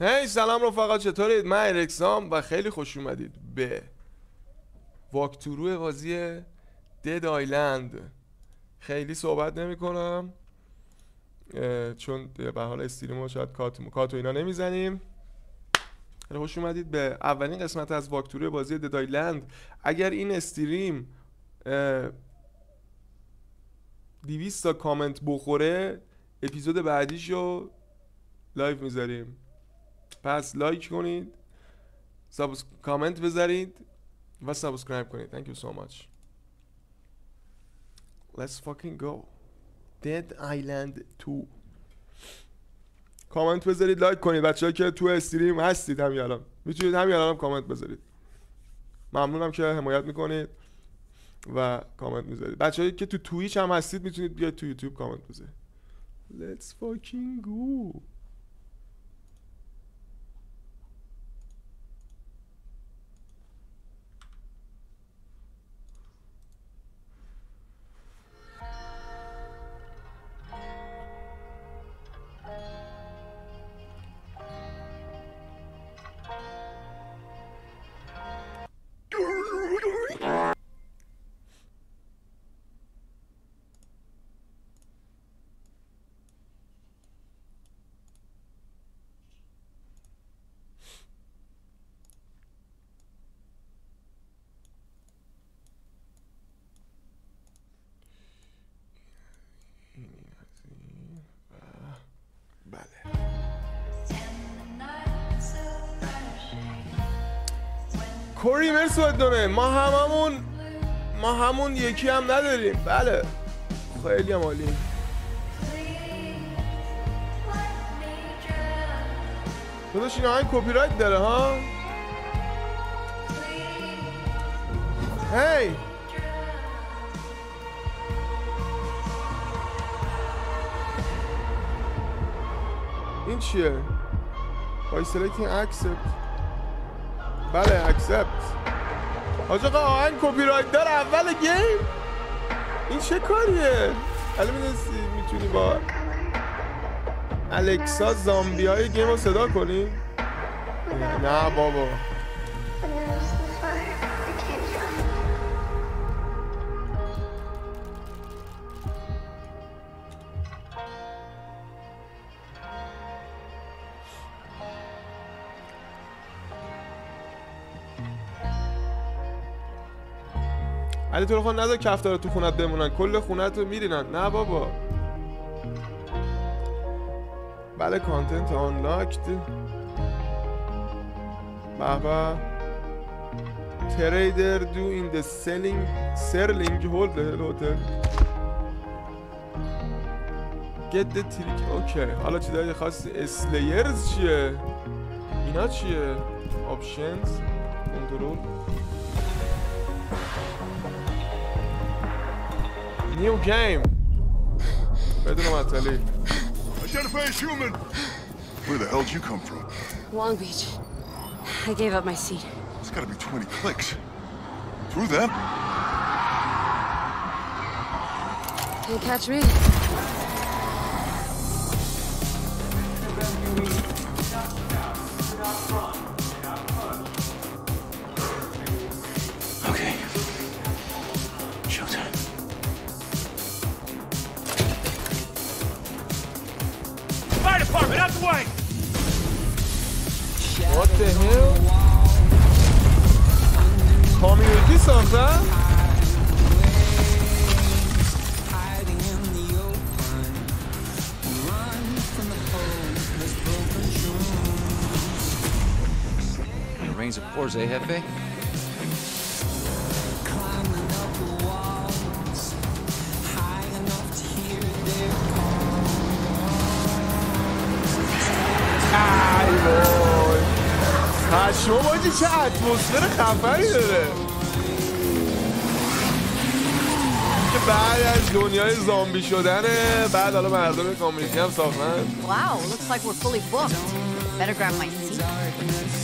هی سلام رفقا چطورید؟ من ارکسام و خیلی خوش اومدید به واکتورو بازی دد آیلند. خیلی صحبت نمی کنم چون به حال استریم شاید کات کات و اینا نمی‌زنیم. خیلی خوش اومدید به اولین قسمت از واکتورو بازی دد آیلند. اگر این استریم 200 تا کامنت بخوره اپیزود بعدیشو live می‌ذاریم. پس like کنید subs... comment بذارید و subscribe کنید. Thank you so much. Let's fucking go. Dead Island 2 کامنت بذارید like کنید. بچه که تو stream هستید همین الان. می‌تونید همین الان هم کامنت بذارید. ممنونم که حمایت می‌کنید و کامنت می‌ذارید. بچه که تو تویچ هم هستید می‌تونید بیاید تو یوتیوب کامنت بذارید. Let's fucking go. مرس دونه ما هممون ما همون یکی هم نداریم. بله. خیلی هم عالی. داداش این آهنگ کپی رایت داره ها؟ هی! این چیه؟ By selecting accept بله accept حاج آقا آهنگ کپی رایت دار اول game این چه کاریه حالا می‌دونستی می‌تونی با الکسا زامبی های game رو صدا کنی نه بابا علی تو خان نذار کفتار تو خونت بمونن. کل خونت رو میرینن. نه بابا. بله کانتنت آنلاکت. بابا تریدر دو این د سلینگ سرلینگ هولد هتل گت تریک اوکی حالا چیزای خاصی اسلیرز چیه؟ اینا چیه؟ آپشنز کنترل New game. I don't know. Identify as human. Where the hell did you come from? Long Beach. I gave up my seat. It's gotta be 20 clicks. Through them? Can't catch me. Eh, Jefe? پشمو باجی چه اتمسفر خفنی داره که بعد از دنیای زامبی شدنه بعد حالا مردم کامیونیتی هم ساختن Wow, looks like we're fully booked. Better grab my seat.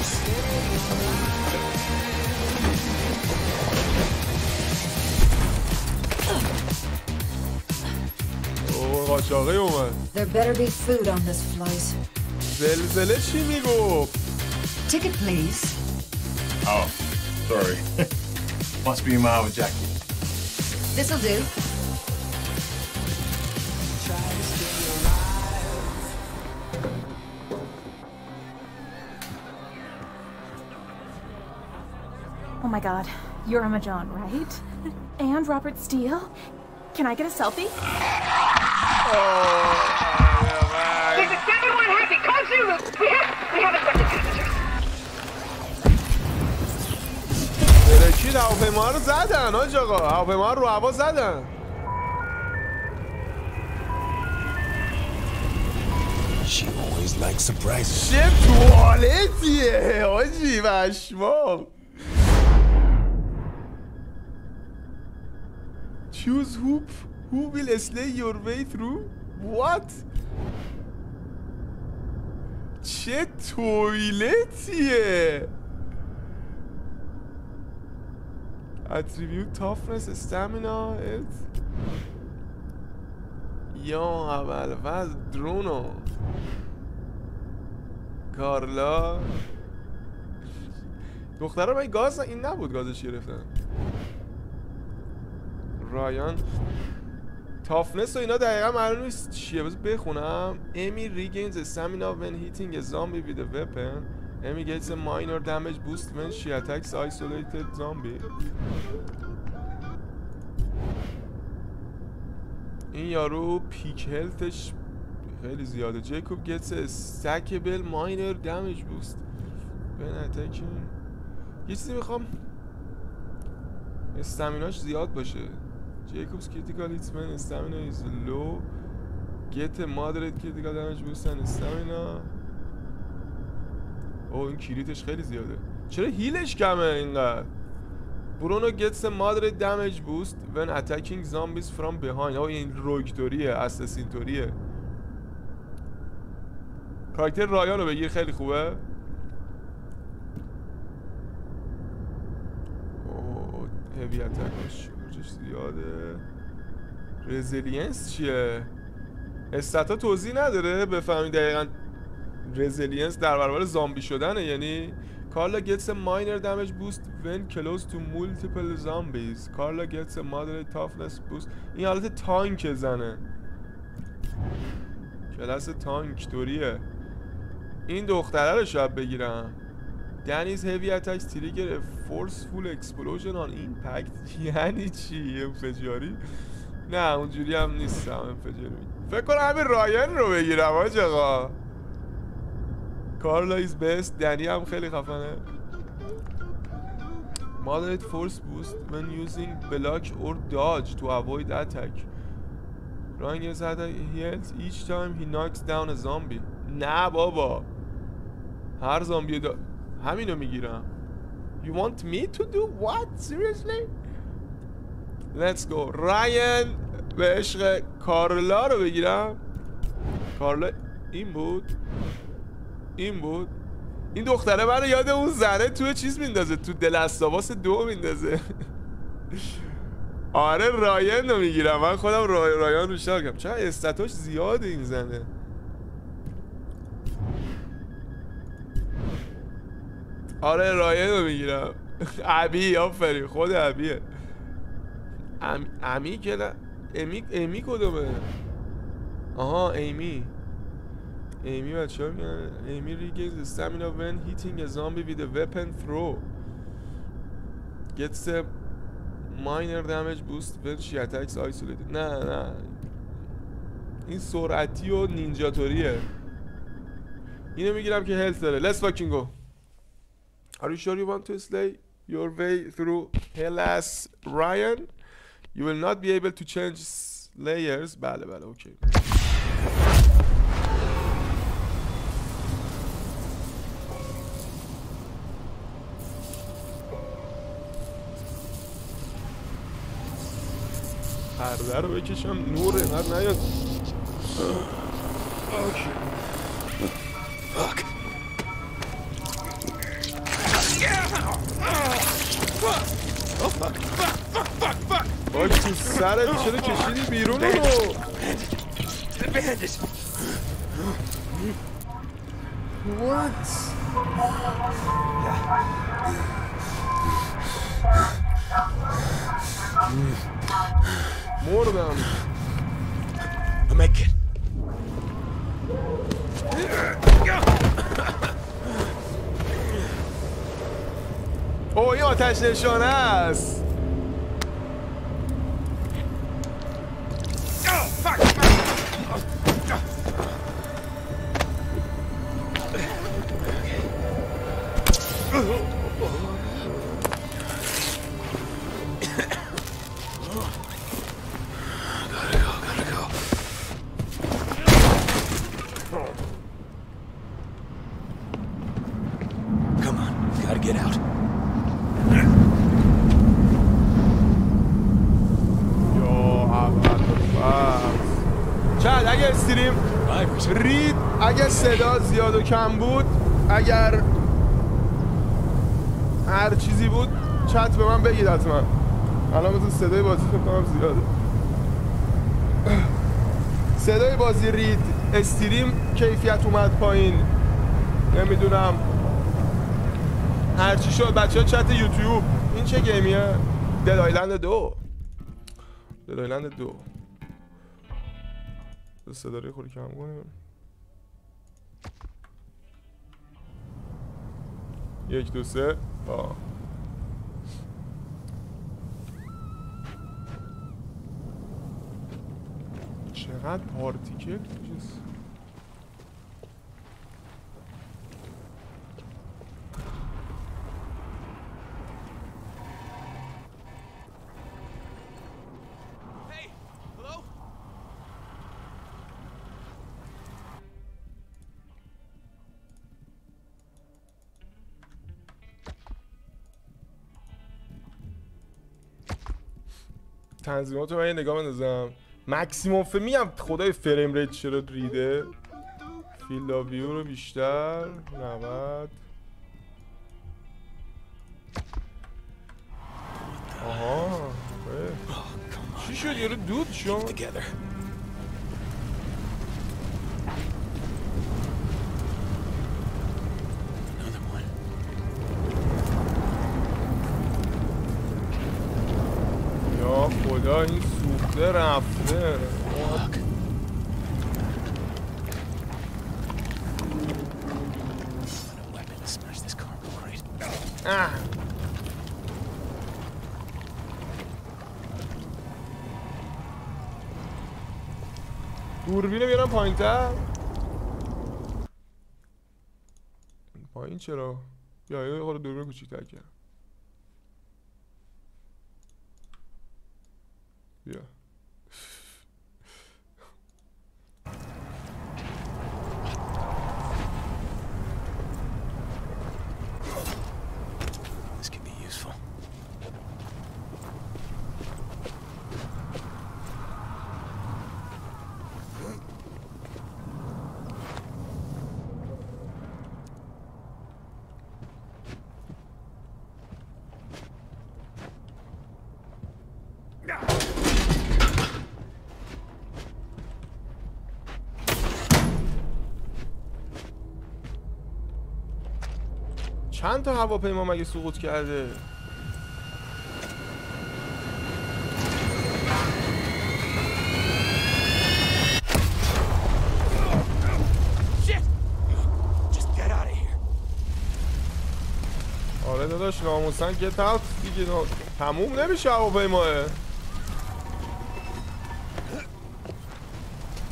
Maschache, Junge. There better be food on this flight. Zelzelechi, amigo. Ticket, please. Oh, sorry. Must be my with Jackie. This'll do. Oh my god, you're Emma John, right? and Robert Steele? Can I get a selfie? او بیا ما اینا کیدن وایس کن ما داریم با هم بازی می‌کنیم. رو زدن ها جقا ها رو هوا زدن. She always likes surprise. Ship wallet. اوجی باشما. Choose hoop. Who will slay your way through? What? چه تویلتیه toughness stamina health یا اول فاز درونو کارلا دخترها باید گاز این نبود گازش گرفتن. رایان تافنس و اینا دقیقا معلوم نیست چیه. بذار بخونم. امی hitting a zombie with a weapon. Amy gets a minor damage boost when she attacks isolated zombie. این یارو پیک هلتش خیلی زیاده. جیکوب گتس استکبل ماینر دمیج بوست بین اتکین یه چیزی می‌خوام. stamina ش زیاد باشه. Jacob's critical hits when stamina is low get moderate critical damage boost and stamina او این crit ش خیلی زیاده. چرا heal ش کمه اینقدر؟ برونو a moderate damage boost when attacking zombies from behind. آه این rogue طوریه assassin طوریه کاراکتر رایان رو بگیر خیلی خوبه. اوه heavy attack ش شارژش زیاده resilience چیه stat ا توضیح نداره بفهمید دقیقا resilience در برابر زامبی شدنه یعنی a minor damage boost when close to multiple zombies. Carla gets a moderate toughness boost. این حالت tank زنه. کلاس تانک طوریه. این دختره رو شاید بگیرم. Danny's heavy attacks trigger a forceful explosion on impact. یعنی چی؟ انفجاری؟ نه اونجوری هم نیستم انفجاری. فکر کنم همین راین رو بگیرم آج آقا. کارلا ایز بست دنی هم خیلی خفنه Moderate force boost when using block or dodge to avoid attack gets attack heals each time he knocks down a zombie نه بابا هر زامبی دا... همینو می‌گیرم. You want me to do what? Seriously? Let's go. راین به عشق کارلا رو بگیرم. کارلا این بود. این بود. این دختره منو یاد اون زنه تو چیز میندازه. تو دل استاباس دو میندازه. آره راین رو می‌گیرم. من خودم رای رایان رو شاکم چرا استاتاش زیاده این زنه. آره راین رو می‌گیرم. عبی آفرین خود عبیه. ام... امی که نه امی امی کدومه؟ آها ایمی ایمی بچه ها میگن ایمی hitting a zombie with a weapon throw. Gets a minor damage boost when she attacks isolated. نه نه. این سرعتی و نینجاتوریه. اینو می‌گیرم که هلت داره. Fucking go. are you sure you want to slay your way through Hellas Ryan you will not be able to change layers بله بله اوکی پرده رو بکشم نور اینقدر نیاد اوکی. باک تو سرت چرا کشیدی بیرون رو What? مردم I'll make it. او این آتش نشانه است Come زیاد و کم بود اگر هر چیزی بود چت به من بگید حتما. الان مثل صدای بازی کنم زیاده صدای بازی رید استریم کیفیت اومد پایین. نمی‌دونم. هرچی شد بچه ها چت یوتیوب. این چه گیمیه؟ دل آیلند دو. دل آیلند دو. صدا رو خوری کم کنیم. یک دو سه آه. چقدر پارتیکل اینجاست تنظیمات رو من نگاه بندازم. مکسیموم ف میگم خدای frame rate چرا ریده؟ field of view رو بیشتر. 90 آها. چی شد؟ یارو دود شد. یا خدا این سوخته رفته. اه. دوربینو بیارم پایین تر پایین چرا؟ یا یه خورده دوربین کوچیک‌تر کرد بیا This could be useful. چند تا هواپیما مگه سقوط کرده. آره داداش ناموسن گت اوت دیگه تموم نمیشه هواپیماه.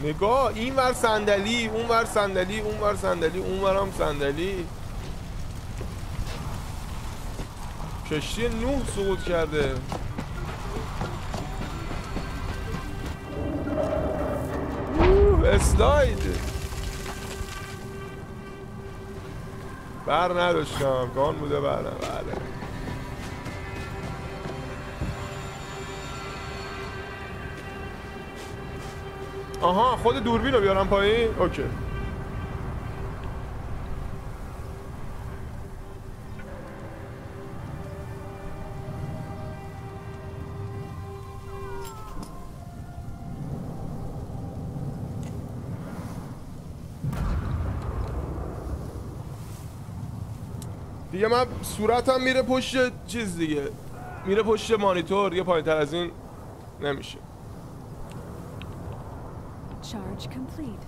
نگاه این ور صندلی اون ور صندلی اون ور صندلی اون ورم صندلی. کشتی نوح سقوط کرده. اسلاید. بر نداشتم. گان بوده بر نه بله. آها خود دوربین رو بیارم پایین؟ اوکی. دیگه من صورتم میره پشت چیز دیگه میره پشت مانیتور یه پایین تر از این نمیشه Charge complete.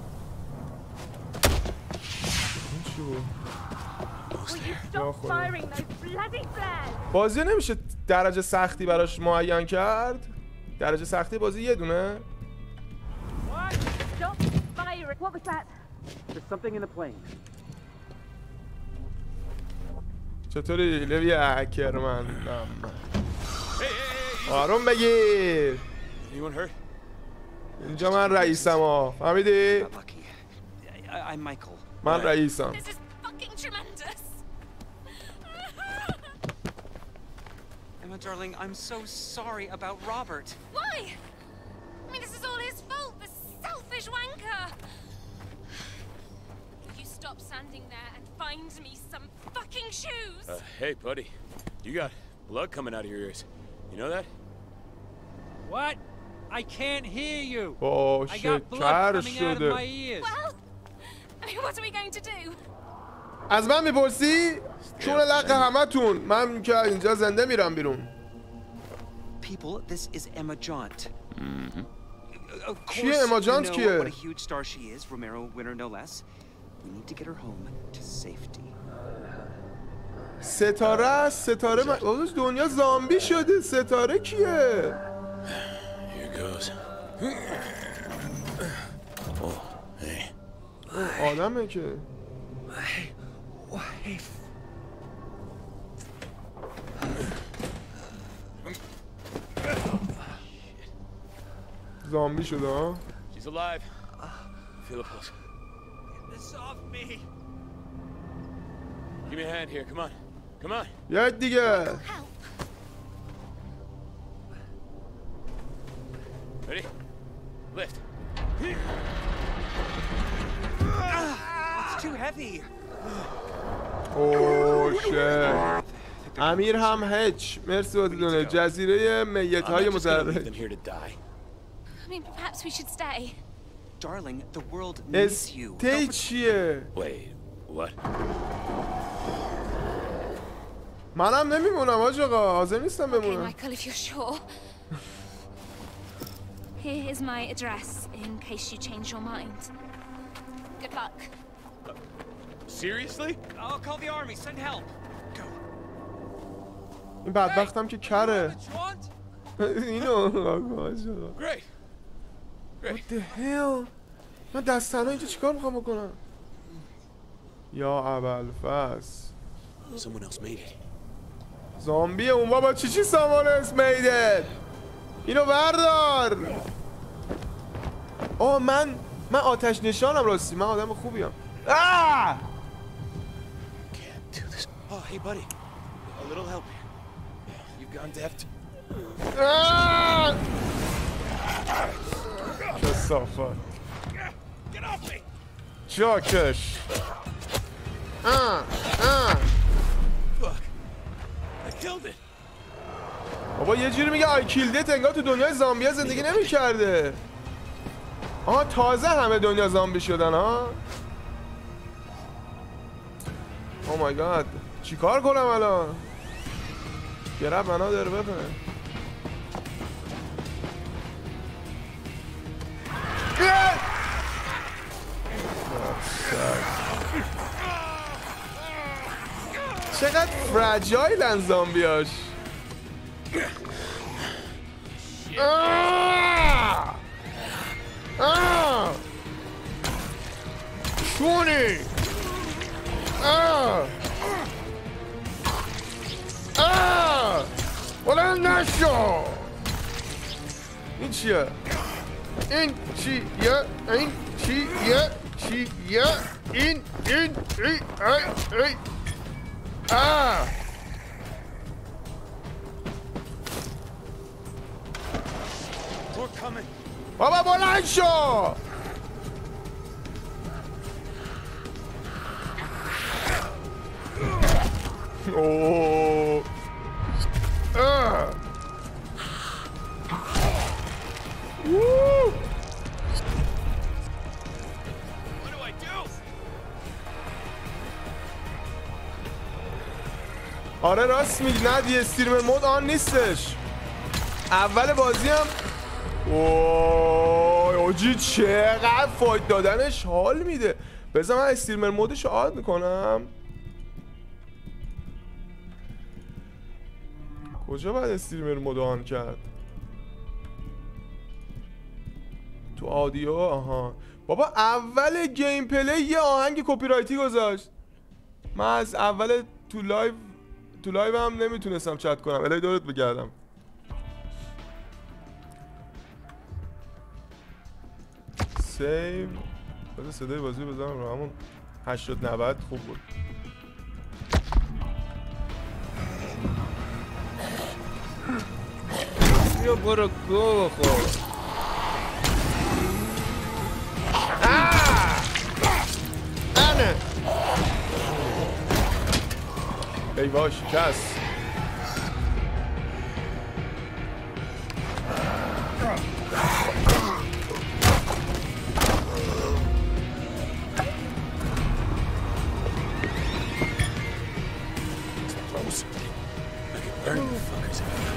بازی نمیشه درجه سختی براش معین کرد درجه سختی بازی یه دونه What? Stop firing. What was that? There's something in the plane. چطوری لوی هکرمن Hey, hey, hey! آروم بگیر Anyone hurt? اینجا من رئیسم ها فهمیدی؟ Not lucky. I, I'm Michael. من رئیسم This is fucking tremendous. Emma, darling, I'm so sorry about Robert. shoes? Uh, hey, buddy. You got blood coming out of your ears. You know that? What? I can't hear you. I باشه got blood کر coming out of my شده ears. well, I mean, what are we going to do? از من میپرسی؟ چون لق همتون من که اینجا زنده میرم بیرون People, this is Emma Jaunt. Of course, کیه اما you جانت know کیه؟ what a huge star she is, Romero winner no less. We need to get her home to safety. ستاره است ستاره من دنیا زامبی شده. ستاره کیه؟ آدمه که. زامبی شده ها؟ Give me a hand here. Come on. Come on. یک دیگه Help. Ready? Lift. It's too heavy. اوشه امیر هم هچ مرسی بازی دونه جزیره میت I'm های not just gonna leave متحرک them here to die. I mean, perhaps we should stay. Darling, the world needs you. Don't استی for- چیه Wait, what? منم نمیمونم آج آقا حاضر نیستم بمونم. Here is my address in case you change your mind. Good luck. Seriously? I'll call the army. Send help. Go. این بدبختم که کره? اینو آج آقا Great. Great. the hell من دست تنها اینجا چیکار می‌خوام بکنم یا اول فصل Someone else made it. زامبی اون بابا چی چی سامان اسمیدت اینو بردار آه من من آتش نشانم راستی من آدم خوبیم آه! This. Oh, hey, buddy. A little help here. You've gone deft. آه! کثافت Get off me! جاکش آه! آه! بابا یه جوری میگه آی کیلدت انگار تو دنیای زامبیا زندگی نمی‌کرده آها تازه همه دنیا زامبی شدن ها او مای گاد چیکار کنم الان گرب منا داره بفهم چقدر فرجایلن زامبیاش آه! آه! شونی آه! آه! بلند نشو این چیه این چیه این چیه چیه این این ای ای ای آه We're coming. بابا بلند شو اوه اه. وو. What do آره راست میگی. نه دی استریمر مود آن نیستش. اول بازی هم اوه اوجی چقدر fight دادنش حال میده. بذار من streamer mode ش رو add می‌کنم. کجا باید streamer mode on کرد؟ تو audio؟ آها. بابا اول gameplay یه آهنگ کپی رایتی گذاشت. من از اول تو لایو تو لایو هم نمی‌تونستم چت کنم. الهی دورت بگردم. save. بذار صدای بازی بزنم رو همون 80 90 خوب بود. بیا برو گوه بخور. انه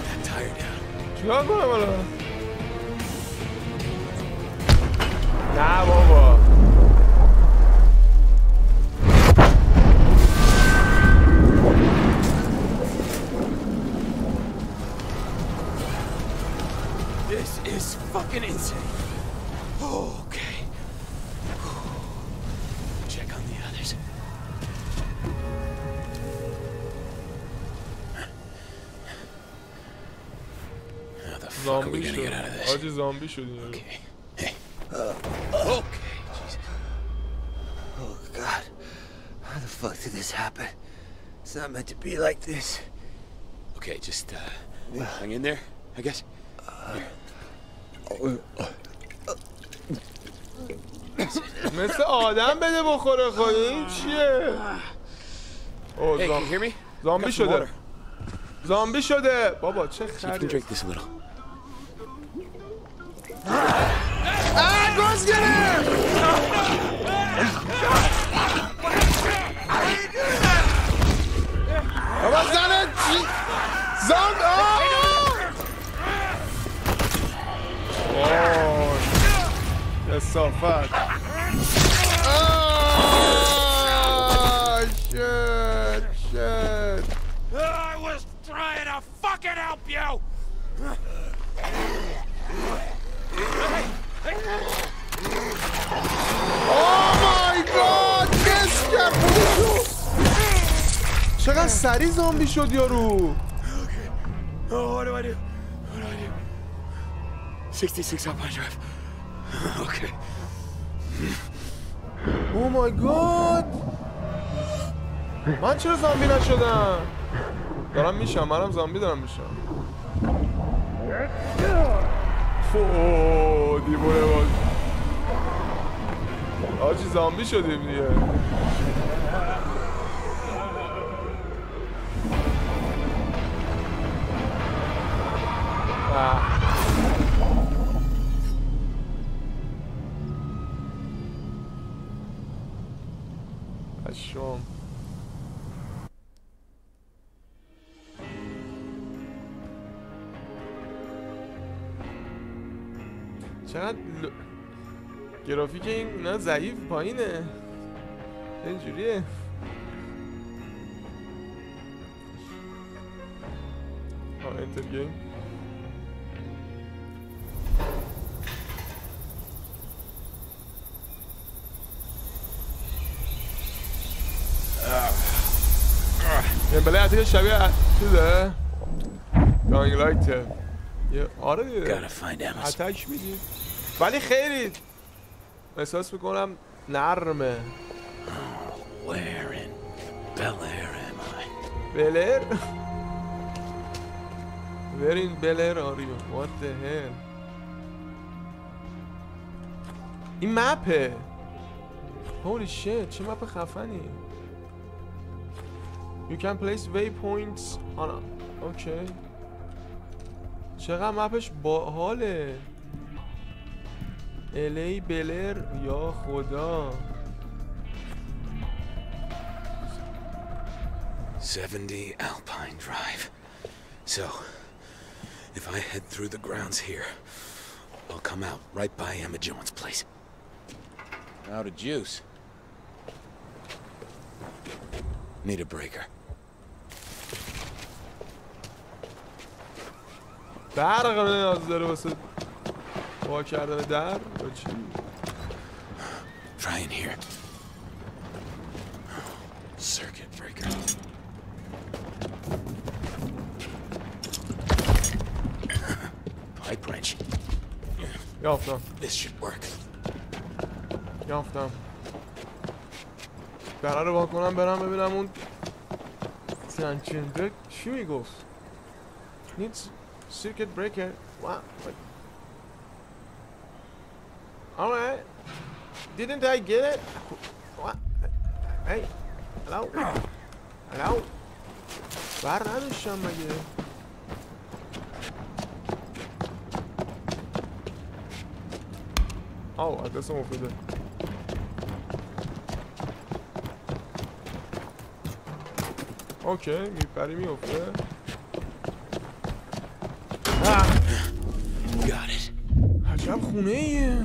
that tire down. چیکار کنم حالا نه بابا out of this? آجی زامبی شدی Okay, Jesus. Oh, God. How the fuck did this happen? It's not meant to be like this. Okay, just uh, hang in there, I guess. مثل آدم بده بخوره خود این چیه اوه Hey, زام- can you hear me? زامبی Got some شده water. زامبی شده بابا چه See If you can خری drink this a little. آه گاز گرفت بابا زنه چی زامب آه آه کثافت آه شت شت I was trying to fucking help you! Oh my god کس کرد خودشو چقدر سری زامبی شد یارو Oh, what do I do? What do I do? 66 up on drive. Okay. او مای گاد من چرا زامبی نشدم دارم میشم منم زامبی دارم میشم فو دیوونه باز. آجی زامبی شدیم دیگه. آه. چقدر ل... گرافیک این اینا ضعیف پایینه. اینجوریه. آه انتر گیم دمبله عتیق شبیه چیزه دانگ لایته یه آره. Emma's. اتک میدی. ولی خیلی احساس می‌کنم نرمه? بلر Where in Bel Air are you? What the hell این مپه هولی شit چه مپ خفنی You can place waypoints on اوکی چقدر مپش باحاله الی بلر یا خدا 70 Alpine Drive. So, if I head through the grounds here, I'll come out right by Emma Jones' place. Out of juice. Need a breaker. برق نیاز داره واسه وا کردن در یا چی Try in here. Circuit breaker. Pipe wrench. یافتم This should work. یافتم قراره وا کنم برم ببینم اون سنچنده چی می‌گفت Needs circuit breaker What? What? Alright Didn't I get it? What? Hey Hello? Hello? بر نداشتم مگه آو آدرسم افتاده اوکی میپری میفته Got it. عجب خونه ایه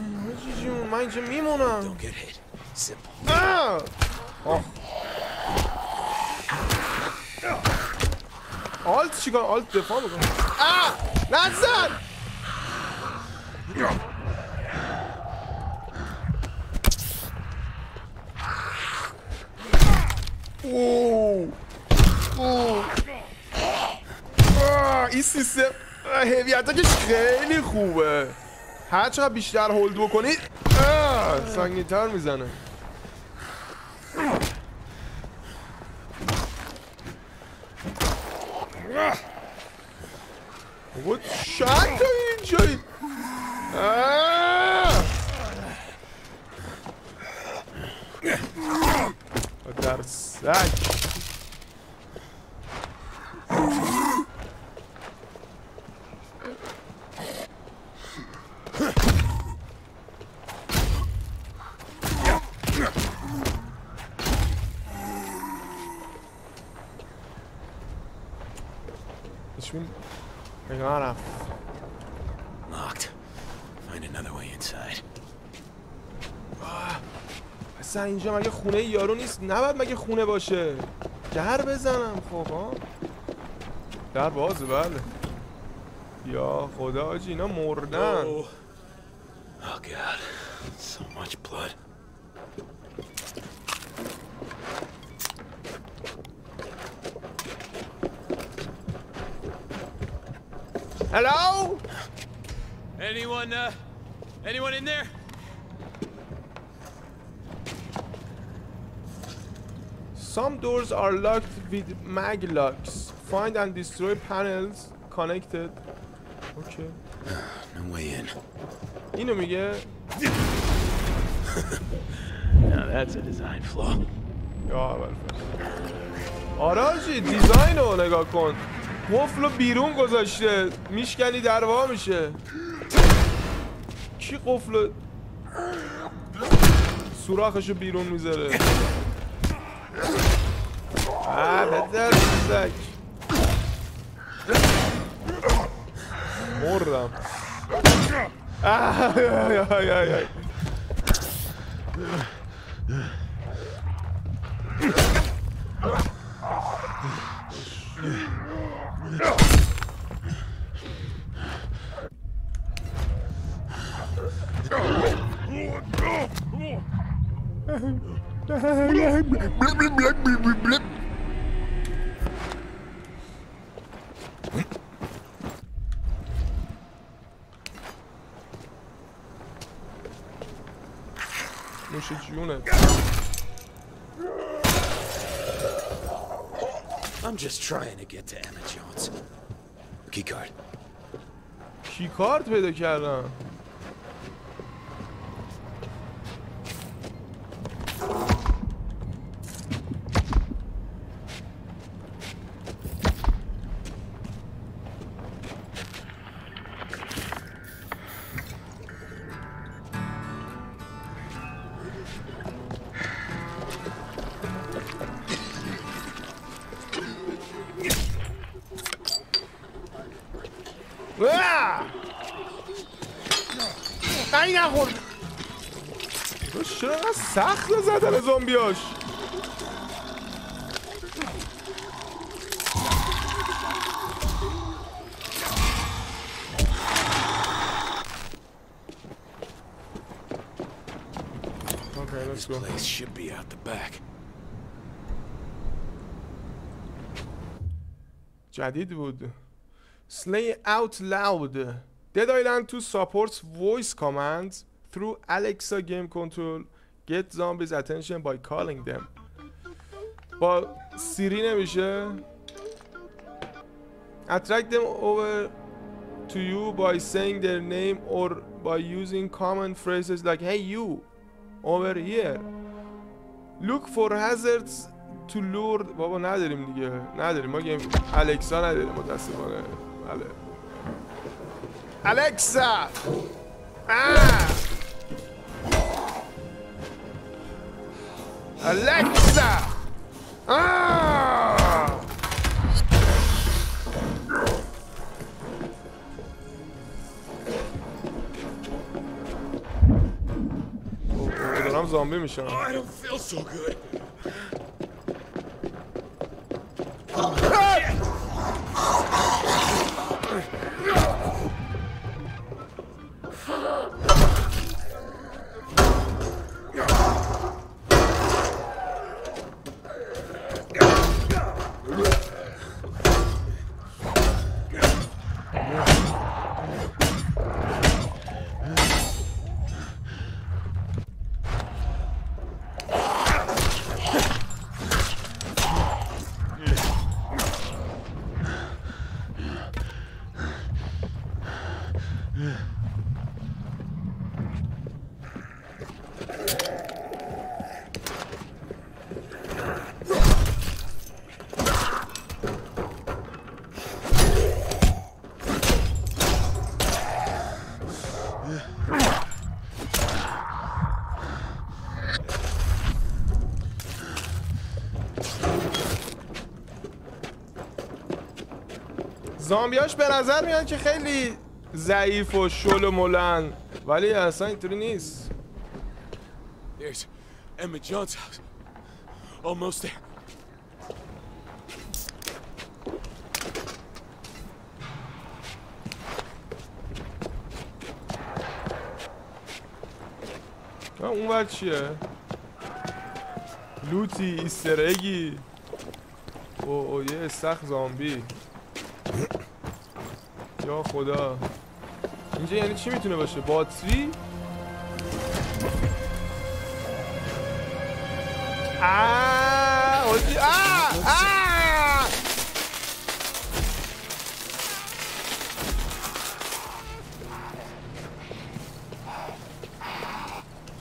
جون من اینجا میمونم. آه! آه. آلت چیکار آلت دفاع آه نزن اوه اوه این سیستم هویتکش خیلی خوبه هر چقدر بیشتر هولد بکنی سنگینتر می‌زنه بابا چند تا اینجایی آه! در سگ Which mean hang on up. Locked. Find another way inside. اصلا اینجا مگه خونه یارو نیست نباید مگه خونه باشه در بزنم خب ها در بازه بله یا خدا آجی اینا مردن Oh. Oh god. So much blood. Hello? Anyone, uh, anyone in there? Some doors are locked with mag locks. Find and destroy panels connected. Okay. No way in. اینو میگه Now that's a design flaw. یا آجی design رو نگاه کن قفل رو بیرون گذاشته میشکنی در وا میشه کی قفل سوراخش رو بیرون می‌ذاره پدر سگ مردم آه، آی، آی، آی، آی. نوش جونه I'm just trying to get to Emma Jones. Keycard. کی کارت پیدا کردم. زدن زامبیاش Okay, let's This go. place should be out the back. جدید بود Slay out loud Dead Island 2 supports voice commands through Alexa game control Get zombies attention by calling them با سیری نمیشه Attract them over to you by saying their name or by using common phrases like Hey you over here Look for hazards to lure بابا نداریم دیگه نداریم ما گیم الکسا نداریم متاسفانه بله الکسا آه! الکسا آه! اوه، اوه، دارم زامبی میشم I don't feel so good. زامبیاش به نظر میاد که خیلی ضعیف و شل و ملن ولی اصلا اینطوری نیست. There's Emma John's house. Almost there. اون ور چیه؟ لوتی ایسترگی او او یه سخت زامبی. یا خدا. اینجا یعنی چی می‌تونه باشه؟ باتری؟ آه آه آه.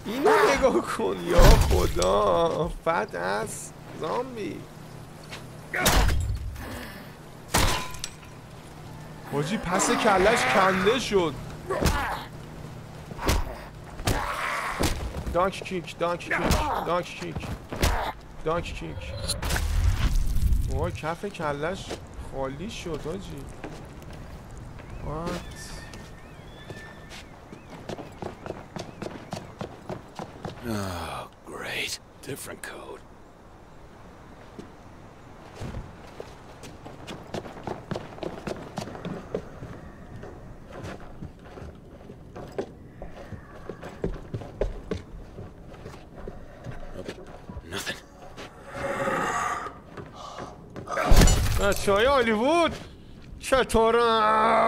اینو نگاه کن یا خدا. فت از زامبی. حاجی پس کلش کنده شد دانک کیک دانک کیک دانک کیک دانک کیک وای کف کلش خالی شد حاجی وات Oh, great. Different code. بچه های هالیوود چطورن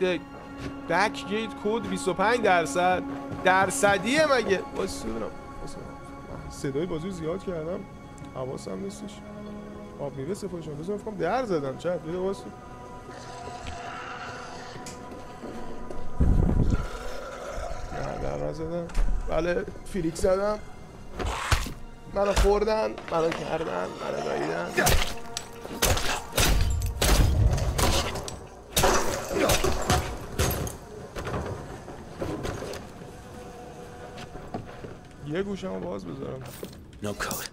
the back gate code 25 درصد. درصدیه مگه؟ واسه. صدای بازی زیاد کردم. حواسم نیستش. آب میوه سفارشون بزن فکرم در زدم چه دیده واسه. نه در زدم بله فیلیک زدم. منو خوردن منو کردن منو داییدن. یه گوشمو باز بذارم. نو کار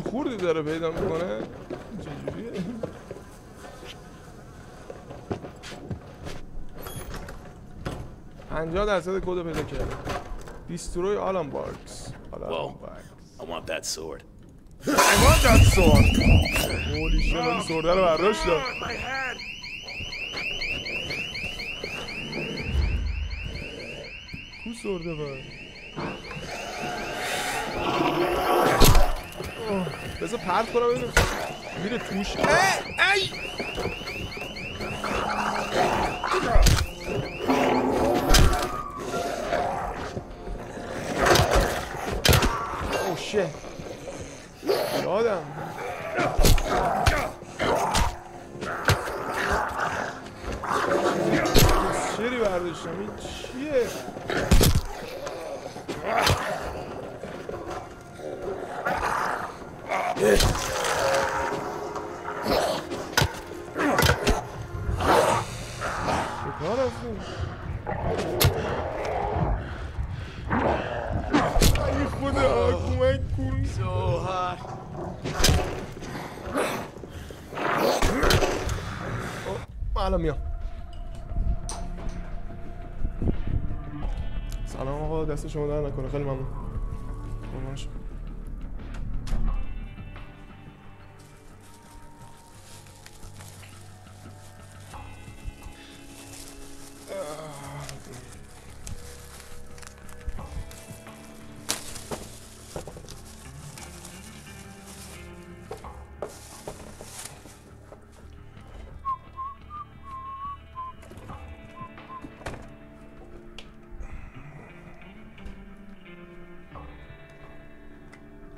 خورد خوردی داره پیدا می‌کنه. چجوریه پنجاه درصد کد پیدا کرد دیستروی آلان بارکس Whoa. I want that sword. هولی شت این سرده رو برداشتم کو سرده بر اوه، بذار پرت کنم ببینم. میره توش. اه، ای. اوه شت شو أنا كنا خلينا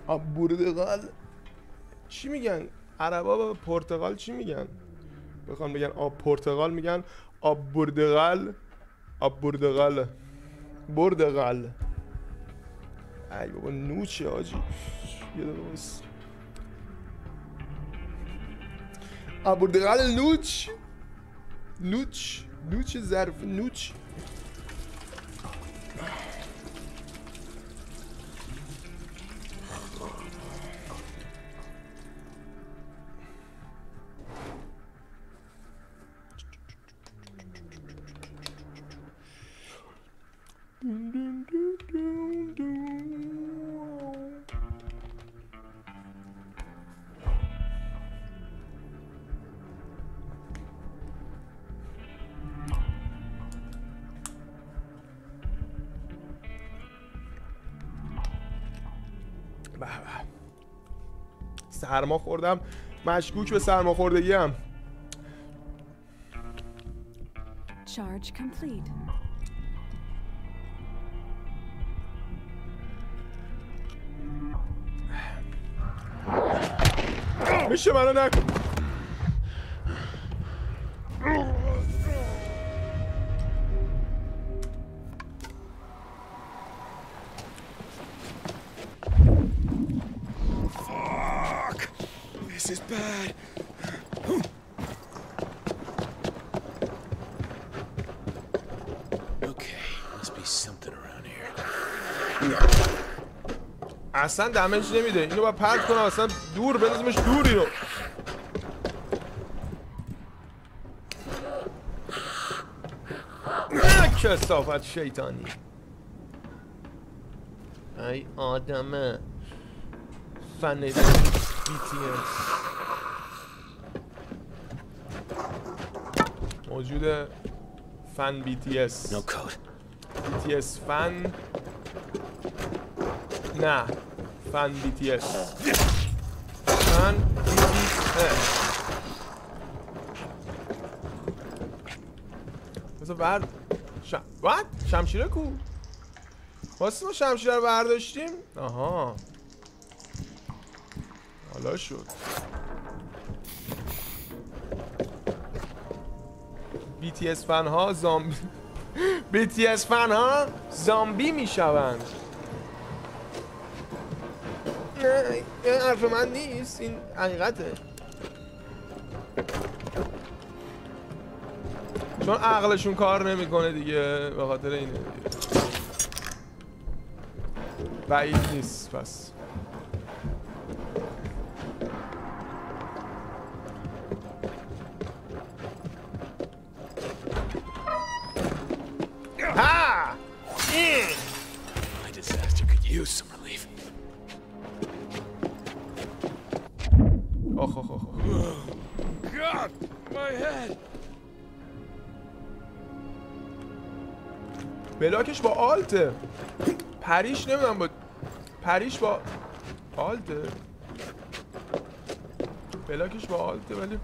آب پرتغال چی میگن؟ عربا به پرتغال چی میگن؟ بخوان بگن آب پرتغال میگن. آب بردغال آب بردغال بردغال ای بابا نوچه آجی. یه بس آب بردغال نوچ. نوچ. نوچ ظرف نوچ. سرما خوردم مشکوک به سرما خوردگی هم Charge complete. میشه منو نکن اصلا دمج نمیده. اینو باید پرت کنم اصلا دور بندازمش دور اینو. اه، کسافت شیطانی. ای آدمه. فن بی تی موجود فن بی تی اس No code. بی تی اس فن. نه. فن بی تی اس فن بی تی اس بذار برد شم... What? شمشیره کو. واسه ما شمشیره رو برداشتیم؟ آها. حالا شد. BTS فن ها زامبی BTS فن ها زامبی می‌شوند. این حرف من نیست این حقیقته. چون عقلشون کار نمی‌کنه دیگه به خاطر اینه دیگه. بعید نیست پس. Alt ه. parry ش نمی‌دونم با پریش با آلته. بلاکش با آلته ولی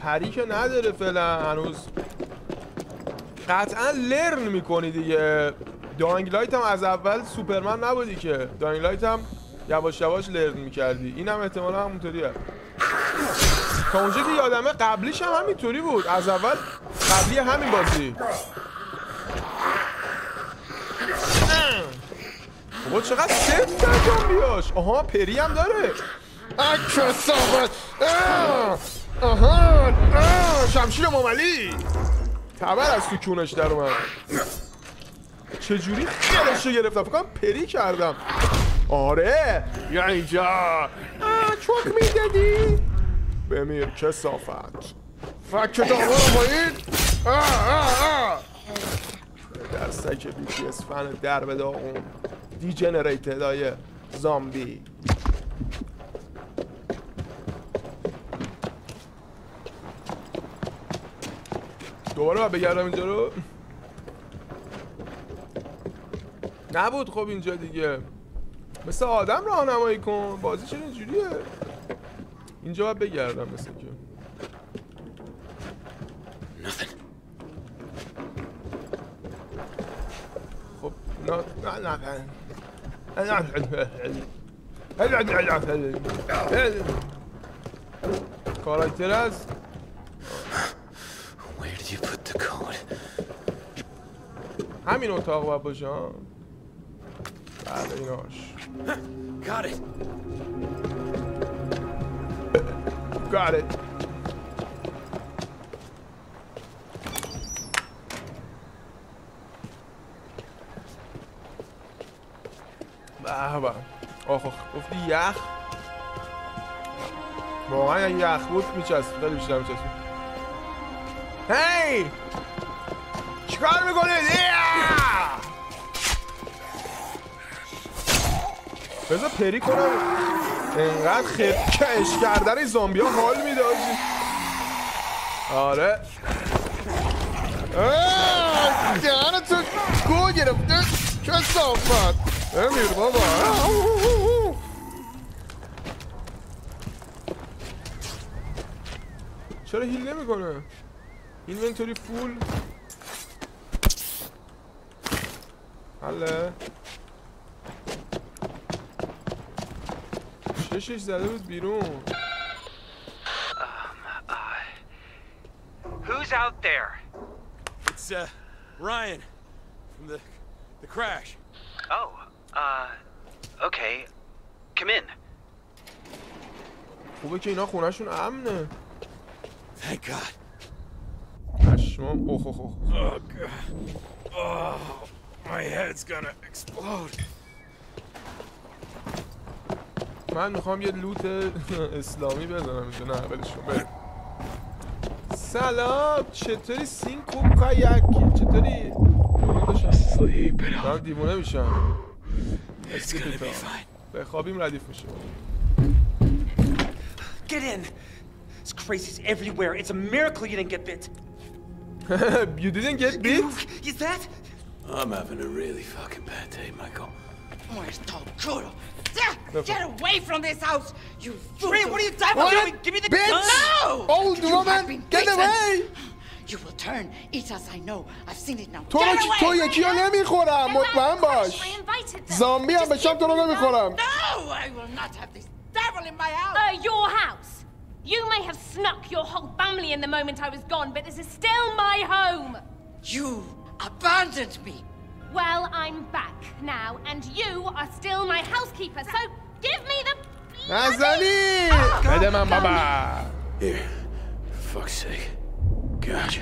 پری که نداره فعلا هنوز. قطعا learn می‌کنی دیگه. Dying Light هم از اول سوپرمن نبودی که. Dying Light هم یواش یواش learn می‌کردی. این هم احتمالا همونطوریه. تا اونجا که یادمه قبلیش هم همینطوری بود. از اول قبلی همین بازی. بابا چقدر سفت انجام بیاش. آها پری هم داره. اکه صافت آها آه، شمشیر ماملی تبر از تو کونش در اومد. چجوری خیالش رو گرفتم؟ فکرم پری کردم. آره یا اینجا. چوک می‌دادی؟ بمیر که صافت فک داغا رو پایین آه، آه، آه. دستک بی تی اس فن در به داغون دیجنریتد های زامبی. دوباره باید بگردم اینجا رو. نبود خب اینجا دیگه. مثل آدم راهنمایی کن. بازی چرا اینجوریه؟ اینجا باید بگردم مثل که. خب نه نه نه کاراکتر از Where did you put the code? همین اتاق باید باشه ها بله ایناش Got it. Got it. به آخ گفتی یخ واقعا اگه یخ بود میچست خیلی بیشتر میچست هی چیکار می‌کنید بذار پری کنم انقدر خفکش کردن این زامبی ها حال میده. آره آه، دهن تو گو گرفته چه صافت امیر بابا چرا هیل نمی‌کنه اینونتوری فول حله چشش زده بود بیرون Who's out there? It's uh Ryan from the the crash. Oh, uh, okay. Come in. خوبه که اینا خونهشون امنه Thank God. پشمام اوه اوه اوه Oh my head's gonna explode. من می‌خوام یه لوت اسلامی بزنم اینجا نه ولش کن بریم. سلام چطوری سینکو کایک چطوری دارم دیوونه میشم It's gonna be fine. بخوابیم ردیف میشه Get in. This crazy's everywhere. It's a miracle you didn't get bit. you didn't get bit? Is that? I'm having a really fucking bad day, Michael. Where's Tom Crudo? Get away from this house! You fool! Ray, what are you talking What? about? Give me the Bitch! gun! No! Old You woman, have been get beaten. away! You will turn. Eat as I know. I've seen it now. تو Get رو- away! تو یکی رو نمیخورم مطمئن باش زامبی هم بشم تو رو نمیخورم No! I will not have this devil in my house! Uh, your house. You may have snuck your whole family in the moment I was gone, but this is still my home. You abandoned me. Well, I'm back now, and you are still my housekeeper, so give me the. نزنی بده من بابا Here. For fuck's sake. Gosh.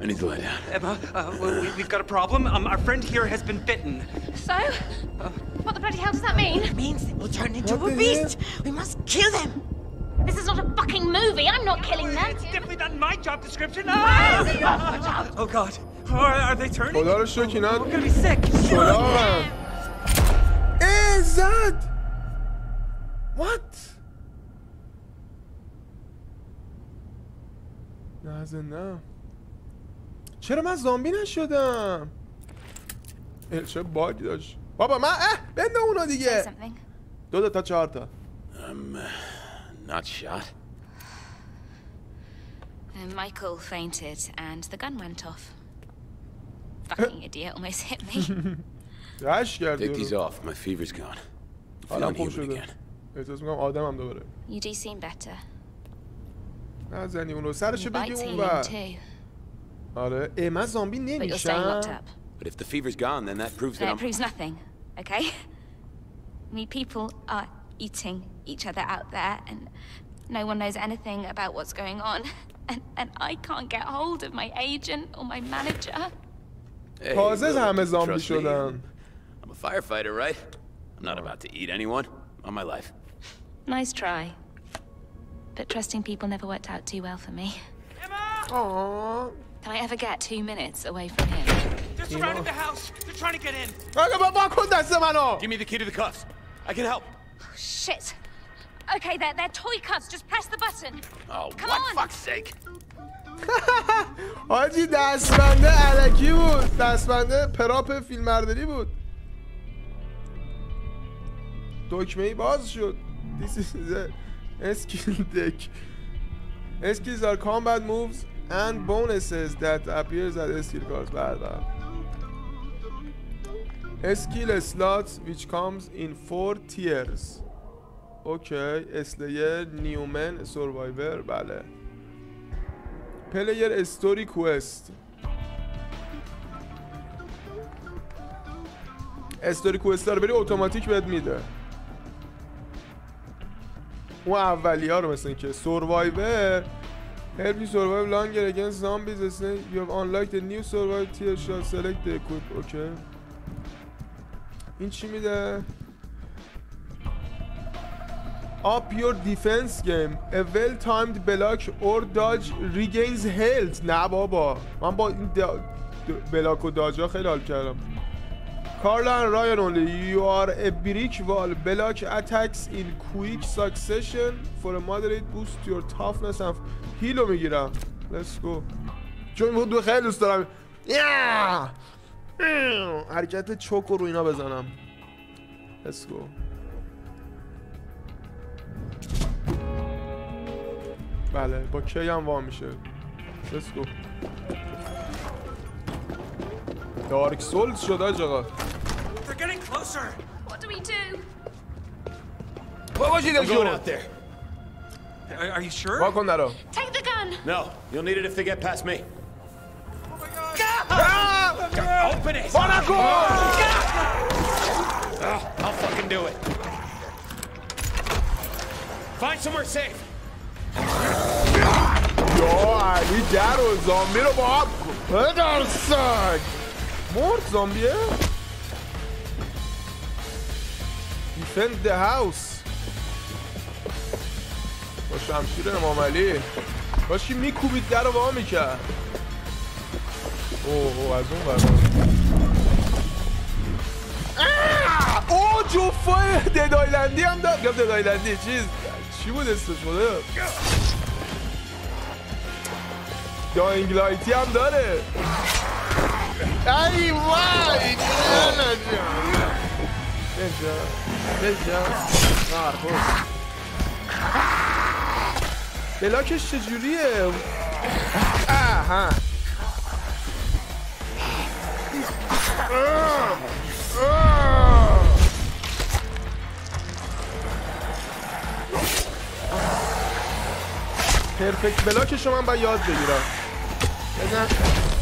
I need to lie down. Emma, uh, we, have got a problem. Um, our friend here has been bitten. So? Uh, what the bloody hell does that mean? It means they will turn into what a beast. We must kill them. This is not a fucking movie. I'm not killing them. It's definitely not my job description. Ah! Job? Oh, God. Are, are they turning? Hold on a. We're gonna be sick. Shoot on. Is that... What? نه زنده چرا من زامبی نشدم اه، چه باگی داشت بابا من اه بنده اونا Say دیگه something. دو دو تا چهار تا I'm uh, not shot. Uh, Michael fainted, and the gun went off. Fucking idiot almost hit me. رش کردی Take these اونو. off. My fever's gone. حالم Feeling خوب human شده again. احساس میکنم آدمم دوباره you do seem better. نزنی اونو سرشو Your بگی bite's اون healing بر too, آره اه من زامبی but you're staying locked نمیشم up. But if the fever's gone, then that proves that That I'm. proves nothing, okay? I mean, people are eating each other out there, and no one knows anything about what's going on. And, and I can't get hold of my agent or my manager. Hey, تازه Will, همه you زامبی trust me? شدن I'm a firefighter, right? I'm not about to eat anyone. On my life. Nice try. But trusting people never worked out too well for me. آه Can I ever get two minutes away from him? They're surrounding the house. They're trying to get in. آقا بابا کن دست منو Give me the key to the cuffs. I can help. Shit! Okay, they're, they're toy cuffs. Just press the button. Oh, Come what on. fuck's sake? حاجی دستبنده علکی بود دستبنده پراپ فیلم برداری بود دکمه ای باز شد This is the Skill deck Skills are combat moves and bonuses that appears at skill cards بله بله. Skill slots which comes in four tiers اوکی اسلیر نیومن سروایور بله پلیر استوری کوست استوری کوست رو بری اتوماتیک بهت میده اون اولی ها رو مثل اینکه سوروایور هر بی سوروایو لانگ اگین زامبیز اسن یو نیو سوروایو تیر شات سلکت دی کوپ اوکی. این چی میده؟ آپ یور دیفنس گیم ا ویل تایمد بلاک اور داج ریگینز هلت نه بابا. من با این دا... بلاک و داجا خیلی حال کردم. کارلان رایان اونلی یو آر ا بریک وال بلاک اتکس این کویک ساکسشن فور ا مادریت بوست یور تافنس اف هیلو می‌گیرم. لتس گو چون بود خیلی دوست دارم. یا حرکت چوک رو اینا بزنم. لتس گو بله با کی هم وام میشه. لتس گو دارک سولز شد آج آقا They're getting closer. What do we do? بابا I'm going out there. Are, are you sure? وا کن درو Take the gun! No, you'll need it if they get past me. Open it! وا نکن Oh, I'll fucking do it. Find somewhere safe. یا علی در و زامبی رو با هم پدر سگ مرد زامبیه؟ Defend the house. با شمشیر امام علی. کاش که میکوبید در رو وا می‌کرد. اوه اوه از اون برا اوه جفای ددایلندی هم داد. یا ددایلندی چیز؟ چی بود اسمش خدا داینگ لایتی هم داره. وای نه بجا بجا مرحوم بلاکش چجوریه آها آه. آه. پرفکت بلاکش رو من باید یاد بگیرم بزن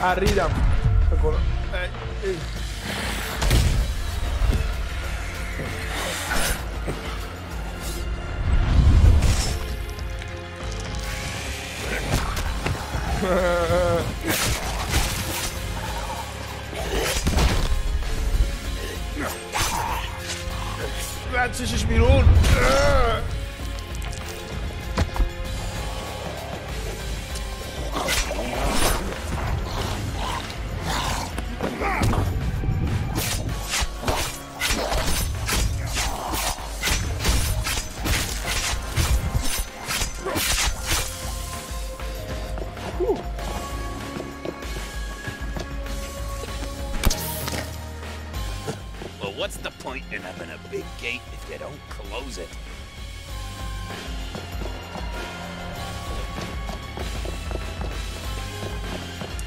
Ah, Arriba. 20 Minuten. Ah! what's the point in having a big gate if you don't close it?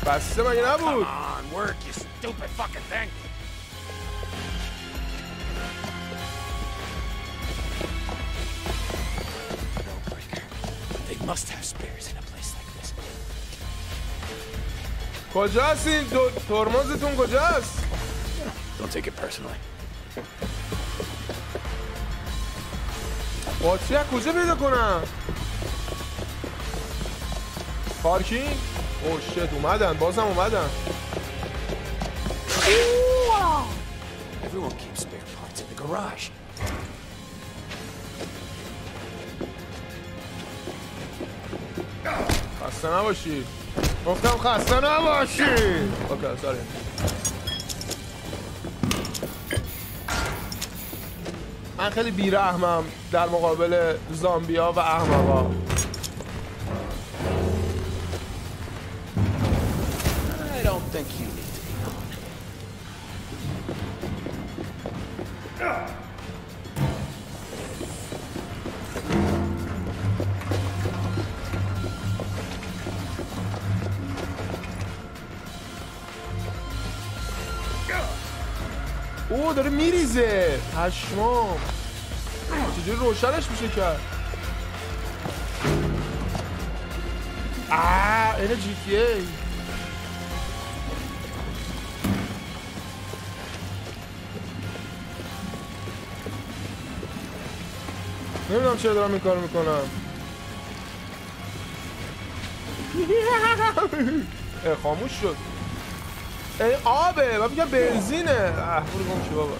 بسته مگه Come نبود on, work, you stupid fucking thing. No breaker. They must have spares in a place like this. کجاست این دو ترمزتون کجاست Don't take it personally. باتری از کجا پیدا کنم؟ پارکینگ؟ او شت اومدن بازم اومدن. Everyone keeps spare parts in the garage. خسته نباشی گفتم خسته نباشی اوکی ساری من خیلی بیرحمم در مقابل زامبیا و احمقا I don't think you need to be. او داره میریزه. پشمام. چجوری روشنش میشه کرد آه این جی تی ای. نمی‌دونم چرا دارم این کارو می‌کنم. خاموش شد. آبه من میگم بنزینه. اه برو گم شو بابا.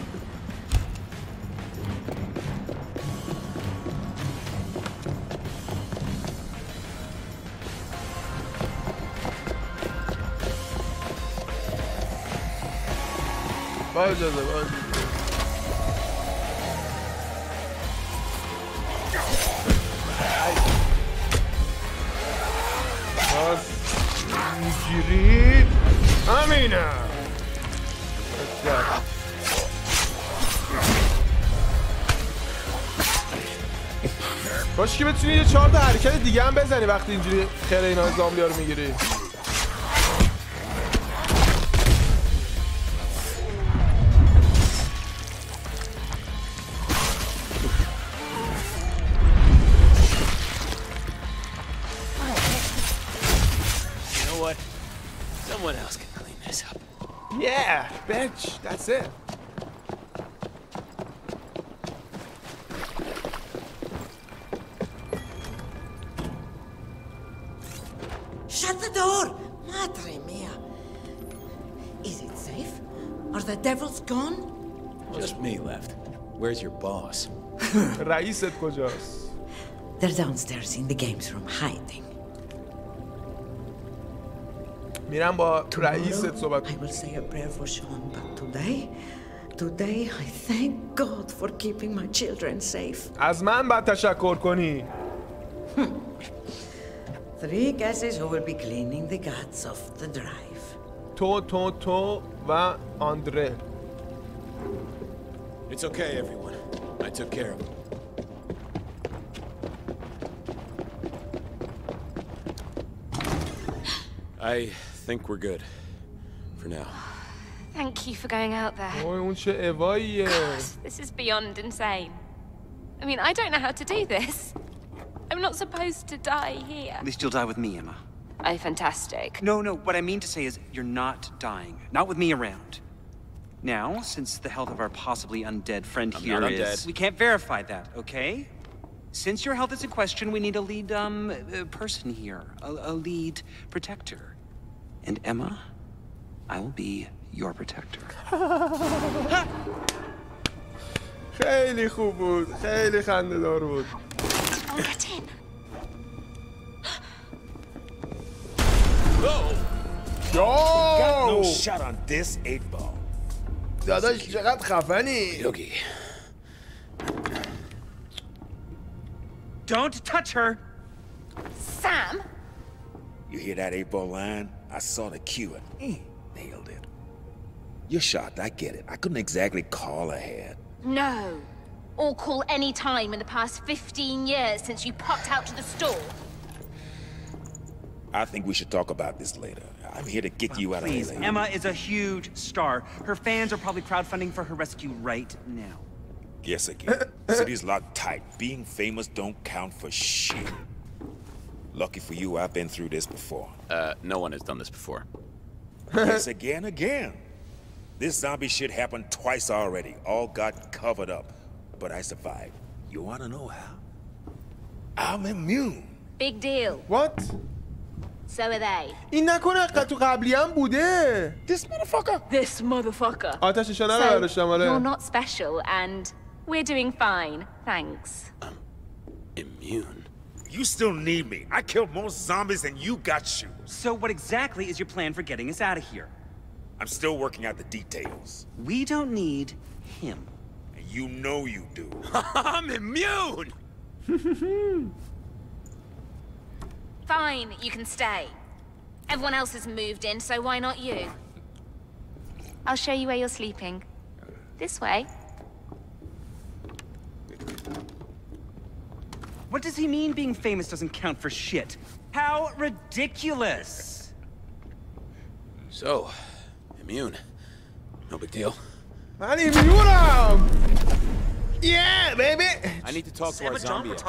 با اجازه با اجازه که بتونی یه چهار تا حرکت دیگه هم بزنی وقتی اینجوری خیر اینا زامبیا رو می‌گیری. Where's your boss? رئیست کجاست؟ They're downstairs in the games room hiding. میرم با رئیست صحبت I will say a prayer for Sean, but today, today I thank God for keeping my children safe. از من باید تشکر کنی Three guesses who will be cleaning the guts of the drive. تو تو تو و آندره It's okay, everyone. I took care of them. I think we're good. For now. Thank you for going out there. Why won't you ever, yeah? this is beyond insane. I mean, I don't know how to do this. I'm not supposed to die here. At least you'll die with me, Emma. Oh, fantastic. No, no, what I mean to say is you're not dying. Not with me around Now, since the health of our possibly undead friend I'm here not is- undead. We can't verify that, okay? Since your health is in question, we need a lead, um, uh, person here. A, a lead protector. And Emma, I will be your protector. خیلی خوب بود خیلی خنده دار بود I'll get in. Got no یاو shot on this eight ball. داداش چقدر خفنی Yogi. Don't touch her! Sam? You hear that eight ball line? I saw the cue and mm, nailed it. You're shocked, I get it. I couldn't exactly call ahead. No. Or call any time in the past 15 years since you popped out to the store. I think we should talk about this later. I'm here to get you out Please, of LA. Emma is a huge star. Her fans are probably crowdfunding for her rescue right now. Guess again. City's locked tight. Being famous don't count for shit. Lucky for you, I've been through this before. Uh, no one has done this before. yes, again, again. This zombie shit happened twice already. All got covered up. But I survived. You wanna know how? I'm immune. Big deal. What? So are they. این نکنه ق- تو قبلی هم بوده This motherfucker. This motherfucker. آتش نشانه رو So, برداشتم you're آره not special, and we're doing fine, thanks. Immune. You still need me. I killed more zombies than you got shoes. So what exactly is your plan for getting us out of here? I'm still working out the details. We don't need him. And you know you do. I'm immune! Fine, you can stay. Everyone else has moved in, so why not you? I'll show you where you're sleeping. This way. What does he mean being famous doesn't count for shit? How ridiculous! So, immune. No big deal. I'm immune!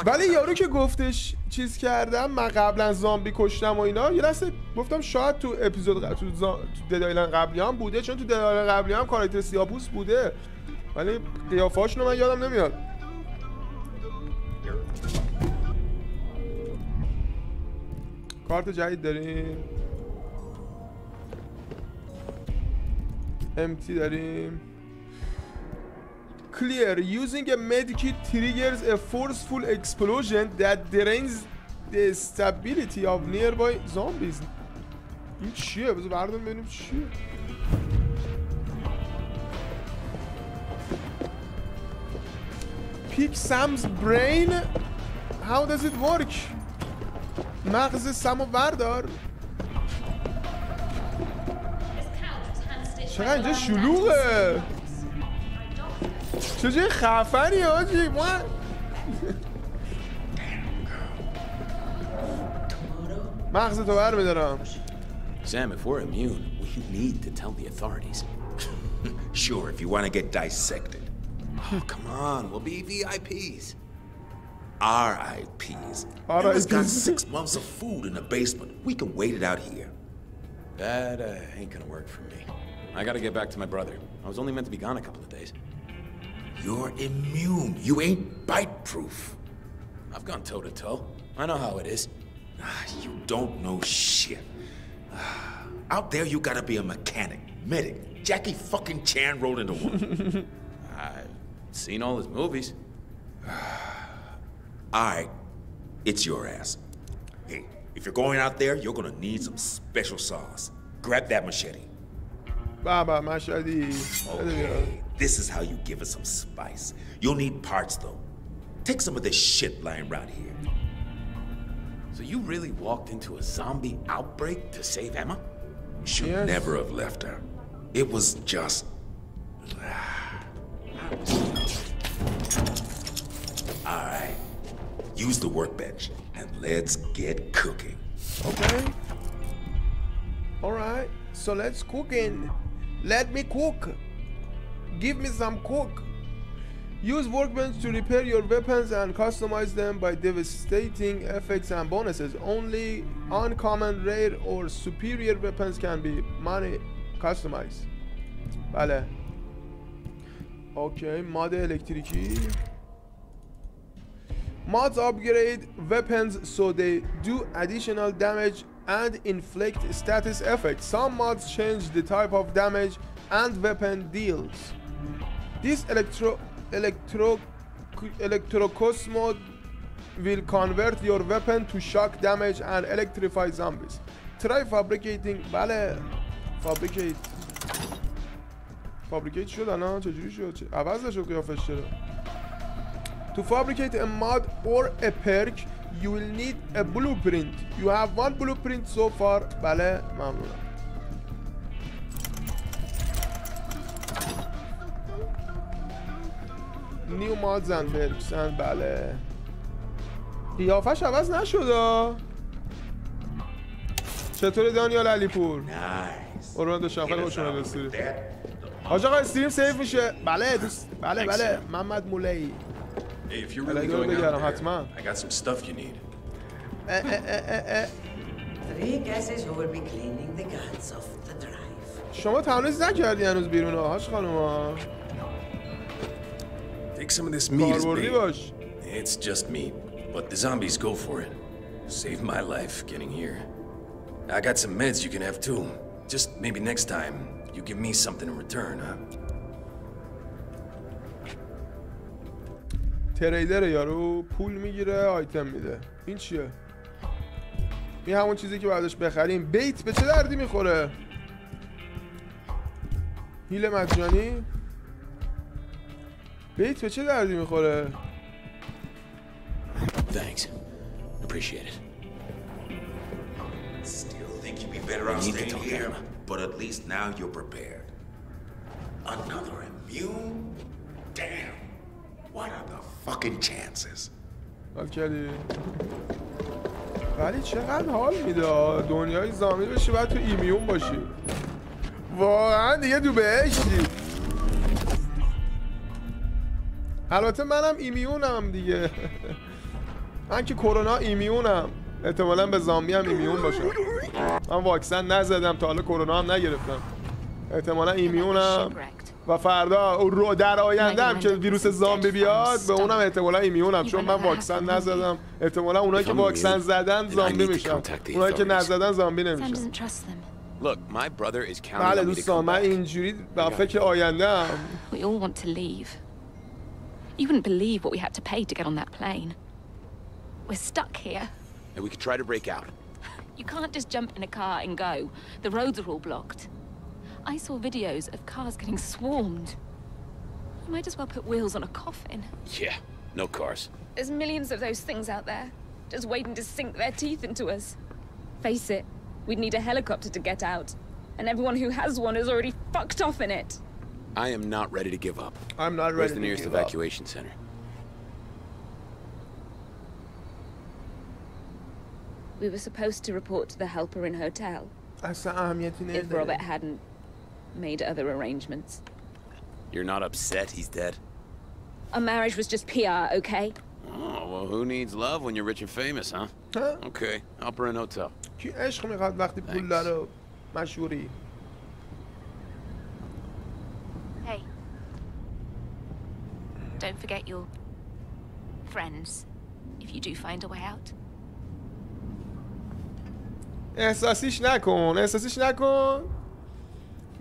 ولی یارو که گفتش چیز کردم من قبلا زامبی کشتم و اینا یه لحظه گفتم شاید تو اپیزود ق- تو, زا... تو ددایلن قبلی هم بوده چون تو ددایلن قبلی هم کاراکتر سیاپوس بوده. ولی قیافاشونو من یادم نمیاد. کارت جدید داریم. امتی داریم. Clear. Using a medikit triggers a forceful explosion that drains the stability of nearby zombies. این چیه؟ بذار برداریم ببینیم چیه. Pick Sam's brain. How does it work? مغز سمو بردار. چقدر اینجا شلوغه. چه جای خفنی آجی ما مغز تو بر میدارم Sam, if we're immune, we need to tell the authorities. Sure, if you want to get dissected. Oh, come on, we'll be VIPs. RIPs. RIPs. Emma's got six months of food in the basement. We can wait it out here. That uh, ain't gonna work for me. I gotta get back to my brother. I was only meant to be gone a couple of days. You're immune. You ain't bite-proof. I've gone toe to toe. I know how it is. Ah, You don't know shit. Out there, you gotta be a mechanic, medic. Jackie fucking Chan rolled into one. I've seen all his movies. All right, it's your ass. Hey, if you're going out there, you're gonna need some special sauce. Grab that machete. Baba Mashadi. Okay. This is how you give us some spice. You'll need parts though. Take some of this shit lying around here. So you really walked into a zombie outbreak to save Emma? You Should yes. never have left her. It was just... Alright. Use the workbench, and let's get cooking. Okay? Alright. So let's cook in. Let me cook. Give me some cook. Use workbench to repair your weapons and customize them by devastating effects and bonuses. Only uncommon, rare, or superior weapons can be money customized. بله. اوکی ماد الکتریکی. Mods upgrade weapons so they do additional damage and inflict status effects. Some mods change the type of damage and weapon deals. This electro electro electrocus mode will convert your weapon to shock damage and electrify zombies. Try fabricating بله fabricate fabricate شد الان چجوری شد چه- عوض نشد قیافش چرا To fabricate a mod or a perk you will need a blueprint. You have one blueprint so far. بله ممنونم نیو مادز اند بله قیافش عوض نشد چطور دانیال علیپور؟ قربان داشتم خیلی خوش اومد استریم حاج آقا استریم سیف میشه. بله دوست بله بله. محمد مولی Hey, if you're الان really دور going out بگردم there, حتما I got some stuff you need. اه، اه، اه، اه. Three guesses who will be cleaning the guts off the drive. شما تمرین نکردی هنوز بیرون ها حاج خانم ها Take some of this meat as کاربردی bait. باش It's just meat, but the zombies go for it. Saved my life getting here. I got some meds you can have too. Just maybe next time, you give me something in return, huh? تریدر یارو پول می‌گیره آیتم میده این چیه این همون چیزی که بعدش بخریم بیت به چه دردی می‌خوره هیل مجانی بیت به چه دردی می‌خوره Thanks. Appreciate it. Still think you'd be better off staying here, but at least now you're prepared. Another immune? Damn. What are the fucking chances? حال کردی ولی چقدر حال میده دنیای زامی بشی باید تو ایمیون باشی. واقعا دیگه تو بهشتی. البته منم ایمیونم دیگه. من که کرونا ایمیونم. احتمالا به زامبی هم ایمیون باشم من واکسن نزدم تا حالا کرونا هم نگرفتم. احتمالا ایمیونم. و فردا رو در آینده هم که ویروس زامبی بیاد به اونم احتمالا ایمیونم چون من واکسن نزدم احتمالا اونایی که واکسن زدن زامبی میشن اونایی که نزدن زامبی نمیشن بله دوستان من. اینجوری با فکر آینده هم We all want to leave. You wouldn't believe what we had to pay to get on that plane. We're stuck here. And we could try to break out. You can't just jump in a car and go. The roads are all blocked. I saw videos of cars getting swarmed. You might as well put wheels on a coffin. Yeah, no cars. There's millions of those things out there, just waiting to sink their teeth into us. Face it, we'd need a helicopter to get out, and everyone who has one is already fucked off in it. I am not ready to give up. I'm not ready Where's the nearest evacuation up? center? We were supposed to report to the helper in hotel. If Robert hadn't made other arrangements. You're not upset he's dead? Our marriage was just PR, okay? Oh, well, who needs love when you're rich and famous, huh? Okay, I'll burn a hotel. کی عشق میخواد وقتی پول داره و مشهوری Hey. Don't forget your friends if you do find a way out. احساسیش نکن احساسیش نکن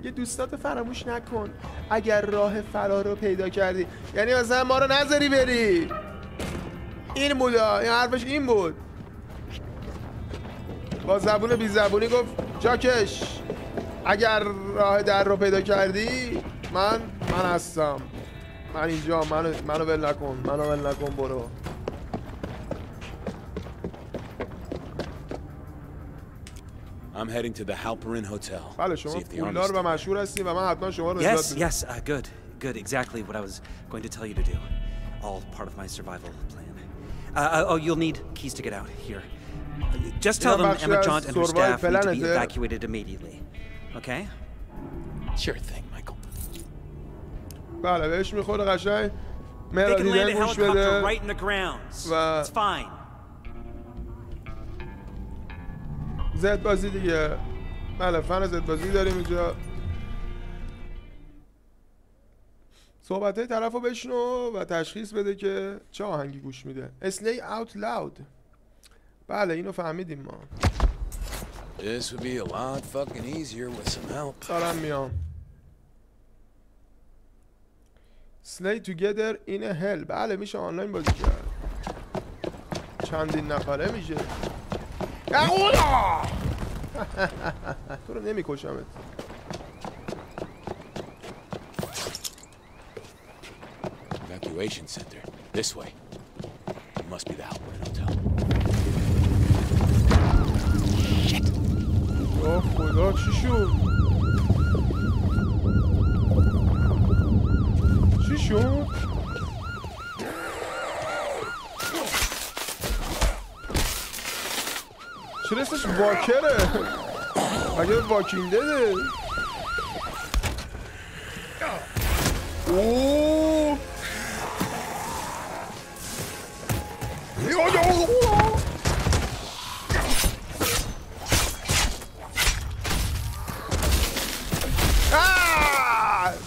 یه دوستات فراموش نکن. اگر راه فرار رو پیدا کردی. یعنی مثلا ما رو نذاری بری. این بودا این حرفش این بود. با زبون بی زبونی گفت جاکش اگر راه در رو پیدا کردی من من هستم. من اینجا منو منو ول نکن منو ول نکن برو. I'm heading to the Halperin Hotel. بله See شما if the army's پولدار و مشهور هستی و من حتما شما رو Yes, نجات میدم yes, uh, good, good. Exactly what I was going to tell you to do. All part of my survival plan. Uh, uh, oh, you'll need keys to get out here. Uh, Just tell Yeah, them بخشی Emma از Jaunt and her survival staff need to be planete. evacuated immediately. Okay? Sure thing, Michael. بله بهش میخوره قشنگ They مهرا can land a دیدن گوش helicopter بده right in the grounds. و It's fine. زد بازی دیگه. بله فن زد بازی داریم اینجا. صحبت های طرف رو بشنو و تشخیص بده که چه آهنگی گوش میده. اسلی اوت لاود بله اینو فهمیدیم ما. This would be a lot fucking easier with some help. دارم میام. Slay together in a hell. بله میشه آنلاین بازی کرد. چندین نفره میشه. تو رو نمیکشمت Evacuation center. This way. It must be the Halpern Hotel. یا خدا چی شد چی شد چرا واکره. مگه واکینگ دده!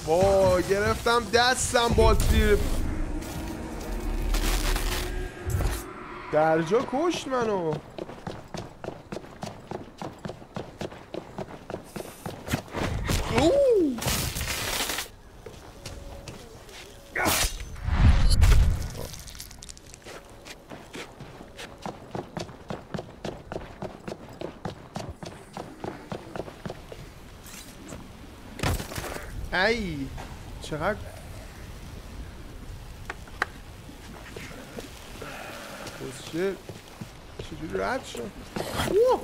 وای گرفتم دستم باتری درجا کشت منو اوه! ای چقدر چه چجوری رد شد اوه!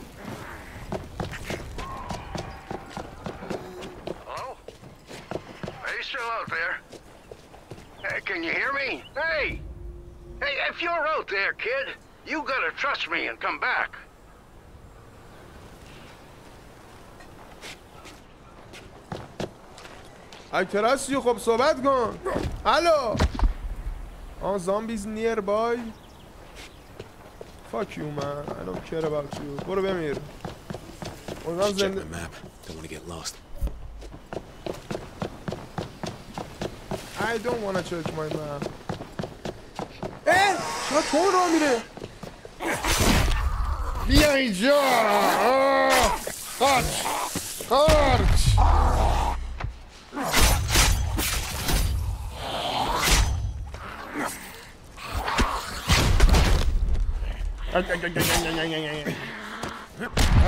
Hello? Are you still out there? Hey, can you hear me? Hey! Hey, if you're out there, kid, you gotta trust me and come back. اکتراسی خب صحبت کن. الو. آن زامبیز نیر بای. Fuck you man I don't care about you برو بمیر. اونم زنده map. Don't want to get lost. I don't wanna check my map. اه چرا تو را میره؟ بیا اینجا. آه! قارچ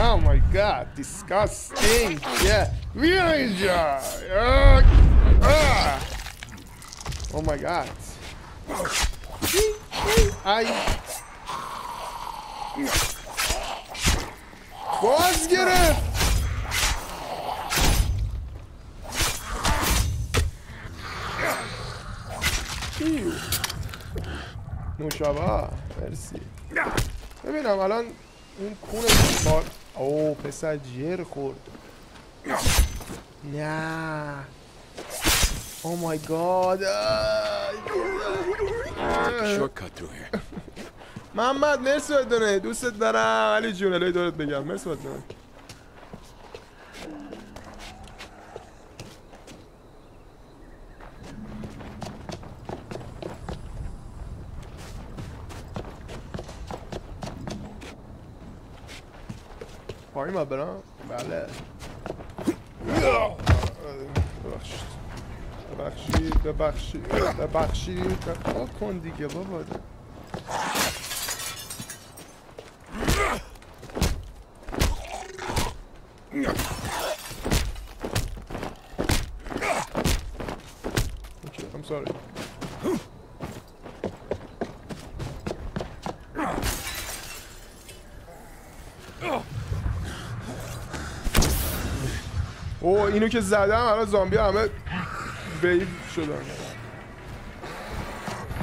Oh my god, disgusting! Yeah, بیا اینجا آه! آه! Oh my god. ای باز گرفت ایو. نوشابه مرسی ببینم الان اون کون بار او پسر جر خورد. نه. او مای گاد. محمد مرسی بدونه دوستت دارم. علی جون الهی دورت بگم. مرسی بدونه پایین ما برام بله. ببخشید. ببخشید ببخشید ببخشید. کن دیگه بابا. اینو که زدم الان زامبی همه بیف شدن.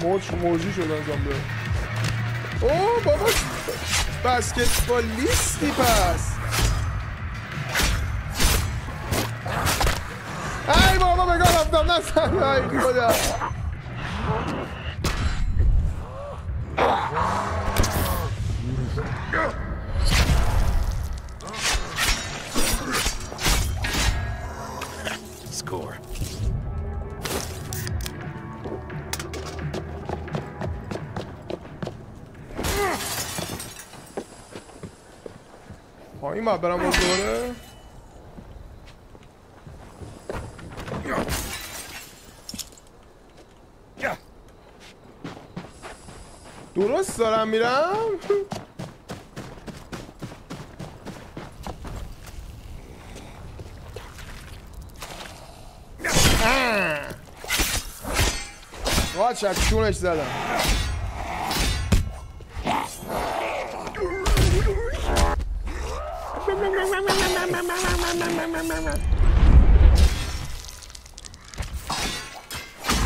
موج موجی شدن زامبی او بابا بسکتبالیستی پس. ای بابا بگاه رفتم نه ای خدا. برم باز دوره. درست دارم میرم؟ آه. چونش زدم.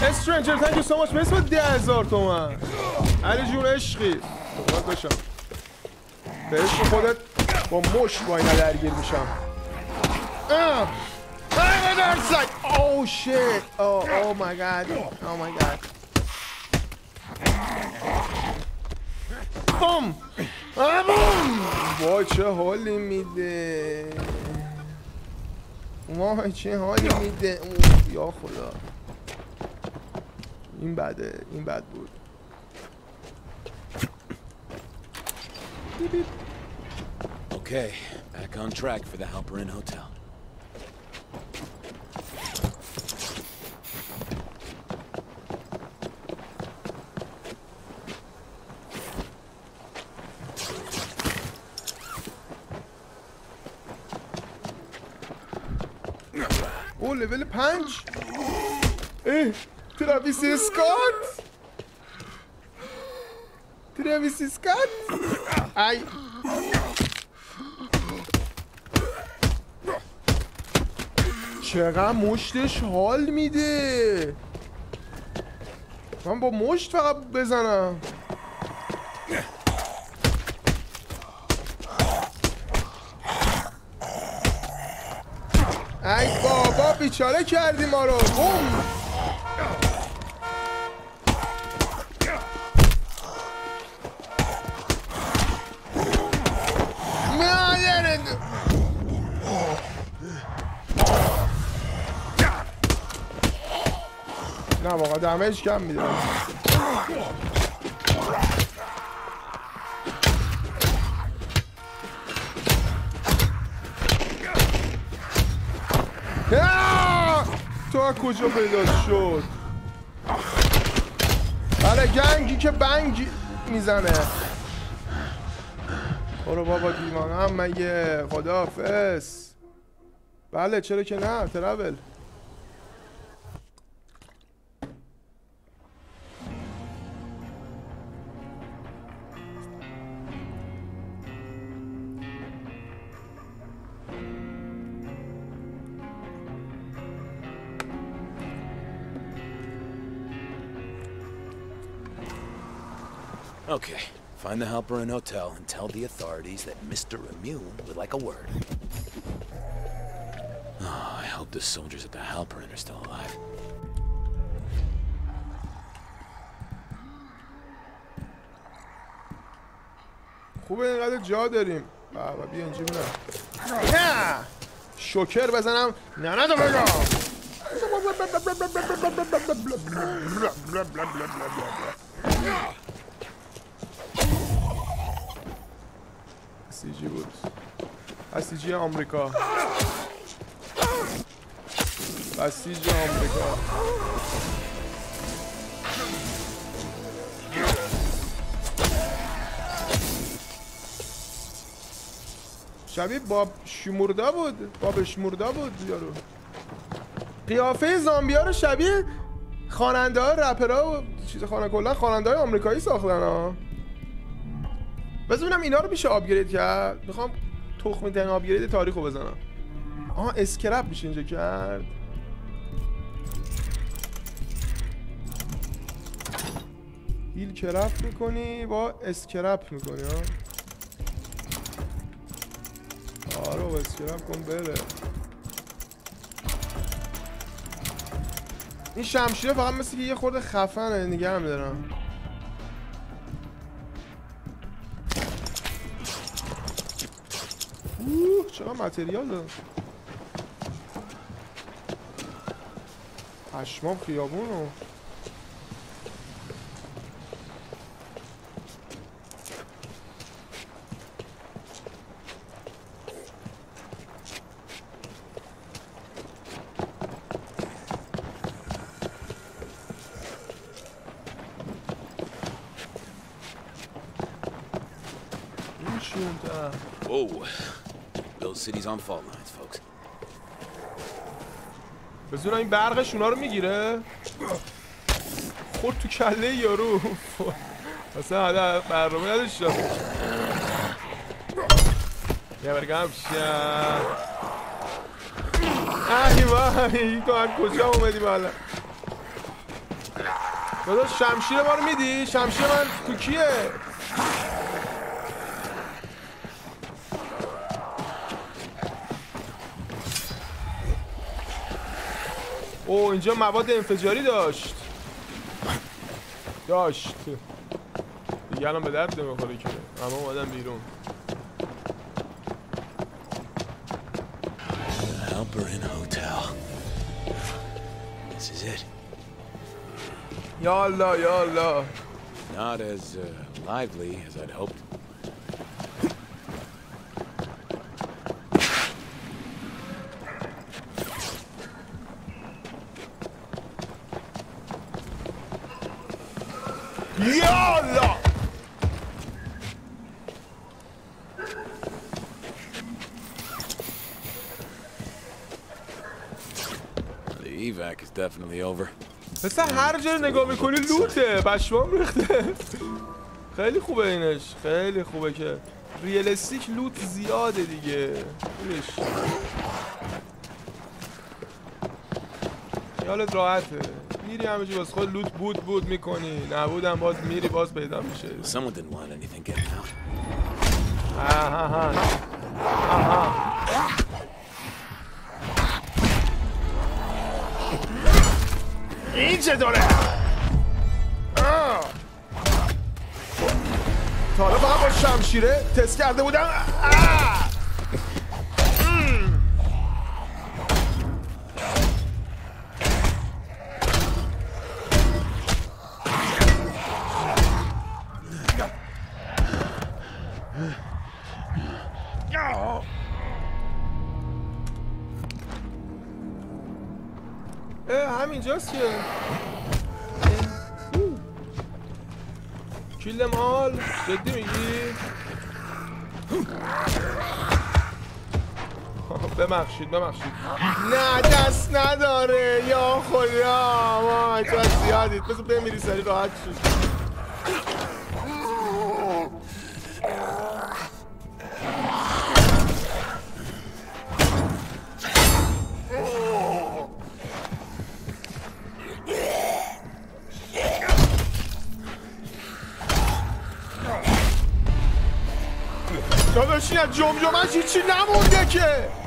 استرنجر thank you so much. به اسم ده هزار تومن. علی جون عشقی. خدا باشم. به خودت با مشت با درگیر میشم. Oh shit. Oh oh my god. Oh my god. بوم بوم وای چه حالی میده. وای چه حالی میده؟ یا خدا. این بده این بد بود. Okay, back on track for the Halperin Hotel. لول پنج. اه تراویس اسکات. تراویس اسکات. ای. چقدر مشتش حال میده. من با مشت فقط بزنم. ای بابا بیچاره کردی ما رو. بوم. نه واقعا دمج کم میده تو کجا پیدا شد؟ بله گنگی که بنگ می‌زنه. برو بابا دیوانه هم مگه خداحافظ. بله چرا که نه ترابل. find the Halperin Hotel and tell the authorities that Mr. Immune would like a word. Oh, I hope the soldiers at the Halperin are still alive. خوبه اینقدر جا داریم بابا بیا اینجا بینم نه شوکر بزنم نه نه تو بگم بسیجی بود بسیجی آمریکا بسیج آمریکا شبیه باب شمورده بود. باب شمورده بود یارو. قیافه زامبیا رو شبیه خواننده ها رپرها و چیز خانه کلا خواننده های آمریکایی ساختن ها بذار ببینم اینا رو میشه upgrade کرد؟ می‌خوام تخمی ترین upgrade تاریخ رو بزنم. آها scrap میشه اینجا کرد. هی scrap می‌کنی با scrap می‌کنی ها آره با scrap کن بره. این شمشیره فقط مثل که یه خورده خفنه نگه هم دارم. اوه چقدر متریال داره پشمام خیابونو این چی اون ته؟ Whoa. Folks. بزن این برقش اونا رو می‌گیره خورد تو کله یارو اصلا حالا برنامه نداشتم یه برگم شم ای وای تو از کجا اومدی بالا داداش شمشیر ما رو میدی؟ شمشیر من تو کیه؟ او اینجا مواد انفجاری داشت داشت دیگه الان به درد نمی‌خوره که اما اومدم بیرون Halperin Hotel. This is it. یا الله یا الله Not as uh, lively as I'd hoped. یا الله The evac is definitely over. مثل هر جا نگاه می‌کنی لوته پشمام ریخته. خیلی خوبه اینش خیلی خوبه که ریالستیک لوت زیاده دیگه. ولش. خیالت راحته. میری همه چی واسه خود لوت بود بود می‌کنی. نبودم باز میری باز پیدا میشه. Someone didn't want anything getting out. آها آها آها این چطوره؟ آه. تا حالا فقط با شمشیره تست کرده بودم آه. ببخشید. ببخشید نه دست نداره. یا خدا. ما چه زیادید بذار بمیری سری راحت شد داداش این از جمجمش هیچی نمونده که.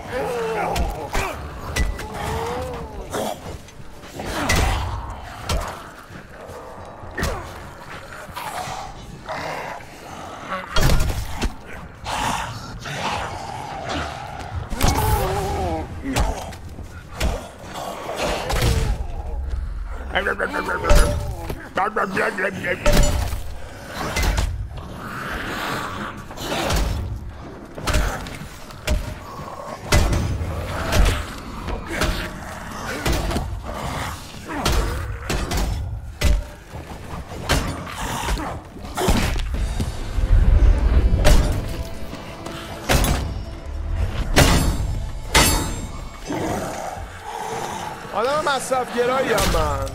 مصرف گرایی هم من.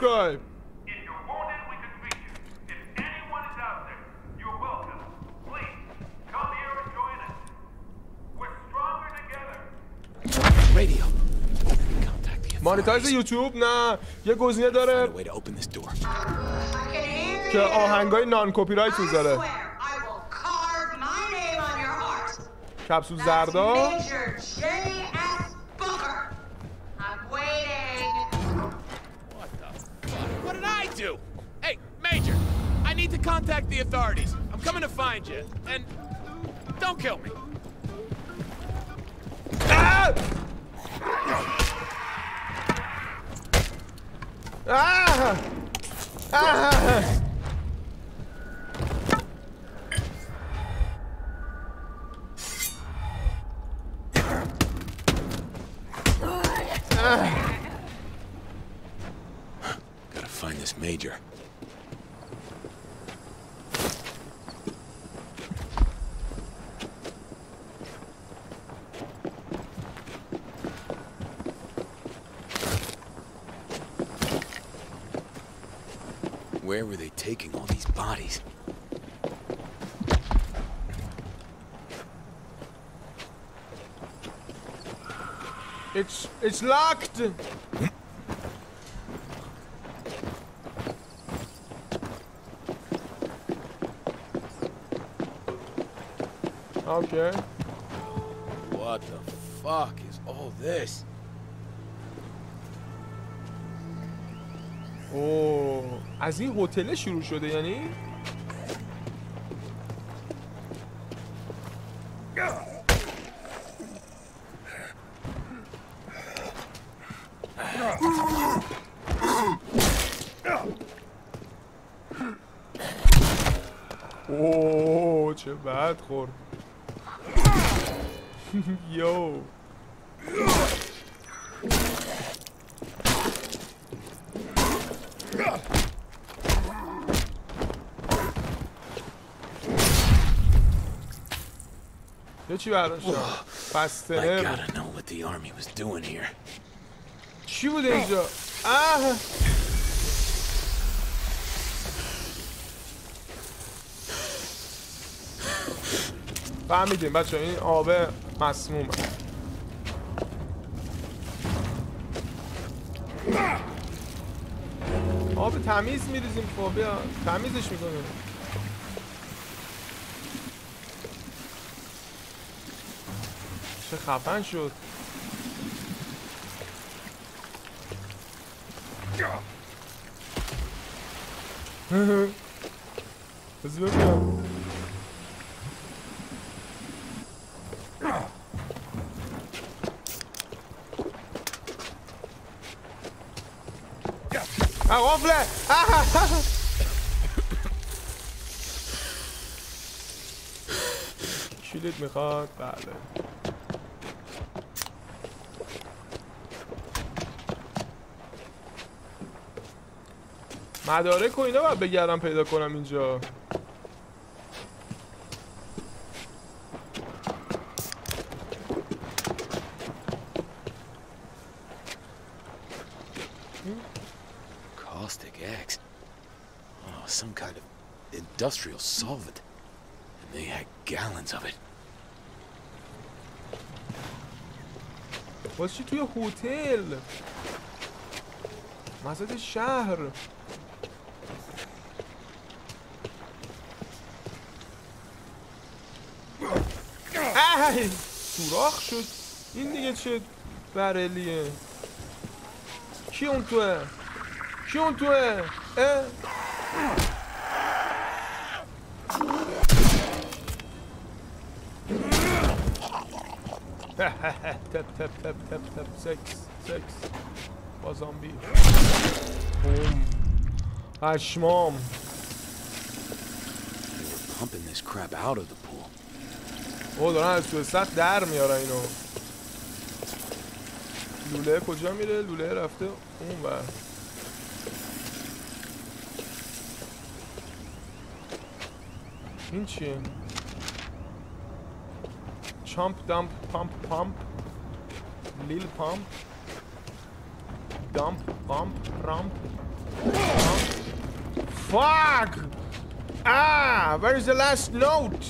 Radio. مانیتایز یوتیوب نه یه گزینه داره. Way to open this door. که آهنگای نان کپی رایت می‌ذاره کپسول زردا. Locked. Okay. What the fuck is all this? اوه از این هتل شروع شده یعنی اوه چه بد خورد یو یه چی برداشتم I بستنر gotta know what the army was doing here. چی بوده اینجا؟ اه فهمیدیم بچه این آب مسمومه. آب تمیز میریزیم خب بیا. تمیزش می‌کنیم. چه خفن شد. بذار ببینم. قفله. کلید می‌خواد؟ بله. مدارک و اینا باید بگردم پیدا کنم اینجا Caustic X. Oh, some kind of industrial solvent. And they had gallons of it. واسه توی هتل وسط شهر ای سوراخ شد. این دیگه چه برلیه کی اون توه؟ کی اون توه؟ اه؟ تپ تپ تپ تپ تپ سکس سکس. با زامبی. بوم پشمام. Pumping this crap out of the pool. او دارن از توی سخت در میارن اینو. لوله کجا میره؟ لوله رفته اون بر این چیه چامپ دامپ پامپ پامپ. لیل پامپ. دامپ پامپ رامپ. Fuck! Ah, where's the last note?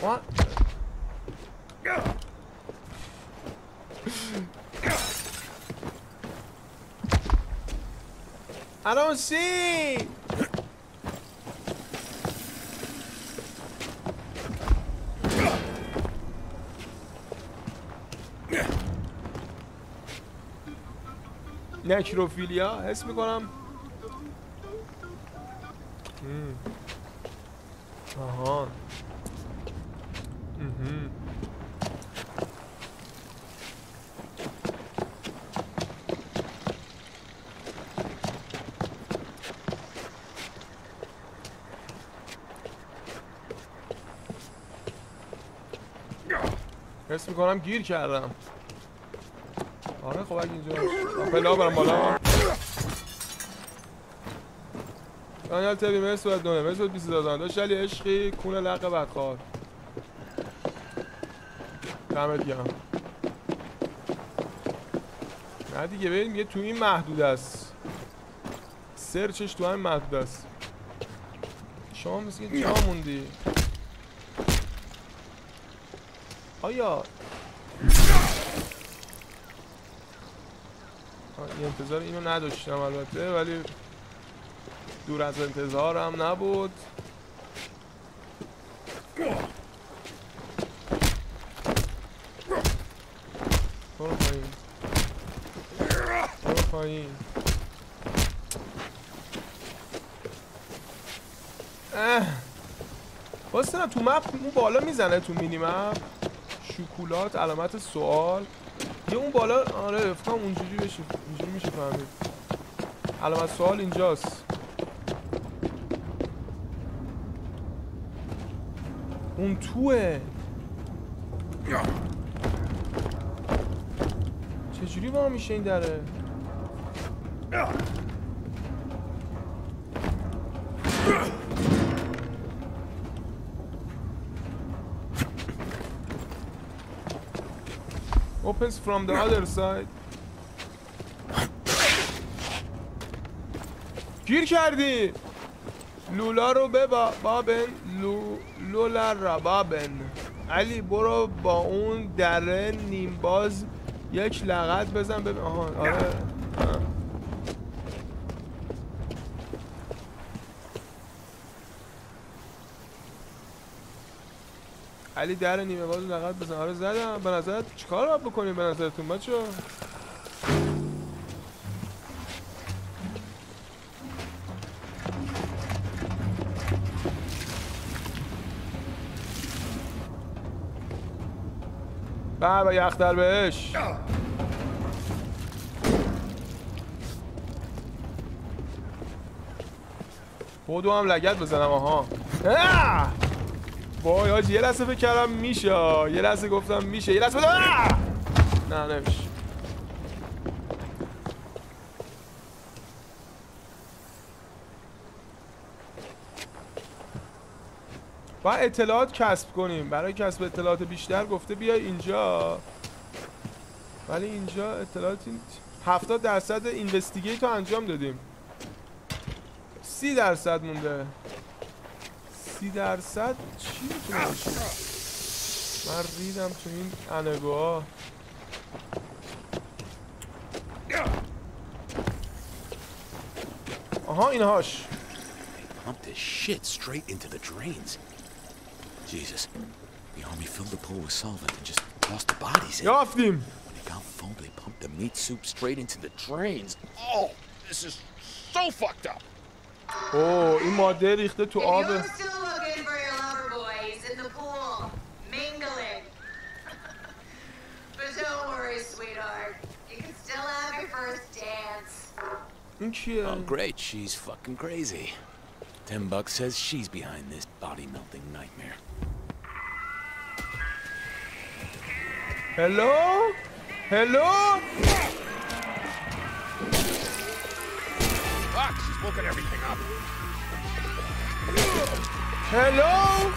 What? I don't see. نکروفیلیا حس می‌کنم آها مهم. حس می‌کنم گیر کردم. آره خب اگه اینجا پلا برم بالا. دانیال تبی مرسی باید دونه مرسی باید بیسی دادن. داشت علی عشقی کون لق بدخوار دمت گرم. نه دیگه ببین میگه تو این محدود است. سرچش تو همین محدود است. شما مثل جا موندی. آیا آه، یه انتظار اینو نداشتم البته ولی دور از انتظارم نبود. برو پایین. برو پایین. واسه تو مپ اون بالا می‌زنه تو مینی مپ؟ شکلات علامت سوال. یه اون بالا آره فکرم اونجوری اونجوری میشه فهمید. علامت سوال اینجاست. اون توه. چجوری با میشه این دره؟ opens from the other side. گیر کردی. لولا رو ببا. بابن لو لولا را بابن. علی برو با اون دره نیمباز یک لغت بزن ببین. آها آره. علی در نیمه باز لغت بزن. آره زدم. به نظرت چیکار باید بکنیم؟ به نظرتون بچه بابا یخ در بهش. خودو هم لگت بزنم آها. اه! وای یه لحظه فکر کردم میشه. یه لحظه گفتم میشه. یه لحظه! نه نمیشه. باید اطلاعات کسب کنیم. برای کسب اطلاعات بیشتر گفته بیای اینجا. ولی اینجا اطلاعات این 70 درصد اینوستیگیت رو انجام دادیم. سی درصد مونده. سی درصد چی می‌تونه من ریدم تو این انگوها آها اینهاش. Pump this shit straight into. Jesus. The army filled the pool with solvent and just tossed the bodies in. یافتیم Look how full they pumped the meat soup straight into the drains. Oh, this is so fucked up. اوه این ماده ریخته تو آب You're still looking for your lover boys in the pool, mingling. but don't worry, sweetheart. You can still have your first dance. این کیه Oh, great. She's fucking crazy. Ten bucks says she's behind this body melting nightmare. هلو هلو Fuck, she's woken everything up. هلو آه!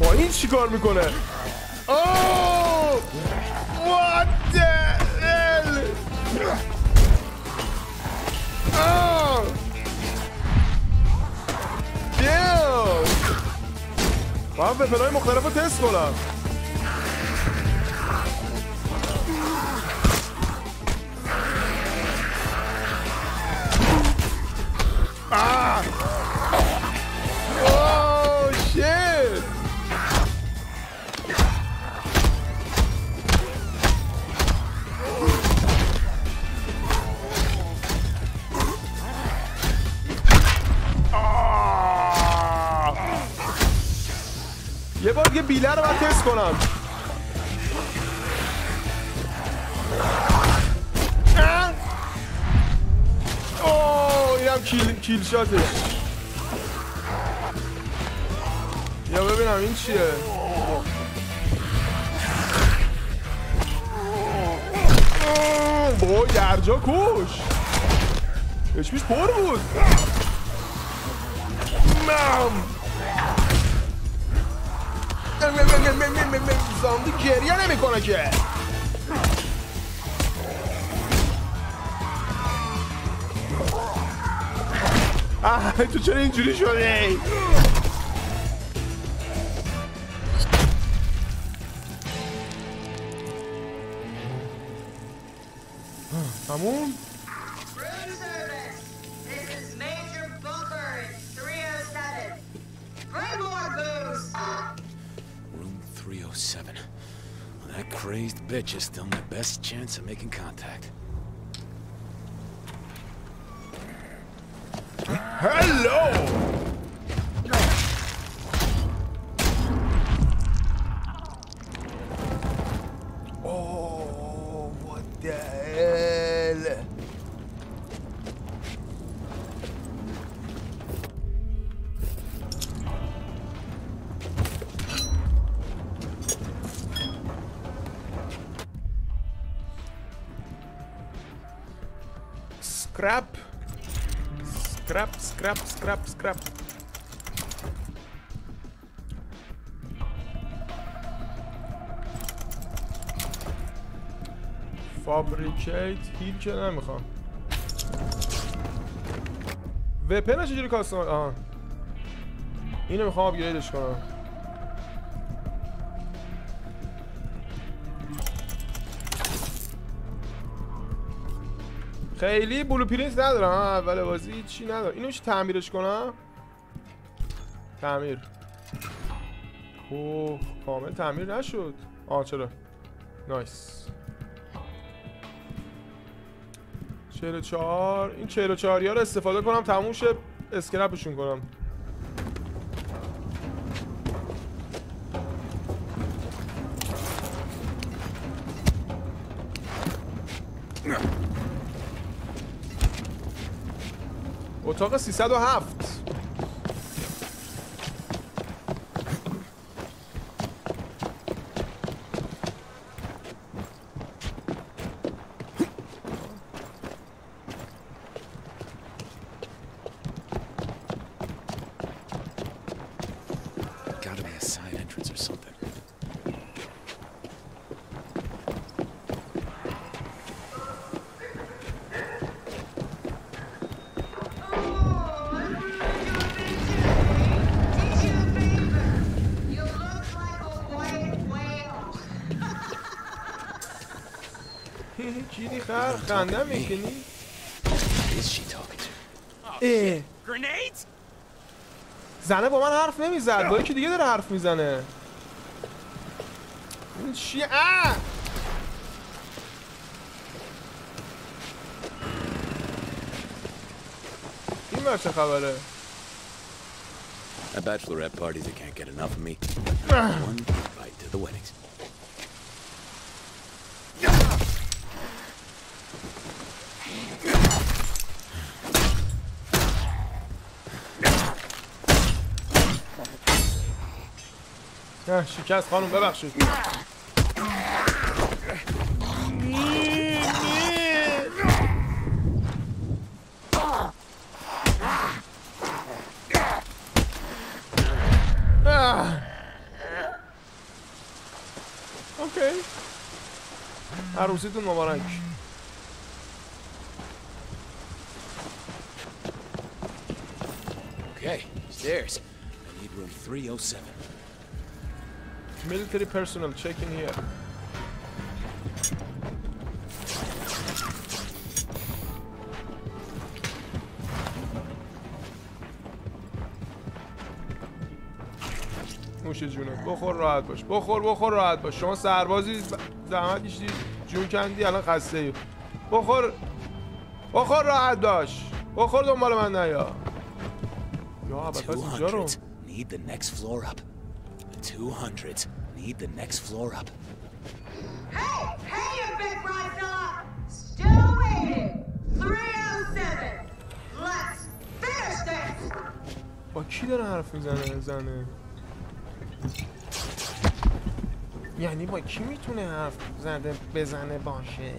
با این چیکار میکنه اوه What the hell باید وپنهای مختلف رو تست کنم. شاتش یا ببینم این چیه بابا درجا کش اشمیش پر بود مم. زامبی گریه نمی‌کنه که Major Booker in 307. Bring more booze. Room 307. Well, that crazed bitch is still my best chance of making contact. Hello! Scrap, scrap. فابریکیت هیل که نمی‌خوام. وپن چجوری کاستم آها اینو می‌خوام آپگریدش کنم. خیلی blueprint ندارم. اول بازی چی ندارم. اینو میشه تعمیرش کنم؟ تعمیر. اوه کامل تعمیر نشد. آه چرا؟ nice. 44 این 44 ها رو استفاده کنم تموم شه scrap شون کنم. اتاق 307 Gotta خنده می‌کنی Grenades? زنه با من حرف نمی‌زد با یکی دیگه داره حرف می‌زنه این چیه اه! این بر چه خبره A bachelorette parties that can't get enough of me. One invite to the weddings. شکست خانم ببخشید. اوکی عروسیتون مبارک Okay, stairs. I need room 307. Military personnel check in here. نوش جونه بخور راحت باش. بخور بخور راحت باش. شما سربازی زحمت کشیدی. جون کندی الان خسته ای. بخور بخور راحت باش. بخور دنبال من نیا. یا عبت اینجا رو. 200s need the next floor up. The 200s need the next floor up. Hey, hey, you big bright fella! Still waiting. 307. Let's finish this. با کی داره حرف می‌زنه زنه یعنی با کی می‌تونه حرف زده بزنه باشه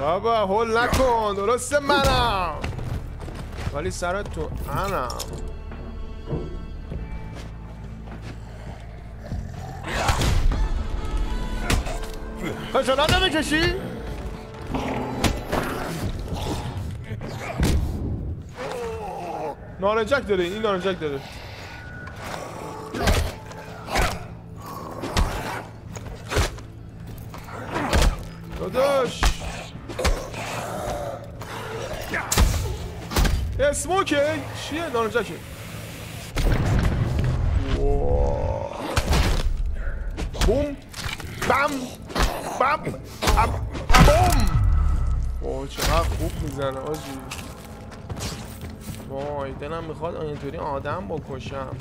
بابا هول نکن درسته منم ولی سر تو انم خشنان نمی‌کشی؟ نارنجک داره این نارنجک داره. داداش. اسموکه چیه؟ نارنجکه می‌خواد اینطوری آدم بکشم.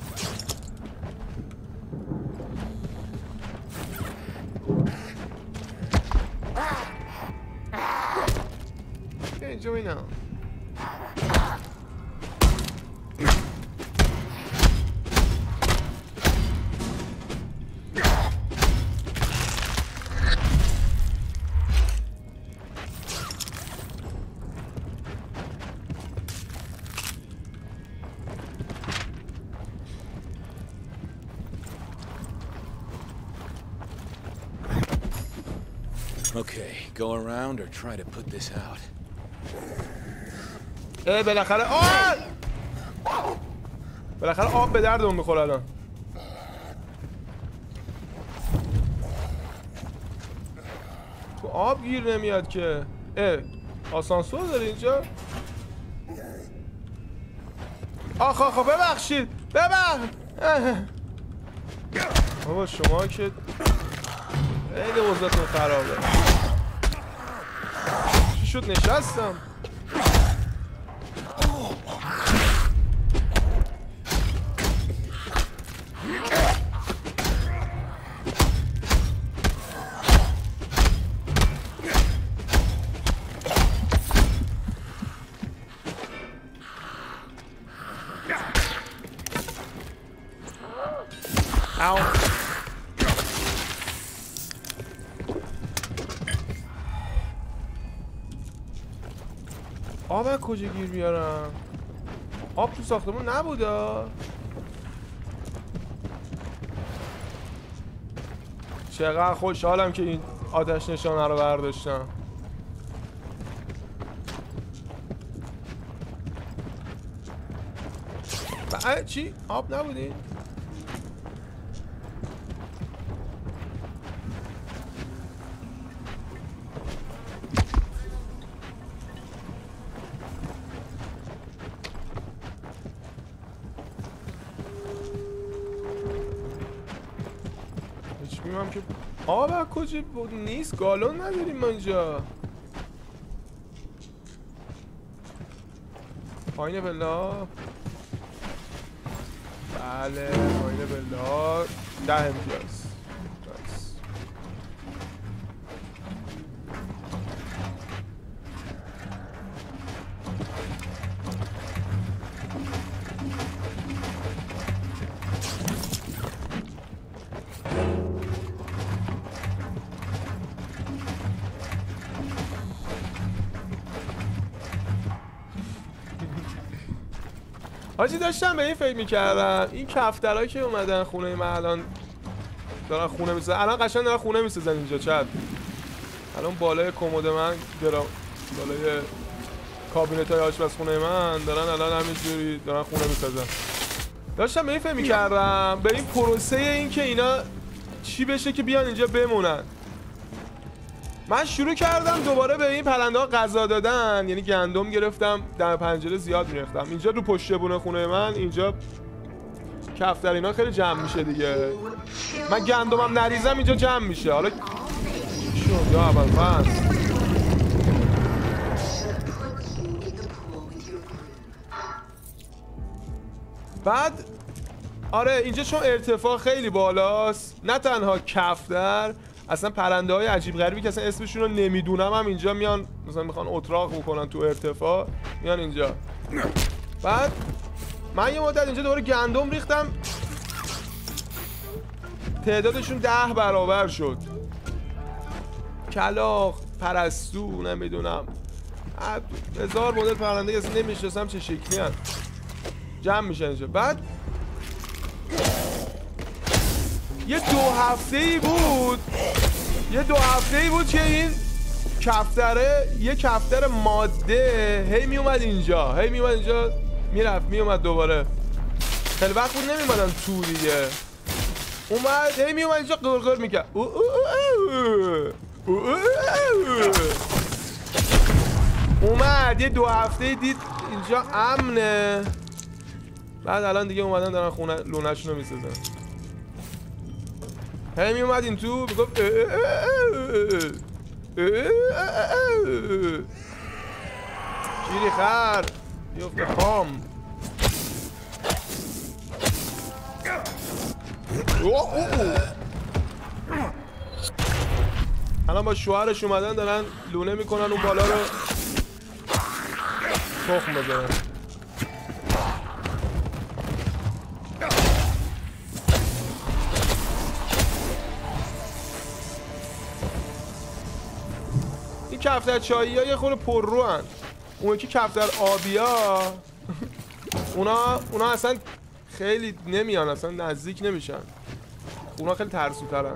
Or try to put this out. اه بالاخره آه بالاخره آب به دردمون می‌خوره الان. تو آب گیر نمیاد که. اه آسانسور داره اینجا؟ آخ آخ ببخشید ببخ اه. بابا شما که خیلی وضعتون خرابه. چی شد کجا گیر بیارم آب تو ساختمون نبودا چقدر خوشحالم که این آتش نشانه رو برداشتم چی؟ آب نبودی؟ کجا بود نیست؟ گالون نداریم ما اینجا. پایین بلا بله پایین بلا ده امتیاز. حاجی داشتم به این فکر می‌کردم. این کفترهایی که اومدن خونه من الان دارن خونه می‌سازن. الان قشنگ دارن خونه می‌سازن اینجا چند الان بالای کمد من درا بالای کابینت های آشپزخونه من دارن الان همینجوری دارن خونه می‌سازن. داشتم به این فکر می‌کردم به این پروسه این که اینا چی بشه که بیان اینجا بمونن. من شروع کردم دوباره به این پرنده ها غذا دادن. یعنی گندم گرفتم در پنجره زیاد می‌رفتم اینجا رو پشت بونه خونه من اینجا کفتر اینا خیلی جمع میشه دیگه. من گندمم نریزم اینجا جمع میشه. حالا اونجا اول پس بعد آره اینجا چون ارتفاع خیلی بالاست نه تنها کفتر اصلا پرنده های عجیب غریبی که اصلا اسمشون رو نمی‌دونم هم اینجا میان مثلا می‌خوان اتراق بکنن تو ارتفاع میان اینجا. بعد من یه مدت اینجا دوباره گندم ریختم. تعدادشون ده برابر شد. کلاق پرستو نمی‌دونم. هزار مدل پرنده که نمی‌شناسم چه شکلی هم جمع میشن اینجا. بعد یه دو هفته ای بود. یه دو هفته ای بود که این کفتره یه کفتر ماده هی می اومد اینجا هی می اومد اینجا می‌رفت می اومد دوباره. خیلی وقت بود نمیمدن تو دیگه. اومد هی می اومد اینجا قرقر می‌کرد. او او او او او او. اومد یه دو هفته دید اینجا امنه. بعد الان دیگه اومدن دارن خونه لونهشون رو می‌سازن هی می اومد این تو می‌گفت شیری خر یفت خام الان با شوهرش اومدن دارن لونه می‌کنن اون بالا رو تخم بزنن کفتر چایی ها یه خورده پر رو هن. اون یکی کفتر آبی ها اونا اونا اصلا خیلی نمیان اصلا نزدیک نمیشن اونا خیلی ترسو ترن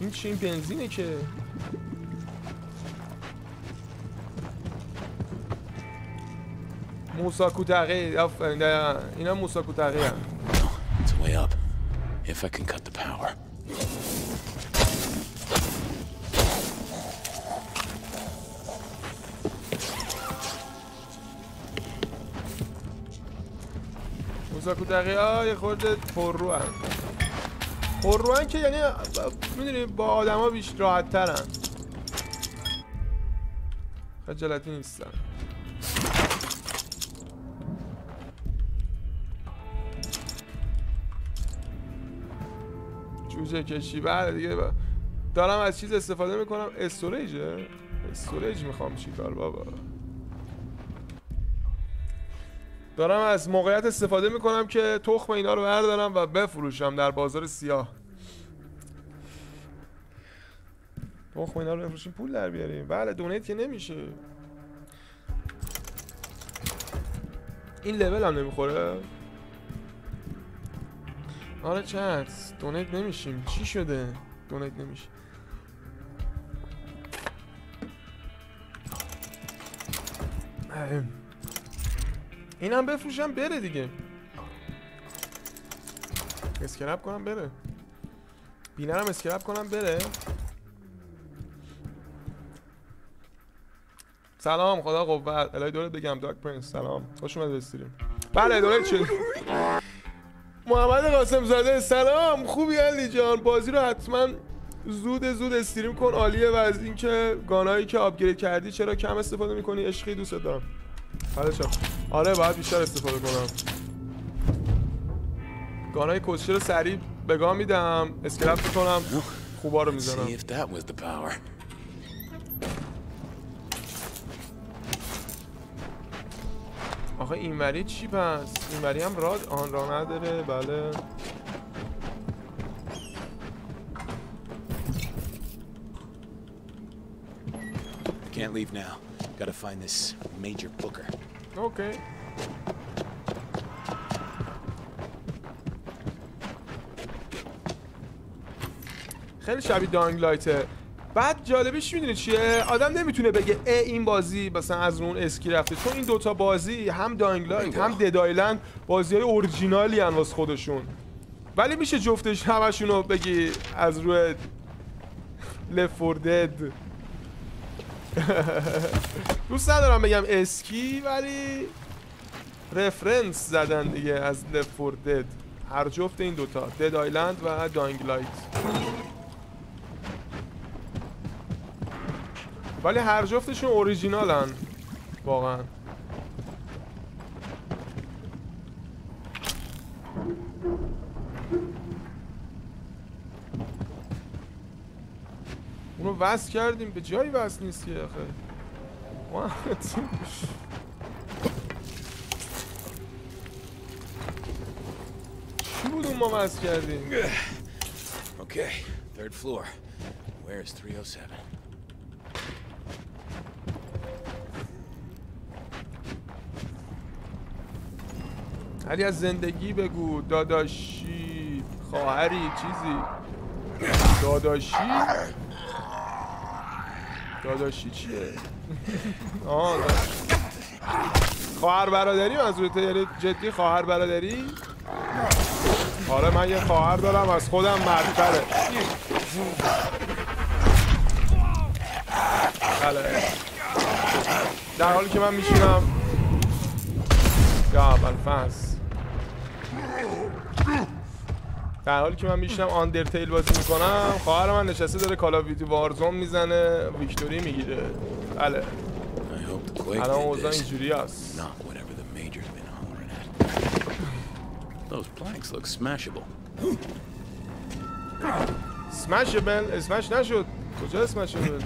این چی این بنزینه که موسا کوتقی آفرین. اینا موسا کوتقی power. موسا کوتقی ها یه خورده پر رو هن پر رو هن که یعنی می‌دونی با آدما بیش راحت ترن خجالتی نیستن. جوجه کشی. بله دیگه با. دارم از چیز استفاده می‌کنم. استوریجه؟ استوریج می‌خوام چیکار بابا؟ دارم از موقعیت استفاده می‌کنم که تخم اینا رو بردارم و بفروشم در بازار سیاه. تخم اینا رو بفروشیم پول در بیاریم. بله دونیت که نمیشه. این لول هم نمی‌خوره؟ آره چت donate نمیشیم. چی شده؟ donate نمیشه. اینم بفروشم بره دیگه. scrap کنم بره. اینم scrap کنم بره. سلام خدا قوت. الهی دورت بگم Dark Prince. سلام. خوش اومد stream. بله دورت چه؟ محمد قاسم زاده سلام. خوبی علی جان. بازی رو حتما زود زود استریم کن. عالیه و از اینکه گانایی که آپگرید کردی چرا کم استفاده می‌کنی؟ عشقی دوست دارم. حالشم آره باید بیشتر استفاده کنم. گانای کشی رو سریع به گام میدم. اسکلپ می‌کنم. خوبا رو می‌زنم. آخه اینوری چی پس؟ اینوری هم راه در رو نداره. بله. Can't leave now. Gotta find this Major Booker. OK خیلی شبیه Dying Light ه. بعد جالبش می‌دونی چیه؟ آدم نمی‌تونه بگه ا این بازی مثلا از اون اسکی رفته. چون این دوتا بازی هم Dying Light هم Dead Island بازی های اورجینالی هن واسه خودشون. ولی میشه جفتش همشون رو بگی از روی Left 4 Dead دوست ندارم بگم اسکی ولی reference زدن دیگه از Left 4 Dead هر جفت این دوتا Dead Island و Dying Light ولی هر جفتشون اوریجینالن واقعا. وصل کردیم به جایی وصل نیست که آخه? چی بود اون ما وصل کردیم Okay, third floor. Where's 307? علی از زندگی بگو داداشی خواهری چیزی داداشی داداشی چیه؟ آه خواهر برادری منظورته یعنی جدی خواهر برادری؟ آره من یه خواهر دارم از خودم مردتره بله. در حالی که من میشینم. یا فنس در حالی که من میشینم آندرتیل بازی می‌کنم خواهر من نشسته داره کالا ویدیو وارزون می‌زنه ویکتوری می‌گیره بله الان اوضاع. اینجوری هست. Those planks look smashable. اسمشبل اسمش نشد کجا اسمشبل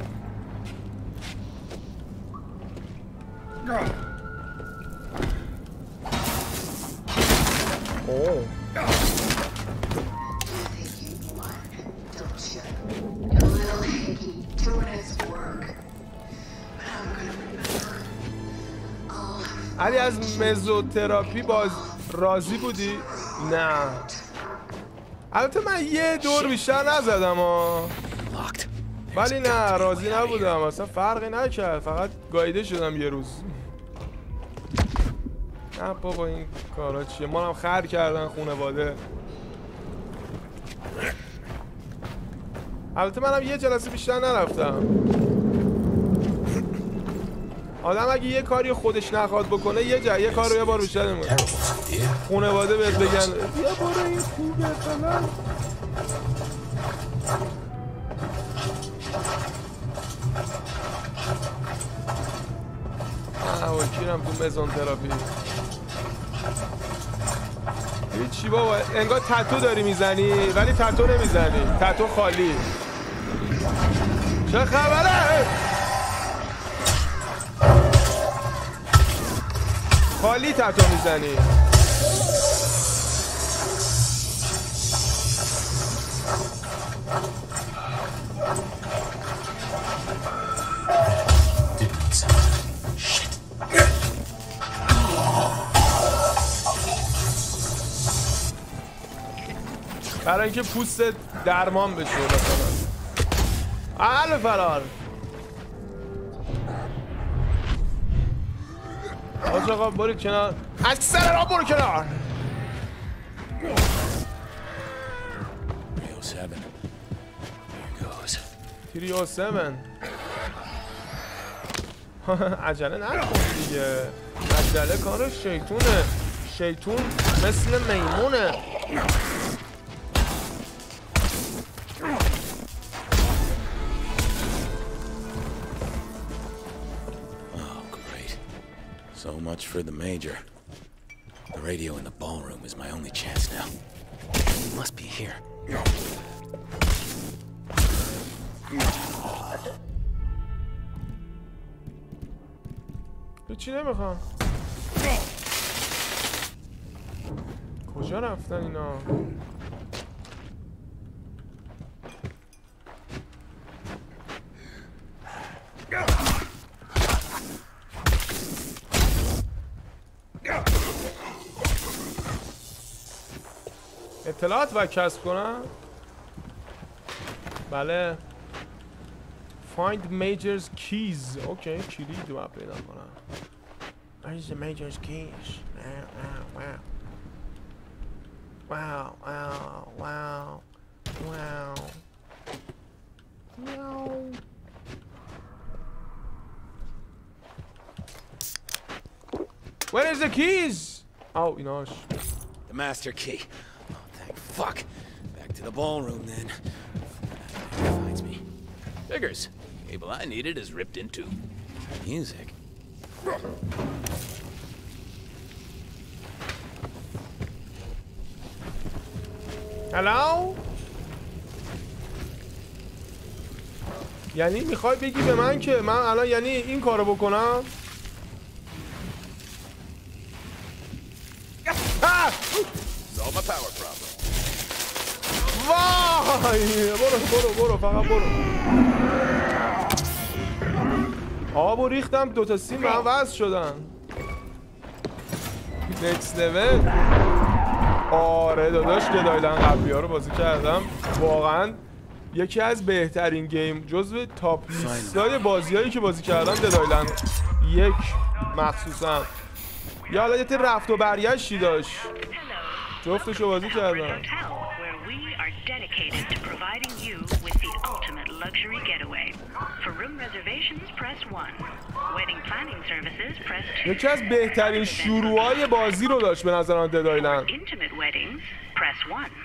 اوه علی از مزوتراپی باز راضی بودی؟ نه. البته من یه دور بیشتر نزدم ها. ولی نه راضی نبودم. اصلا فرقی نکرد. فقط گایده شدم یه روز. نه بابا این کارا چیه؟ ما هم خر کردن خونواده. البته منم یه جلسه بیشتر نرفتم. آدم اگه یه کاری خودش نخواد بکنه یه جا یه کار رو یه بار بیشتر نمی‌کنه خونواده بهت بگن. یه بار این خوبه فلان آه کیرم تو مزون تراپی. چی بابا انگار تتو داری می‌زنی ولی تتو نمی‌زنی. تتو خالی. چه خبره؟ خالی تتو می‌زنی. برای اینکه پوست درمان بشه مثلا. اهل فرار آج آقا برو کنار اکثر را برو کنار 307. There goes. 307 عجله نکن دیگه. عجله کار شیطونه. شیطون مثل میمونه. So much for the Major. The radio in the ballroom is my only chance now. He must be here. چی نمیخوام کجا رفتن اینا اطلاعات و کسب کنم بله Find Major's keys اوکی کلید باید پیدا کنم Where's the Major's keys? Wow, wow, wow. Wow, wow. Where is the keys? Oh, you know. The master key. Oh, thank fuck. Back to the ballroom then. Finds me. Figures. Cable I needed is ripped in two. Music. Hello? یعنی میخوای بگی به من که من الان یعنی این کارو بکنم آه! Solve my power problem. وای! برو برو برو فقط برو. آبو ریختم دوتا سیم به هم وصل شدن. نکس لول آره داداش گدایلن قبلی ها رو بازی کردم. واقعا یکی از بهترین گیم جزو تاپ لیستای بازی هایی که بازی کردم ددایلن یک مخصوصا. یه حالت رفت و برگشتی داشت. جفتشو بازی کردم. Luxury getaway. For room reservations, press 1. Wedding planning services, press 2. یکی از بهترین شروعای بازی رو داشت به نظر من ددایلند Intimate weddings, press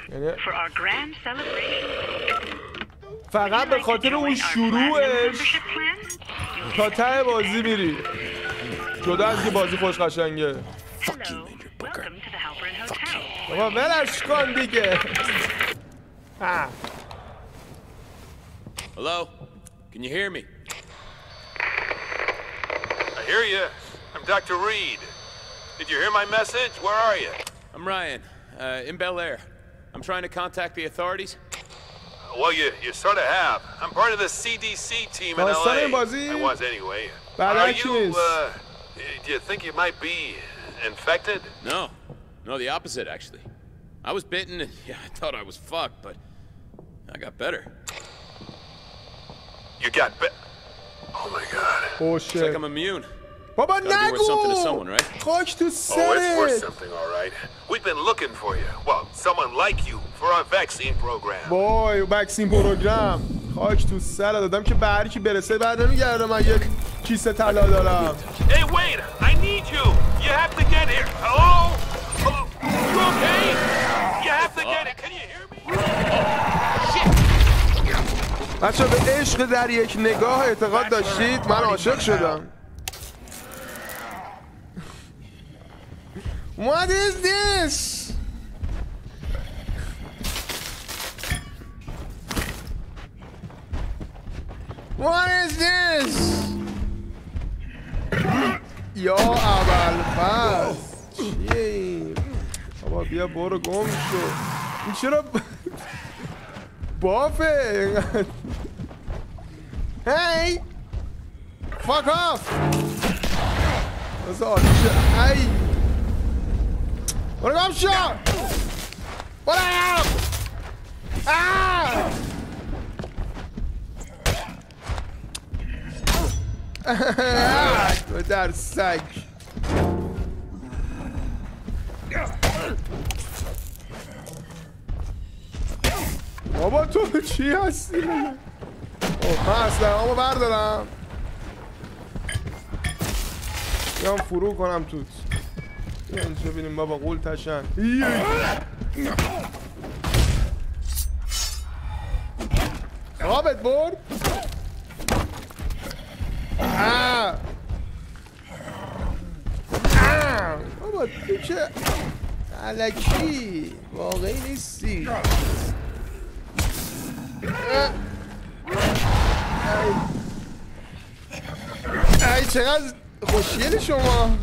1. یعنی For our grand celebration, فقط به خاطر اون شروعش تا ته بازی میری جدا از که بازی خوش قشنگه. بابا ولش کن دیگه ها. Hello? Can you hear me? I hear you. I'm Dr. Reed. Did you hear my message? Where are you? I'm Ryan, uh, in Bel Air. I'm trying to contact the authorities. Uh, well, you, you sort of have. I'm part of the CDC team in LA. I was anyway. Are you, uh, do you think you might be infected? No. No, the opposite, actually. I was bitten, and yeah, I thought I was fucked, but I got better. You got bit. Oh my god. Oh Looks like I'm immune. بابا Gotta be worth something to someone, نگو right? خاک تو Oh, it's worth سرت something, all right. We've been looking for you. Well, someone like you for our vaccine program. وای وکسین پروگرام خاک تو سر دادم که به هر کی برسه بعد نمیگردم من یک کیسه طلا دارم Hey, wait! I need you! You have to get here! Hello? Hello? You okay? You have to get it! Can you hear بچه به عشق در یک نگاه اعتقاد داشتید من عاشق شدم What is this? What is this? یا اول فصل چیه؟ بابا بیا برو گم شو این چرا ب- بافه اینقدر هی فاک آف بذار آتیشه ای برو گم شو برو آه! آه! تو در سگ بابا تو چی هستی؟ خب من اصلا بردارم. بیام فرو کنم توت اینجا ببینیم بابا قول تشن. خوابت برد. بابا تو که علکی؟ واقعی نیستی. ای چقدر خوشگل شما.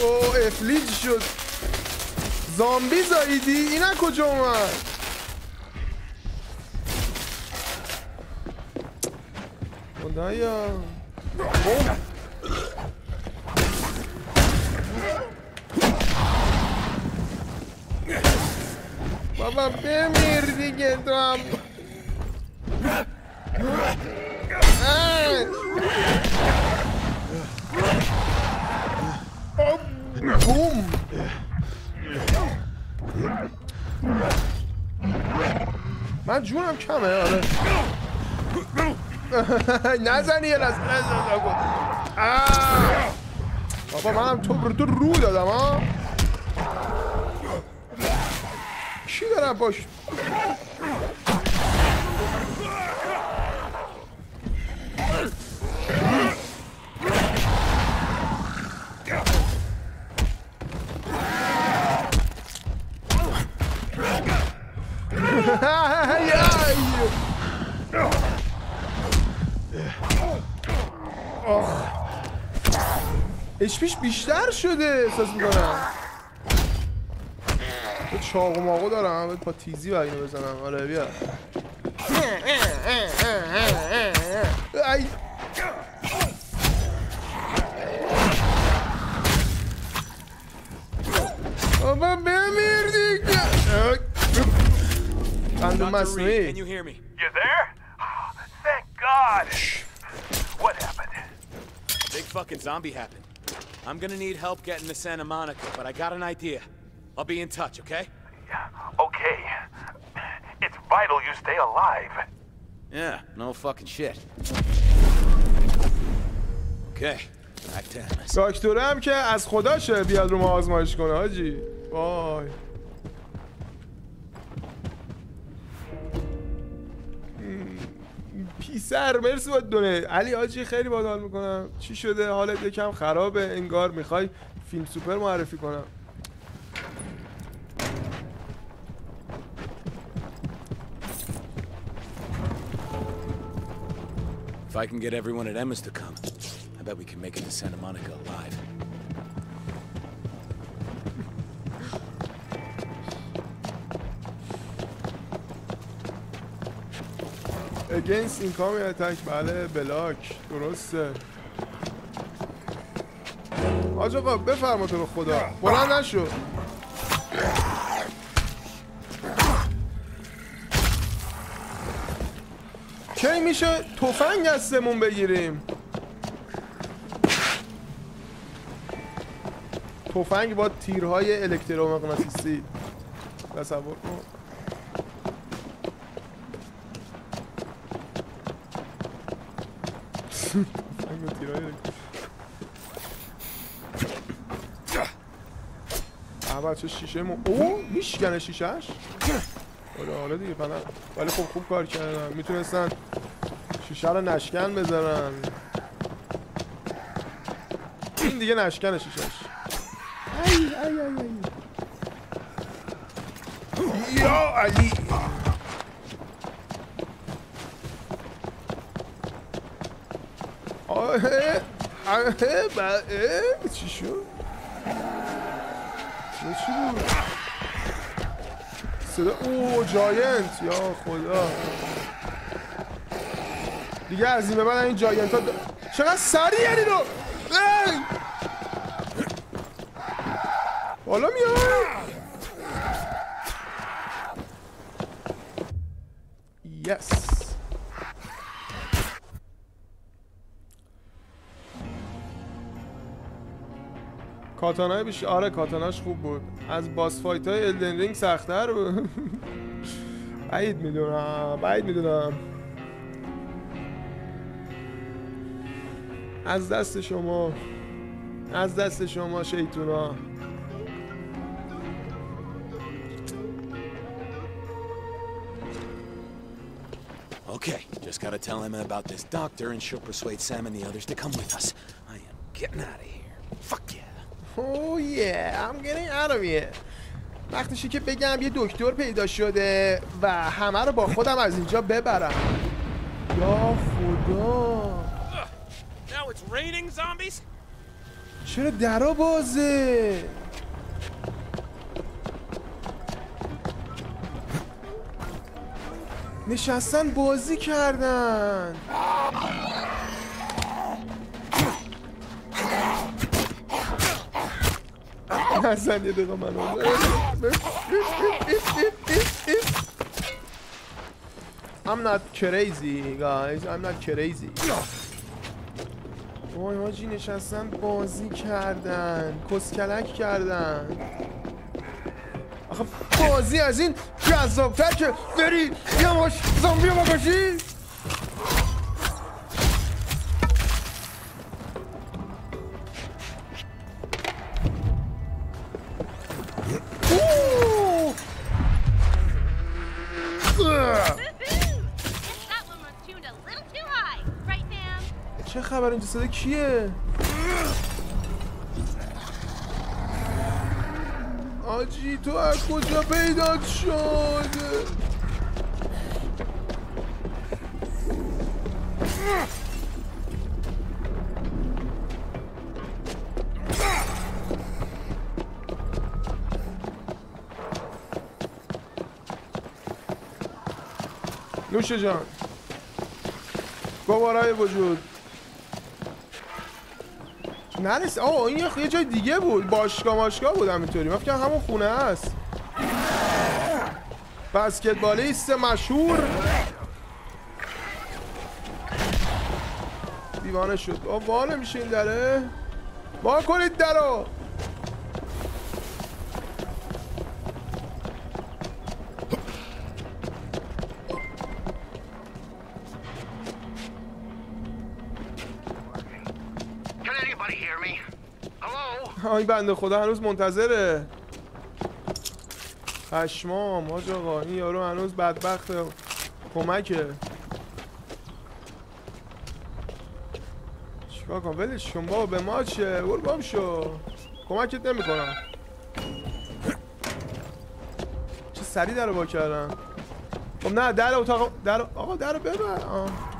او افلیج شد. زامبی زاییدی؟ این از کجا اومد؟ خدایا اوه. بابا بمیر دیگه تو هم اه. آب. بوم من جونم کمه آره نزنی یه نزن. بابا منم تو تو رو دادم ها چی دارم باش؟ اشپیش بیشتر شده احساس می‌کنم. تو چاقو ماقو دارم باید با تیزی و اینو بزنم. آره بیا. ای. بابا بمیر دیگه قند Dr. Reed, مصنوعی can you hear me? You there? Thank God. What happened? Big fucking zombie happened. I'm gonna need help getting to Santa Monica, but I got an idea. I'll be in touch, okay? Okay. It's vital you stay alive. Yeah, no fucking shit. Okay, back to Amos. دکتره هم که از خداشه بیاد رو ما آزمایش کنه حاجی وای پیسر مرسی با دونه. علی حاجی خیلی باحال حال می‌کنم. چی شده؟ حالت یکم خرابه. انگار می‌خوای فیلم سوپر معرفی کنم. If I can get everyone at Emma's to come, I bet we can make it to Santa Monica alive. Against incoming attack بله بلاک درسته. آج آقا بفرما تو رو خدا. بلند نشو. کی میشه تفنگ دستمون بگیریم؟ تفنگ با تیرهای الکترومغناطیسی. تصور کن. با تیرهای الکترومغناطیسی بچه شیشه مو او میشکنه شیشهش آره آره دیگه فقط. ولی خب خوب کار کردن. می‌تونستن شیشه رو نشکن بذارن. این دیگه نشکنه شیشهش ای ای ای ای. یا علی آه آه با- اه، چی شد؟ چی بود؟ صدا او جاینت. یا خدا. دیگه از این به بعد این جاینت ها چقدر سریع یعنی رو ای! بالا میاد. کاتانای بیش آره کاتاناش خوب بود از باس فایت های الدن رینگ سختتر بود بعید می‌دونم بعید می‌دونم از دست شما از دست شما شیطونا Okay, just gotta tell Emma about this doctor and she'll persuade Sam and the others to come with us. I am getting out of. Yeah, I'm getting out of here. وقتشه که بگم یه دکتر پیدا شده و همه رو با خودم از اینجا ببرم. یا خدا? چرا درا بازه؟ نشستن بازی کردن. نزن یه دقیقه منو. I'm not crazy guys. I'm not crazy. وای حاجی نشستن بازی کردن. کسکلک کردن. آخه بازی از این جذابتر که بری یه ماش زامبی رو بکشی؟ اینجا صدا کیه؟ آجی تو از کجا پیدا شد؟ نوش جان گوارای وجود نرس آه این یه- جای دیگه بود. باشگاه ماشگاه بود همینطوری. من فکر همون خونه است بسکتبالیست مشهور. دیوانه شد. آه وا نمیشه این دره. وا کنید درو. این بنده خدا هنوز منتظره. پشمام حاج آقا این یارو هنوز بدبخت کمکه. چیکار کنم؟ ولش کن بابا به ما چه برو بام شو. کمکت نمی‌کنم. چه سری در با کردم. خب نه در اتاق در آقا در ببر. آه.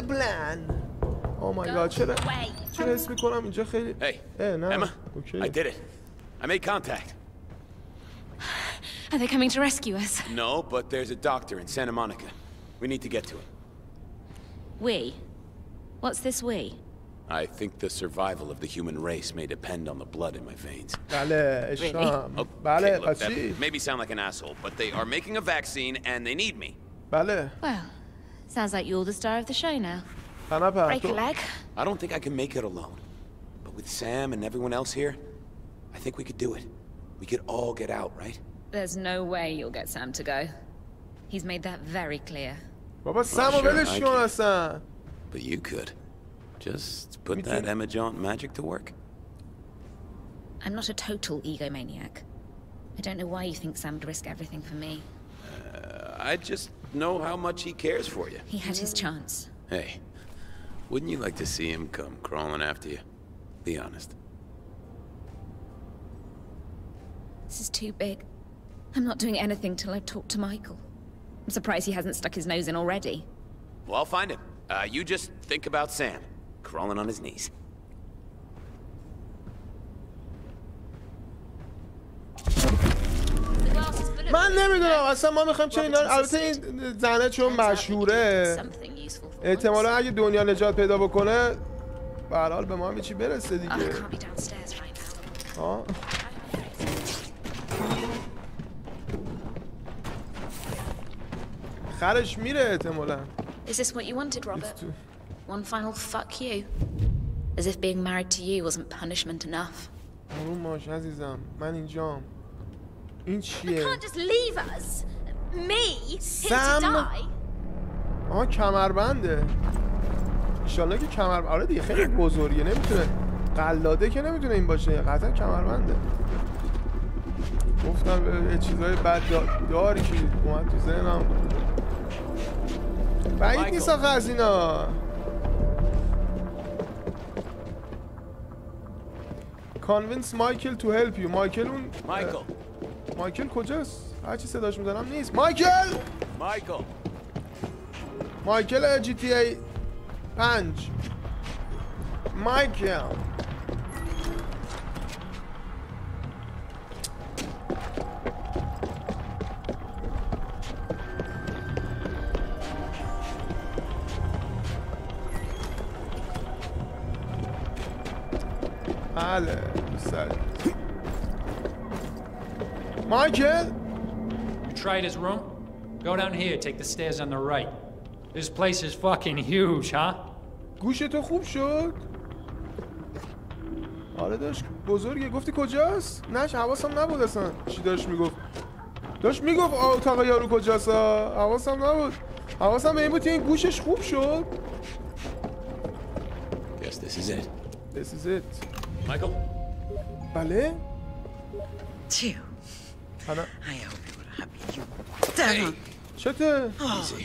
the plan Oh my god چرا چرا اسم میکنم اینجا خیلی Hey, اه نه Emma, اوکی I did it. I made contact. Are they coming to rescue us? No, but there's a doctor in Santa Monica. We need to get to him. We? What's this we? I think the survival of the human race may depend on the blood in my veins. بله اشتام Okay, بله look, پس that چی maybe sound like an asshole, but they are making a vaccine and they need me. بله Well, Sounds like you're the star of the show now. Break a leg. I don't think I can make it alone. But with Sam and everyone else here, I think we could do it. We could all get out, right? There's no way you'll get Sam to go. He's made that very clear. But Sam sure velişiyorsun. But you could. Just put that Emma magic to work. I'm not a total egomaniac. I don't know why you think Sam would risk everything for me. Uh, I just know how much he cares for you. He had his chance. Hey, wouldn't you like to see him come crawling after you? Be honest. This is too big. I'm not doing anything till I've talked to Michael. I'm surprised he hasn't stuck his nose in already. Well, I'll find him. Uh, you just think about Sam, crawling on his knees. من نمی‌دونم اصلا ما می‌خوایم چه اینا البته این زنه چون مشهوره احتمالا اگه دنیا نجات پیدا بکنه به حال به ما هم چی برسه دیگه آه. خرش میره احتمالا Is this what you wanted, Robert? One final fuck you? As if being married to you wasn't punishment enough. باش عزیزم من اینجام این چیه؟ Can't just leave us! Me? Here to Sam! die? آها کمربنده. ایشالله که کمر آره دیگه خیلی بزرگه. نمی‌تونه قلاده که نمی‌تونه این باشه. قطعا کمربنده. گفتم یه چیزای بد دا- داری که اومد تو ذهنم. بعید نیست آخه از اینا. Convince Michael to help you. مایکل اون مایکل کجاست؟ هرچی صداش می‌زنم نیست. مایکل! مایکل. مایکل جی تی ای پنج. مایکل. مایکل You tried his room? Go down here, take the stairs on the right. This place is fucking huge, huh? گوش تو خوب شد آره داشت بزرگه گفتی کجاست نه حواسم نبود اصلا چی داشت می‌گفت داشت می‌گفت اتاق یارو کجاست. حواسم نبود حواسم به این بود این گوشش خوب شد Guess this is it. This is it Michael? بله Two. Ana... I only would happy. you down. Hey. Shut up. Oh,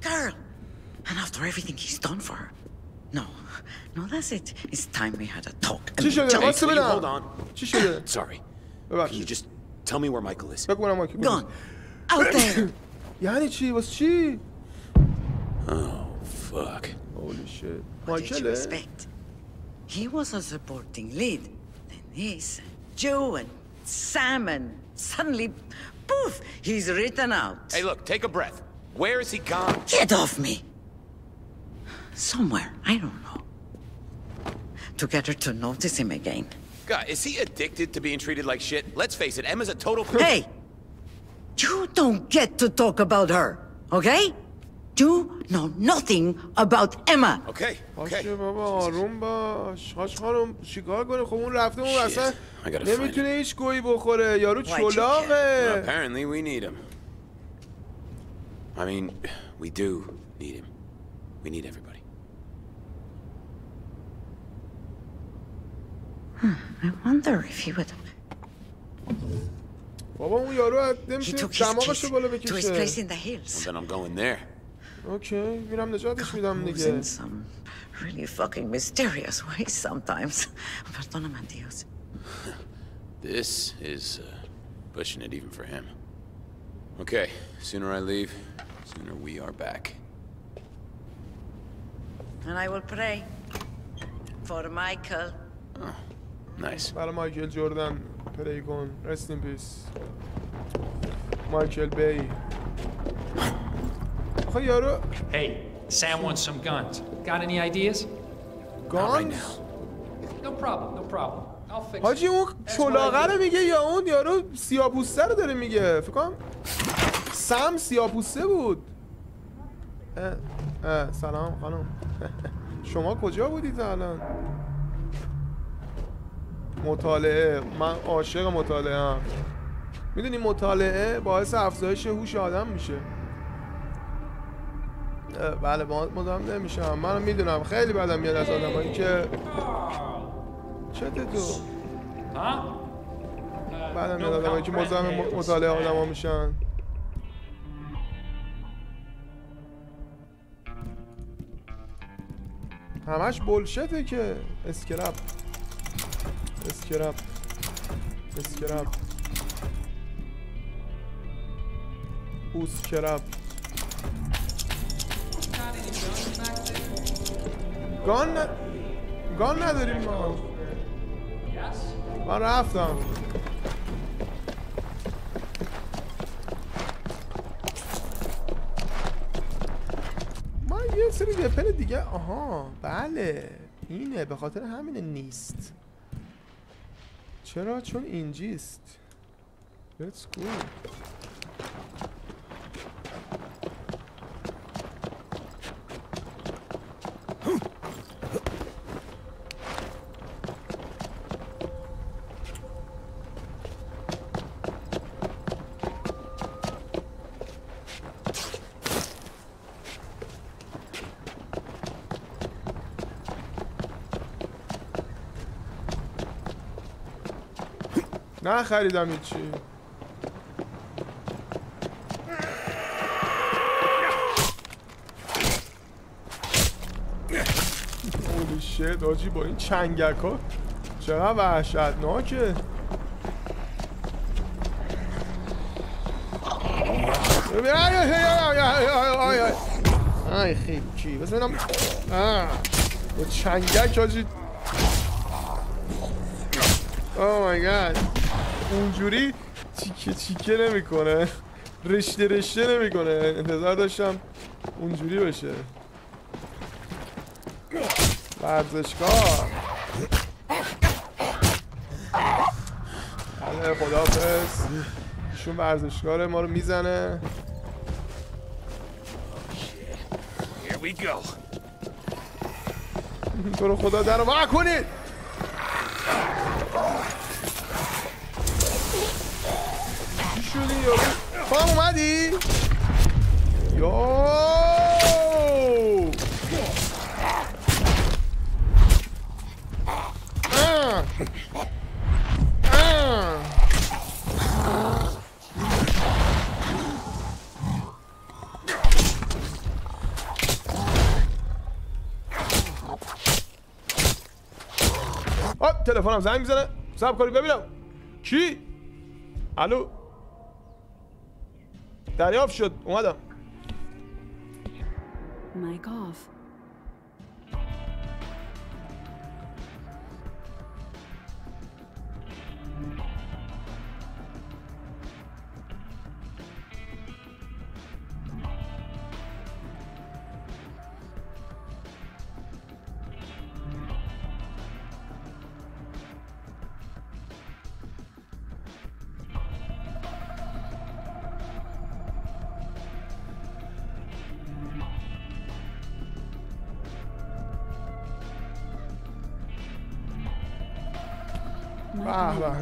girl. And after everything he's done for her. No, no, that's it. It's time we had a talk. Çişöyle, what's the matter? Hold on. Çişöyle. Sorry. Can you just tell me where Michael is? Gone. Out there. yani she was she. Oh fuck. Holy shit. What did you expect? He was a supporting lead. Then this, Joe and Sam and suddenly, poof, he's written out. Hey, look, take a breath. Where is he gone? Get off me! Somewhere, I don't know. To get her to notice him again. God, is he addicted to being treated like shit? Let's face it, Emma's a total. Hey! You don't get to talk about her, okay? You know nothing about Emma. Okay, باشه بابا آروم باش هاش خانم چیکار کنه خب اون رفته اون اصلا I gotta find نمیتونه هیچ گویی بخوره یارو Why'd you چلاقه Apparently, we need him. I mean, we do need him. We need everybody. I wonder if he would. بابا اون یارو He نمیتونه took his دماغشو kids بالا to his place بکشه in the hills. Then I'm going there. اوکی میرم نجاتش میدم Moves دیگه in some really fucking mysterious ways sometimes. Perdóname, Dios. This is uh, pushing it even for him. Okay, sooner I leave, sooner we are back. And I will pray for Michael. Nice. برای مایکل جوردن پلی کن رست این پیس مایکل بی آخه یارو Hey, Sam wants some guns. Got any ideas? گان No problem, no problem. I'll fix حاجی it. اون چلاقه. رو میگه یا اون یارو سیاپوسته رو داره میگه فکر کنم سم سیاپوسته بود اه، اه، سلام خانم شما کجا بودید الان مطالعه من عاشق مطالعه هم می‌دونی مطالعه باعث افزایش هوش آدم میشه بله ما مدام نمیشم. من می‌دونم. خیلی بدم میاد از آدم که چته تو? Uh, بعدم میاد آدمایی که مزاحم. مطالعه آدما میشن. همش bullshit ه که. scrap scrap scrap و scrap gun. gun نداریم ما. من رفتم. من یه سری وپن دیگه آها بله اینه به خاطر همینه نیست. چرا؟ چون اینجیست. Let's go نه خریدم هیچی اولی شت آجی با این چنگک ها چقدر وحشتناکه. آی بس آه. با چنگک آجی. او مای گاد اونجوری تیکه تیکه نمی‌کنه. رشته رشته نمی‌کنه. انتظار داشتم اونجوری بشه ورزشگاه. بله خدافز ایشون ورزشکار ما رو می‌زنه. تو رو خدا در رو کنید چی شدی یارو خواهم اومدی یا آه. آه. آب تلفنم زنگ می‌زنه صبر کنید ببینم کی الو دریافت شد اومدم Mic off.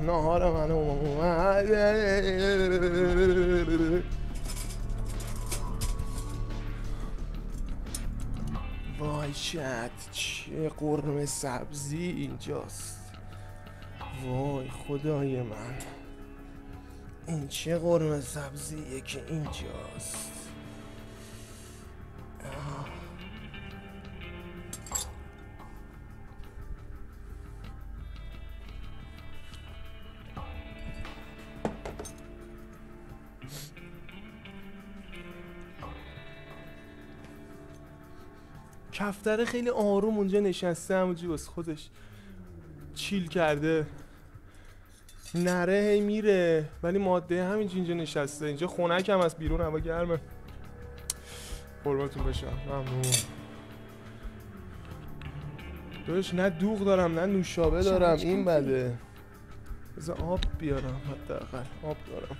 نهار من اومد وای چت چه قرمه سبزی اینجاست. وای خدای من این چه قرمه سبزیه که اینجاست. کفتره خیلی آروم اونجا نشسته همونجی واسه خودش چیل کرده. نره هی میره ولی ماده همینجا اینجا نشسته. اینجا خونک هم از بیرون هوا گرمه. قرباتون بشم. ممنون. دوش نه دوغ دارم نه نوشابه دارم. این بده. بذار آب بیارم حداقل. آب دارم.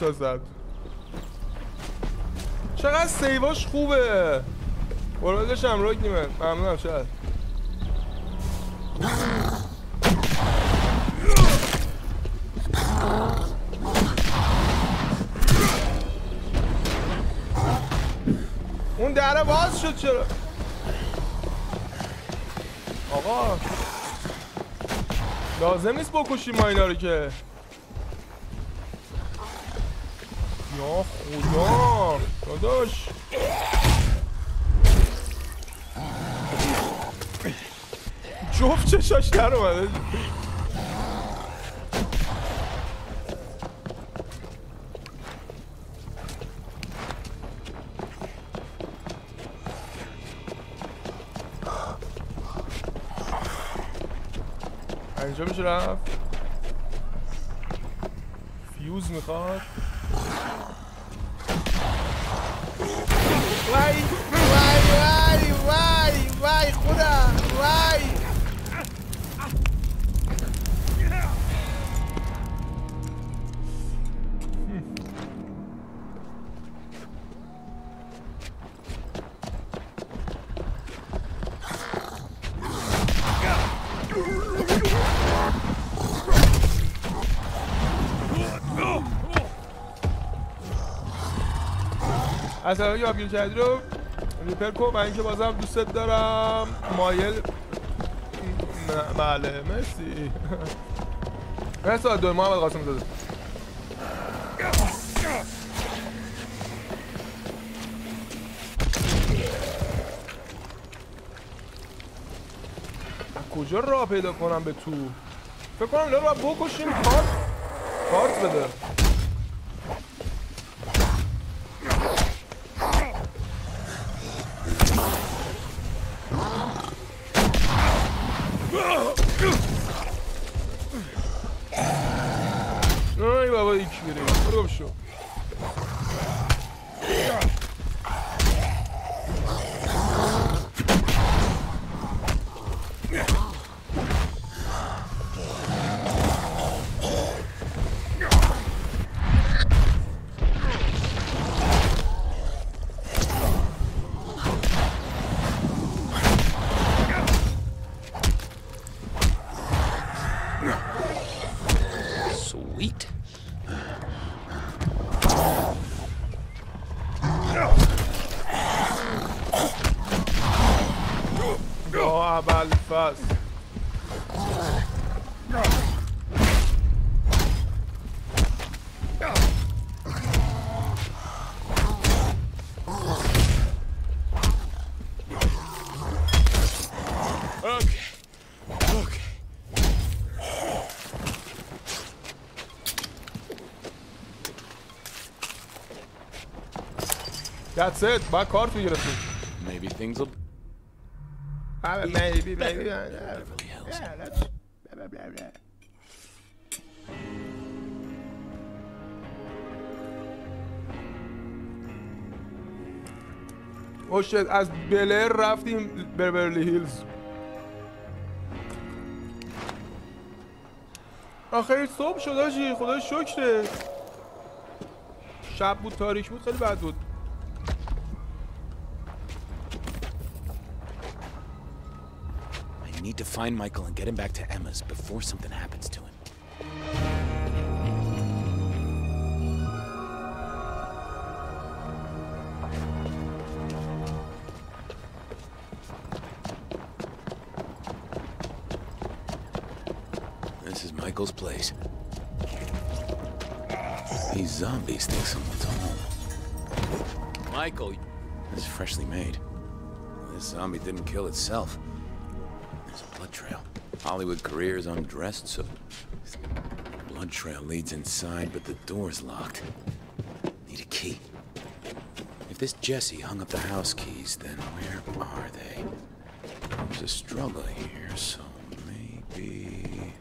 تا زد. چقدر سیواش خوبه. قربانش هم روک نیمه ممنونم شاید. اون دره باز شد چرا؟ آقا. لازم نیست بکشیم ما اینا رو که. خدا داداش. جفت چشاش در اومده. اینجا میشه رفت فیوز می‌خواد. از طرف یابگیر کردی رو. ریپر کن من اینکه بازم دوستت دارم. مایل. بله مرسی. مرسی دو محمد قاسم داده. از کجا راه پیدا کنم به تو؟ فکر کنم اینا رو بکشیم کارت. کارت بده. That's it. باید کارت بگرفتیم Maybe things will. maybe maybe yeah let's blah, blah, blah, blah. او شت از بلر رفتیم بربرلی هیلز آخه صبح شد آجی خدا شکره شب بود تاریک بود خیلی بد بود. To find Michael and get him back to Emma's before something happens to him. This is Michael's place. These zombies think someone's home. Michael, it's freshly made. This zombie didn't kill itself. Hollywood career is undressed, so blood trail leads inside, but the door's locked. Need a key. If this Jesse hung up the house keys, then where are they? There's a struggle here, so maybe.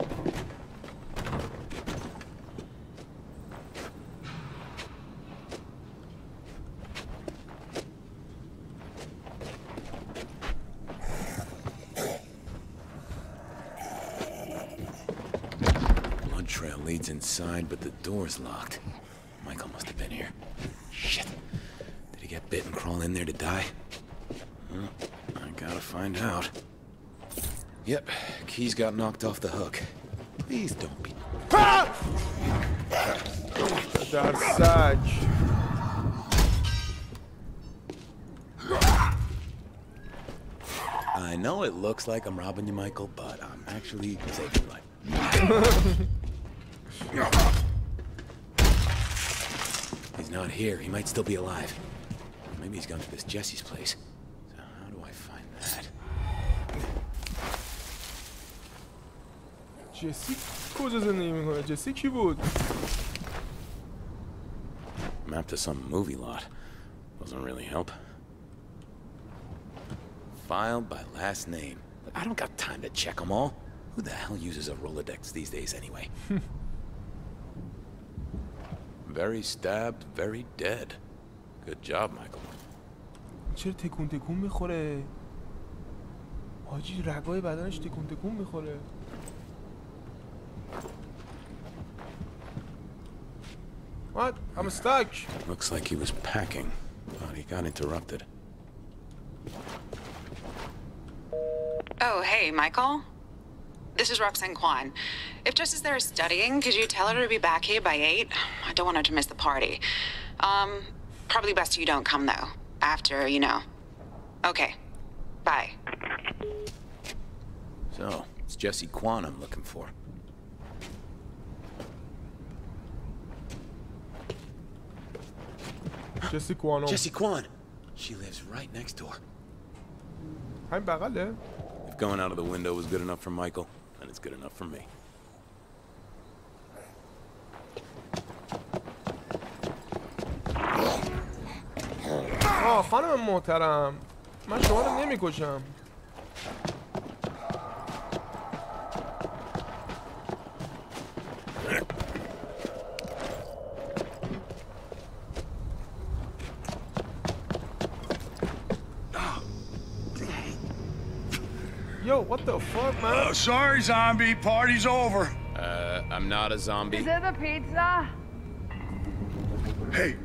Blood trail leads inside, but the door's locked. Michael must have been here. Shit. Did he get bit and crawl in there to die? Well, I gotta find out. Yep, keys got knocked off the hook. Please don't be... Ah! I know it looks like I'm robbing you, Michael, but I'm actually saving your life. Not here. He might still be alive. Maybe he's gone to this Jesse's place. So how do I find that? Jesse? Coisas nenhuma. Jesse que would. Map to some movie lot. Doesn't really help. Filed by last name. I don't got time to check them all. Who the hell uses a Rolodex these days anyway? very stabbed, very dead. Good job, Michael. چرا تکون تکون میخوره حاجی رگای بدنش تکون تکون میخوره What? I'm stuck. Looks like he was packing, but he got interrupted. Oh, hey, Michael. This is Roxanne Kwan. If Jess is there studying, could you tell her to be back here by 8? I don't want her to miss the party. Um, probably best you don't come, though. After, you know. Okay. Bye. So, it's Jesse Kwan I'm looking for. Jesse Kwan. Jesse Kwan. She lives right next door. If going out of the window was good enough for Michael, then it's good enough for me. آه خانم محترم من شما رو نمی‌کشم Yo, fuck, man? Uh, sorry, zombie. Party's over. Uh, I'm not a zombie. Is it the pizza? Hey,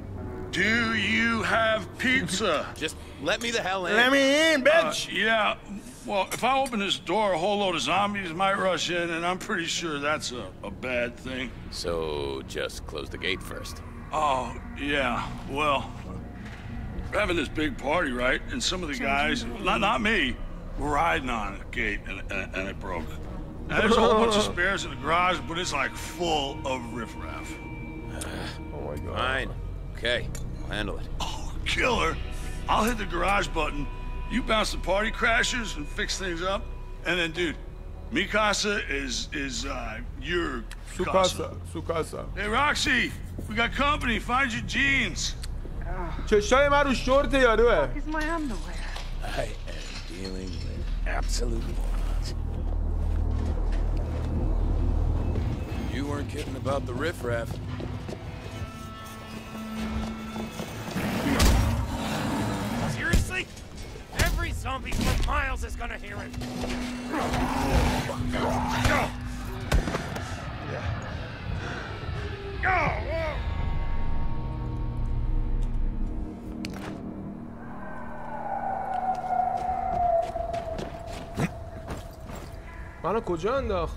do you have pizza? Just let me the hell in. Let me in, bitch. yeah. Well, if I open this door, a whole load of zombies might rush in, and I'm pretty sure that's a, a bad thing. So just close the gate first. Oh, yeah. Well, we're having this big party, right? And some of the guys, not not me, were riding on a gate, and, and, and it broke. Now, there's a whole bunch of spares in the garage, but it's like full of riffraff. oh my god. Fine. Okay, I'll handle it. Killer. I'll hit the garage button. You bounce the party crashers and fix things up. And then, dude, Mikasa is is uh your Sukasa, Sukasa. Hey, Roxy, we got company. Find your jeans. چشای من رو شورت یاروه Is my underwear? I am dealing with absolute morons. You weren't kidding about the riffraff. Seriously? Every zombie for miles is gonna hear it. منو کجا انداخت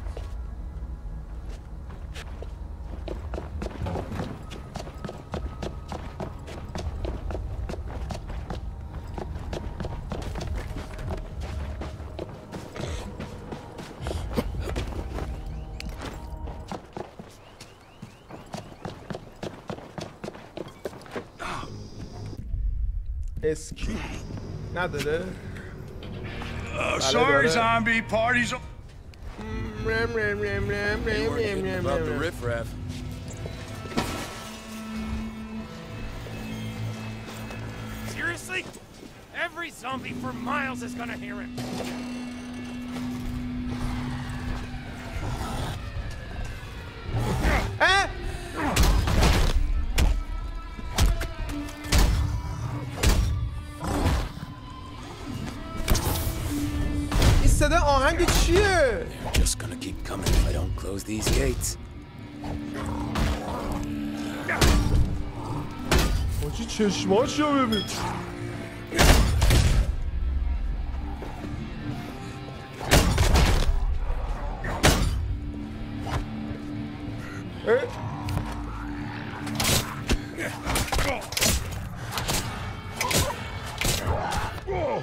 اسکی نداره Uh, sorry, zombie. Party's o- رم رم رم رم You رم weren't رم kidding رم about the رم riffraff. Seriously? Every zombie for miles is gonna hear it. حاجی چشماشو ببین؟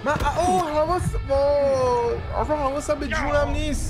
من اوه حواس وای آقا حواسم به جونم نیست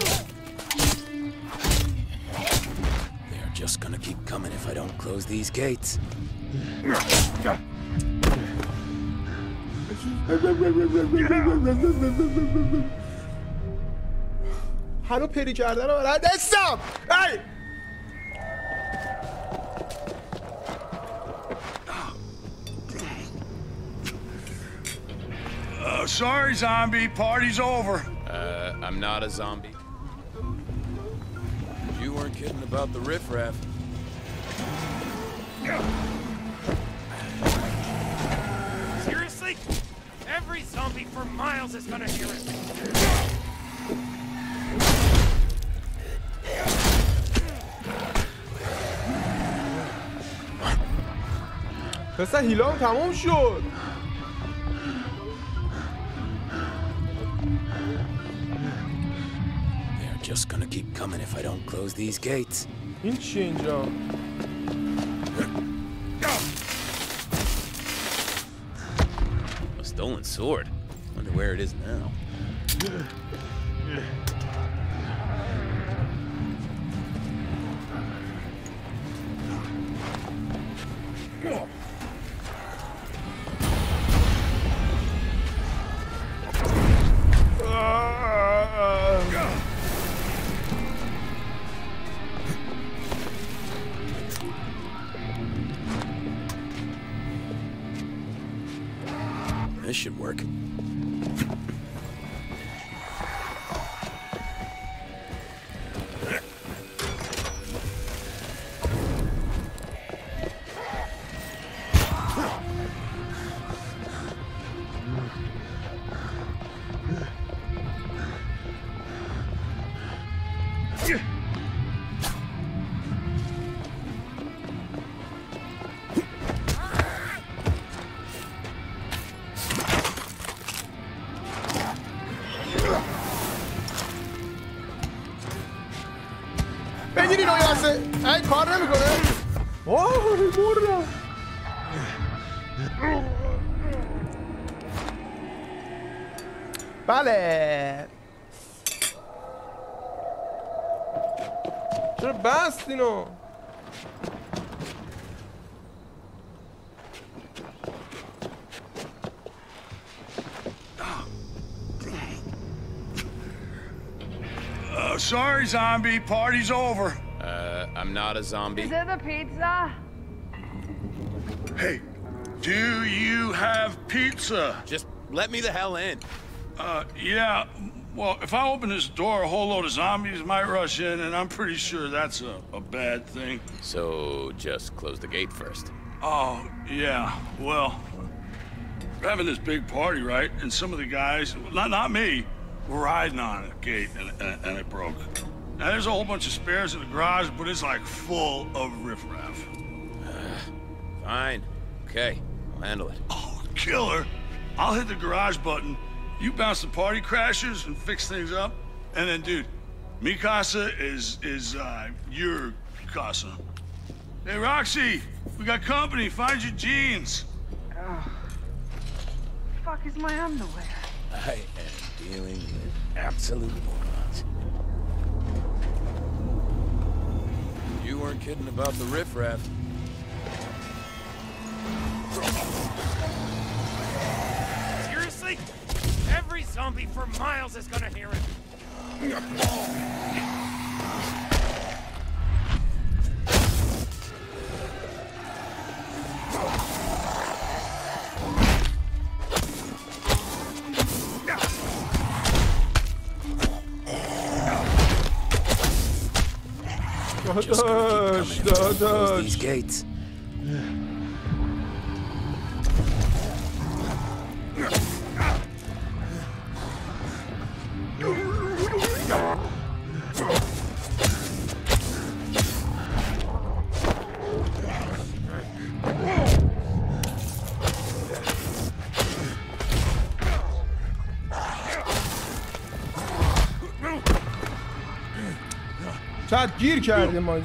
They're just gonna keep coming if I don't close these gates. هنو پری کردن رو بلد نیستم ای Uh, sorry, zombie. Party's over. Uh, I'm not a zombie. You weren't kidding about the riffraff. Seriously? Every zombie for miles is gonna hear it. پسر هیلام تموم شد if I don't close these gates. Inshinjo. A stolen sword. Wonder where it is now. Zombie. Party's over. Uh, I'm not a zombie. Is it the pizza? Hey, do you have pizza? Just let me the hell in. Uh, yeah. Well, if I open this door, a whole load of zombies might rush in, and I'm pretty sure that's a, a bad thing. So just close the gate first. Oh, yeah. Well, we're having this big party, right? And some of the guys, not not me, were riding on a gate, and, and, and it broke. Now, there's a whole bunch of spares in the garage, but it's like full of riffraff. Fine. Okay, I'll handle it. Oh, killer. I'll hit the garage button. You bounce the party crashers and fix things up. And then, dude, mi casa is, is, uh, your casa. Hey, Roxy, we got company. Find your jeans. Fuck is my underwear? I am dealing with absolute morons. You weren't kidding about the riffraff. Seriously? Every zombie for miles is gonna hear it. Just gonna keep coming if I don't close داداش these gates. بعد گیر کردیم ما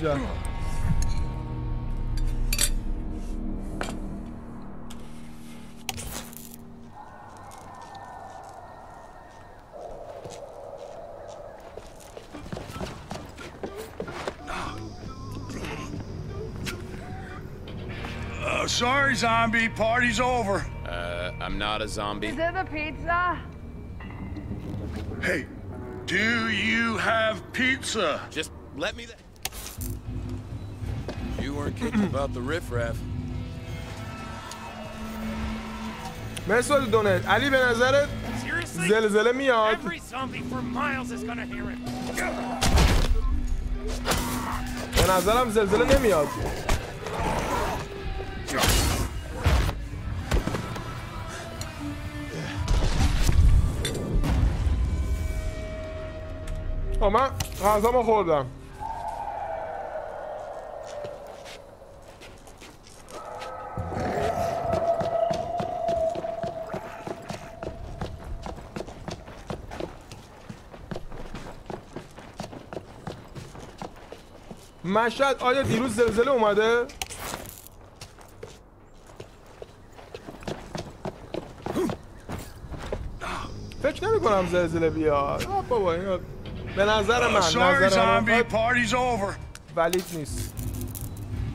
sorry, zombie. Party's over. Uh, I'm not a zombie. Is it the pizza? Hey, do you have pizza? Just let me. Th You weren't kidding about the riffraff. مثل دونت علی به نظرت Seriously? زلزله میاد Every zombie for miles is gonna hear it. به نظرم زلزله نمیاد آه من غذا خوردم مشهد آیا دیروز زلزله اومده؟ فکر نمی کنم زلزله بیاد بابا اینا به نظر من نظر. من. ولید نیست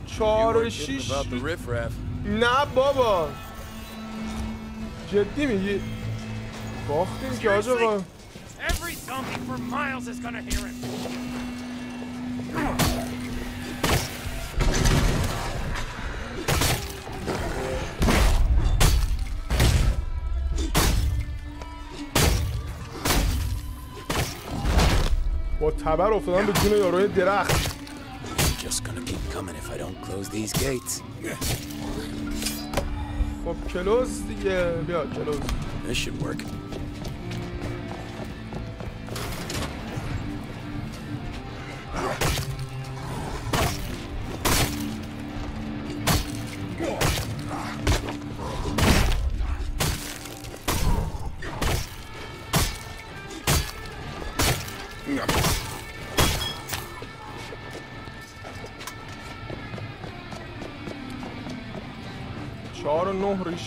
چهار و شیش. نه بابا جدی میگی باختیم که آج آقا Every zombie for miles is gonna hear it. با تبر افتادن به جون یاروی درخت. خب کلوز دیگه. بیا کلوز.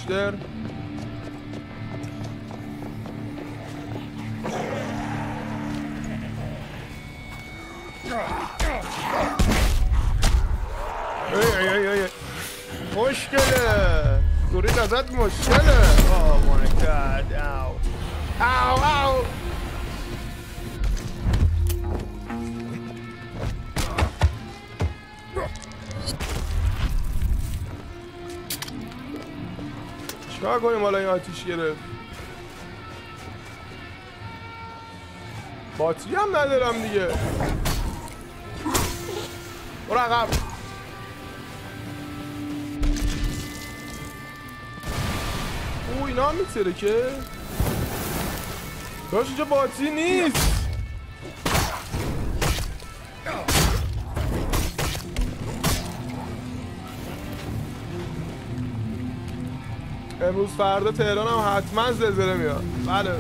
و کنیم حالا این آتیش گرفت باتری هم ندارم دیگه. برو عقب. او اینا هم میتره که داشت اینجا باتری نیست. امروز فردا تهران هم حتما زلزله میاد. بله.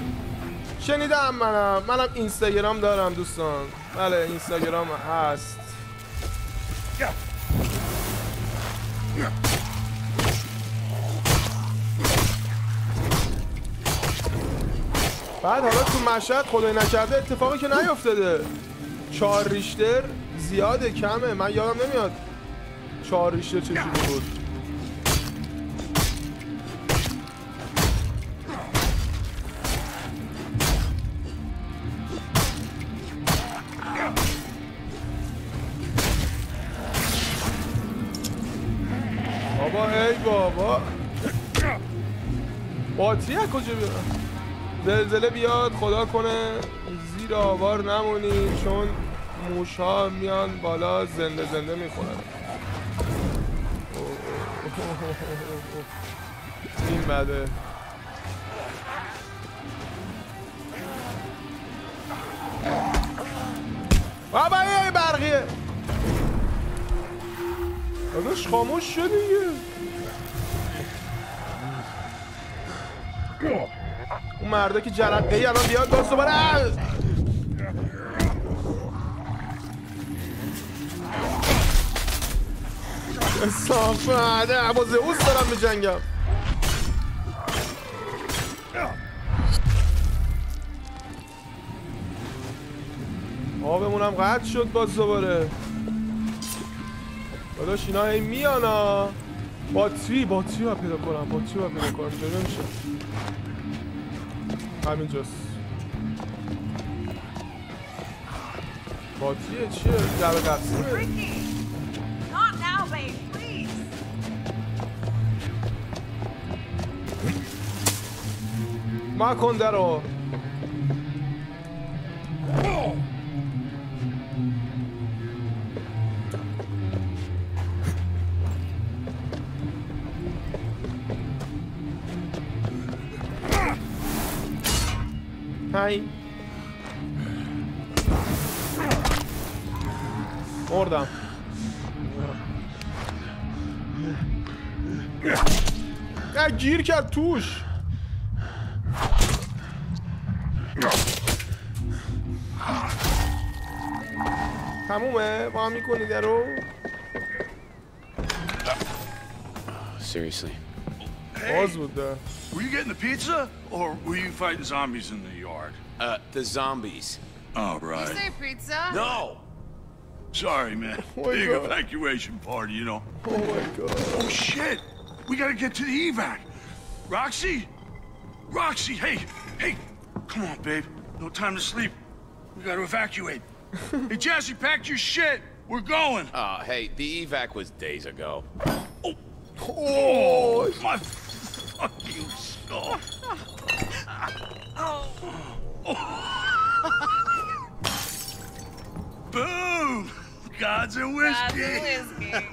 شنیدم منم. منم اینستاگرام دارم دوستان. بله اینستاگرام هست. بعد حالا تو مشهد خدای نکرده اتفاقی که نیفتاده. چهار ریشتر زیاده کمه. من یادم نمیاد چهار ریشتر چجوری بود. کجا بیاد؟ زلزله بیاد خدا کنه. زیر آوار نمونی. چون موش ها میان بالا زنده زنده می‌خورن. این بده. بابا ای برقیه. خاموش شد اون مرده که جرقه ای الان بیاد باز دوباره صاف عده با زئوس دارم به جنگم. آبمونم قطع شد باز دوباره. داداش اینا هی میان ها. باتری باتری رو پیدا کنم باتری رو پیدا کنم اینجا نمیشه. همینجاست باتریه چیه؟ جعبه قصیره Ricky! Not now, های مردم نه گیر کرد توش تمومه با هم می‌کنی درو Seriously. Hey, with uh, the. Were you getting the pizza, or were you fighting zombies in the yard? Uh, the zombies. All oh, right. Did you say pizza? No. Sorry, man. Oh Big god. evacuation party, you know. Oh my god. Oh shit! We gotta get to the evac. Roxy, Roxy, hey, hey, come on, babe. No time to sleep. We gotta evacuate. hey, Jazzy, pack your shit. We're going. Uh, hey, the evac was days ago. Oh, oh, oh my fucking skull. Boom! Gods and whiskey. whiskey.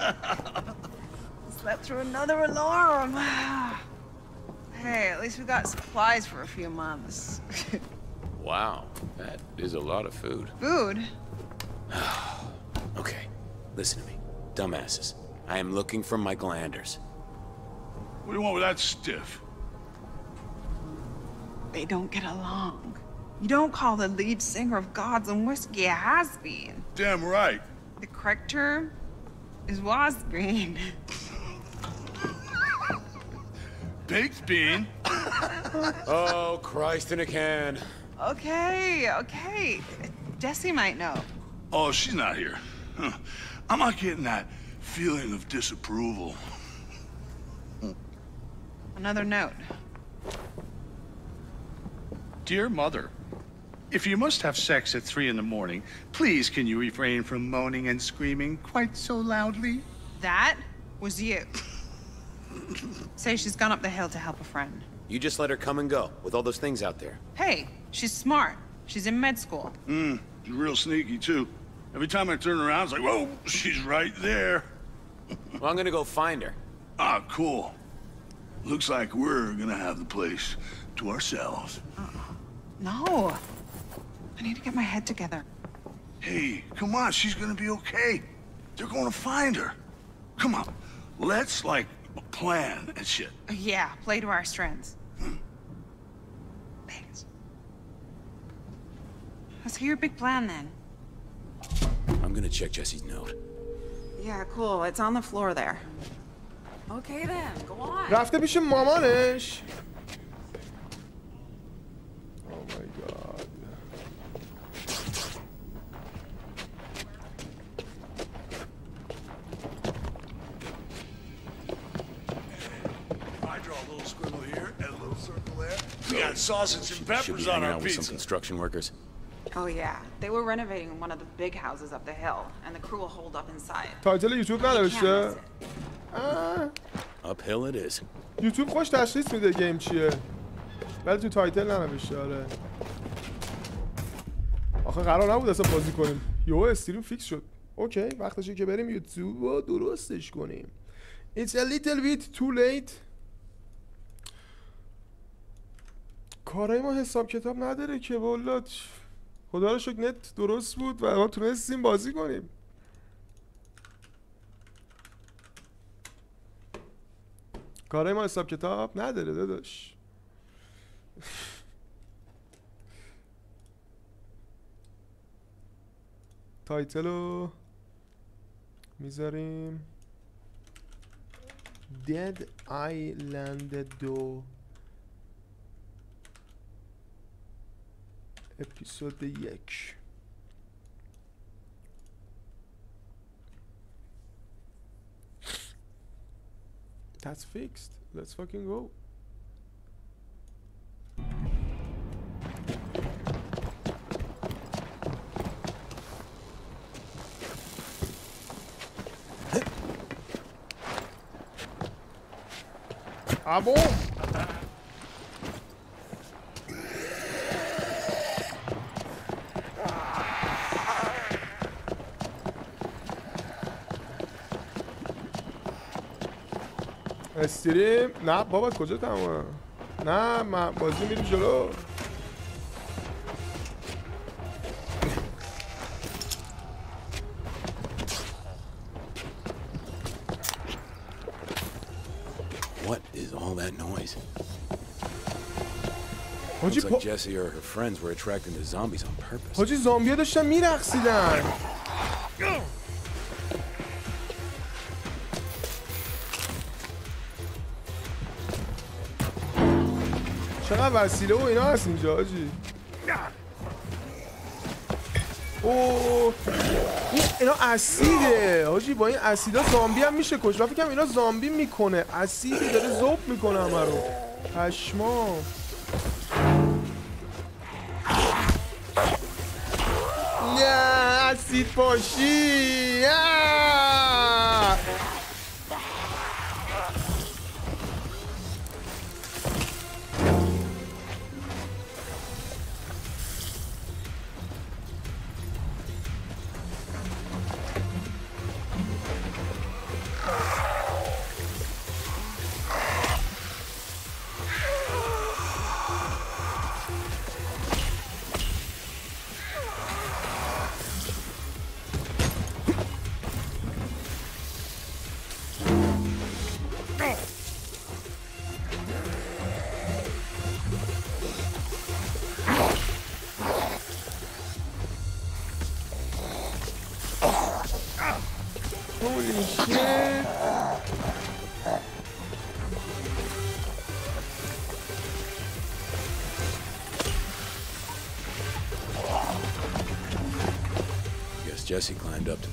Slept through another alarm. hey, at least we got supplies for a few months. Wow, that is a lot of food. Food? Okay, listen to me. Dumbasses. I am looking for Michael Anders. What do you want with that stiff? They don't get along. You don't call the lead singer of Gods and Whiskey a has-been. Damn right. The correct term is was-been. Baked bean. oh, Christ in a can. Okay, okay. Jesse might know. Oh, she's not here. Huh. I'm not getting that feeling of disapproval. Another note. Dear Mother, if you must have sex at three in the morning, please can you refrain from moaning and screaming quite so loudly? That was you. Say she's gone up the hill to help a friend. You just let her come and go with all those things out there. Hey, she's smart. She's in med school. Hmm, she's real sneaky too. Every time I turn around, it's like, whoa, she's right there. Well, I'm gonna go find her. Ah, cool. Looks like we're gonna have the place to ourselves. Uh, No. I need to get my head together. Hey, come on, she's gonna be okay. They're gonna find her. Come on, let's like plan and shit. Yeah, play to our strengths. Thanks. Let's hear your big plan then. I'm gonna check Jesse's note. Yeah, cool. It's on the floor there. Okay then, go on. رفته پیش مامانش Oh my god. I draw a little squiggle here and a little circle there. We got sausage and Should peppers be on hanging our out with some pizza. construction workers. Oh yeah, they were renovating one of the big houses up the hill, and the crew will hold up inside. تایتل یوتیوب نداشته؟ آه. Uphill it is. یوتیوب خوش تشخیص میده گیم چیه. ولی تو تایتل ننوشته آره. آخه قرار نبود اصلا بازی کنیم. یهو استریم فیکس شد. اوکی وقتشه که بریم یوتیوب رو درستش کنیم. It's a little bit too late. کارای ما حساب کتاب نداره که والا خدا رو شکر نت درست بود و ما تونستیم بازی کنیم. کارای ما حساب کتاب نداره داداش. تایتل رو می‌ذاریم. دد آیلند دو. اپیزود یک That's fixed. Let's fucking go. Ah bon استریم نه بابا کجا تمام نه من بازی میریم جلو What is all that noise? حاجی Looks like. Jesse or her friends were attracting the zombies on purpose. حاجی زامبیا داشتن میرقصیدن وسیله و اینا هست اینجا حاجی اوه. این اینا اسیده. حاجی با این اسیدا زامبی هم میشه کش من فکرم اینا زامبی می‌کنه. اسیدی داره زوب می‌کنه همه رو. پشما نه اسید پاشی.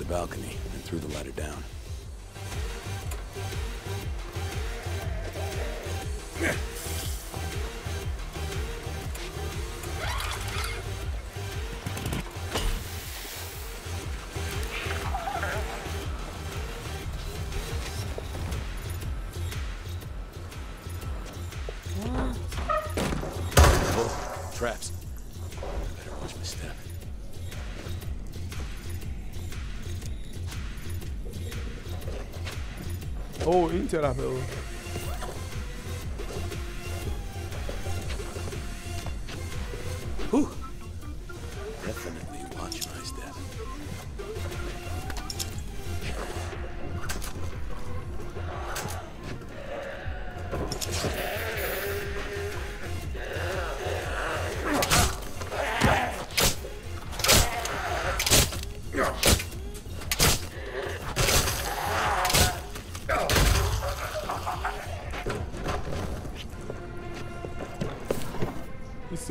Balcony and threw the ladder down. اوه این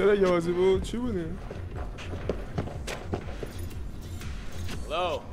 ایستر یه بازی بود چی بوده Hello.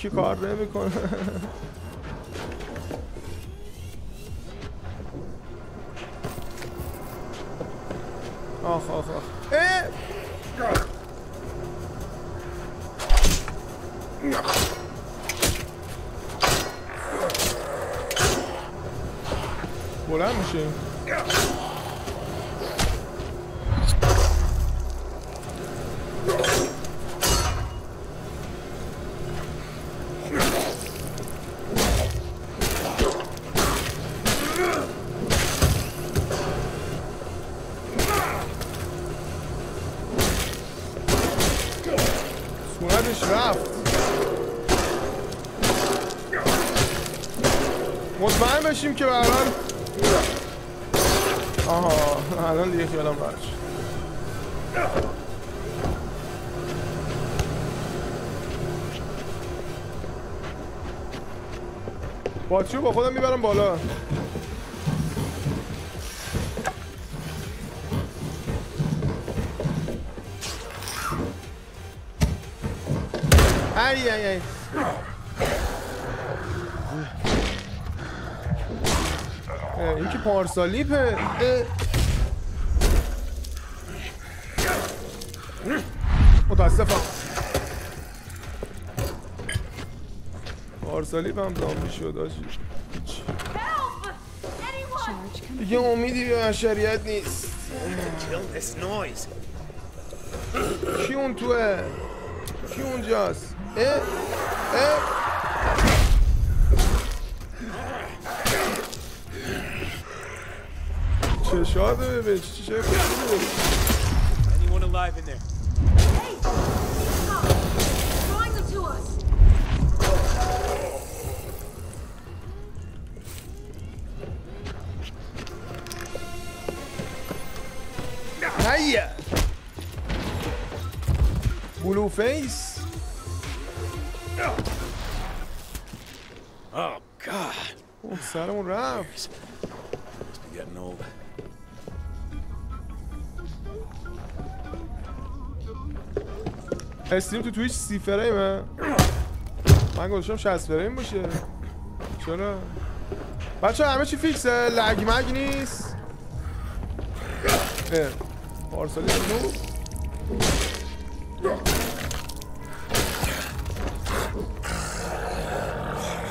که کار نمی‌کنه. صورتش رفت. مطمئن بشیم که برحال آها الان دیگه خیالم. باتری رو با خودم می‌برم بالا. ای ای اه، این که پارسالیپه. متاسفم پارسالیپ هم زامبی شد. دیگه امیدی به بشریت نیست. کی اون توه کی اونجاست اه اه چشات ببین چه چه خوشی Anyone alive in there? Drawing them to us. هيا بلو سرمون رفت. Must be getting old. استریم تو تویچ سی فریمه من گذاشتم 60 فریم باشه. چرا؟ بچه همه چی فیکسه. لگ مگ نیست. پارسالی تو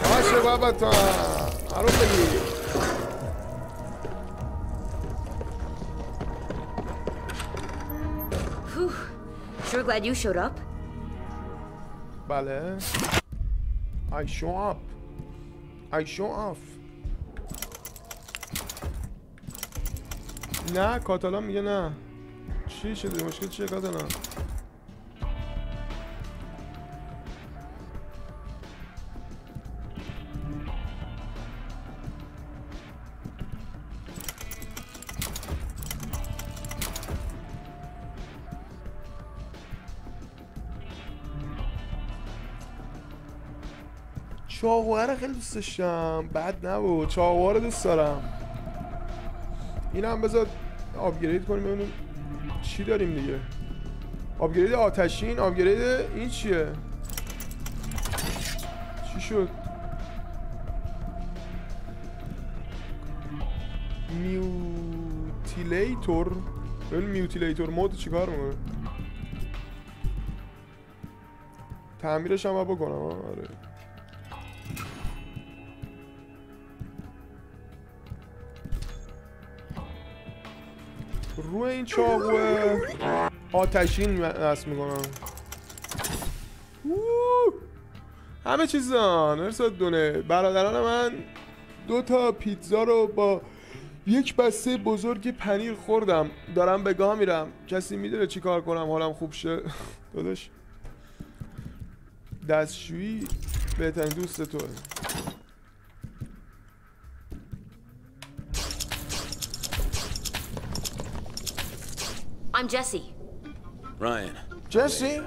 باشه بابا تا. هرون بگیر. Sure glad you showed up. بله. I show up. I show off. نه کاتالان میگه نه. چی شده؟ مشکل چیه کاتالان؟ خیلی دوست داشتم بد نبود. چاقوها رو دوست دارم. این هم بذار آپگرید کنیم ببینیم چی داریم دیگه. آپگرید آتشین آپگرید این چیه؟ چی شد؟ میوتیلیتور. ببین میوتیلیتور مود چیکار می‌کنه؟ تعمیرش هم بکنم آره. روی این چاقوه. آتشین نصب می‌کنم. همه چیز دان ارساد دونه. برادران من دو تا پیتزا رو با یک بسته بزرگ پنیر خوردم. دارم به گاه میرم. کسی می‌دونه چی کار کنم؟ حالم خوب شه. داداش. دستشویی بهترین دوست توه. I'm Jesse. Ryan. Jesse?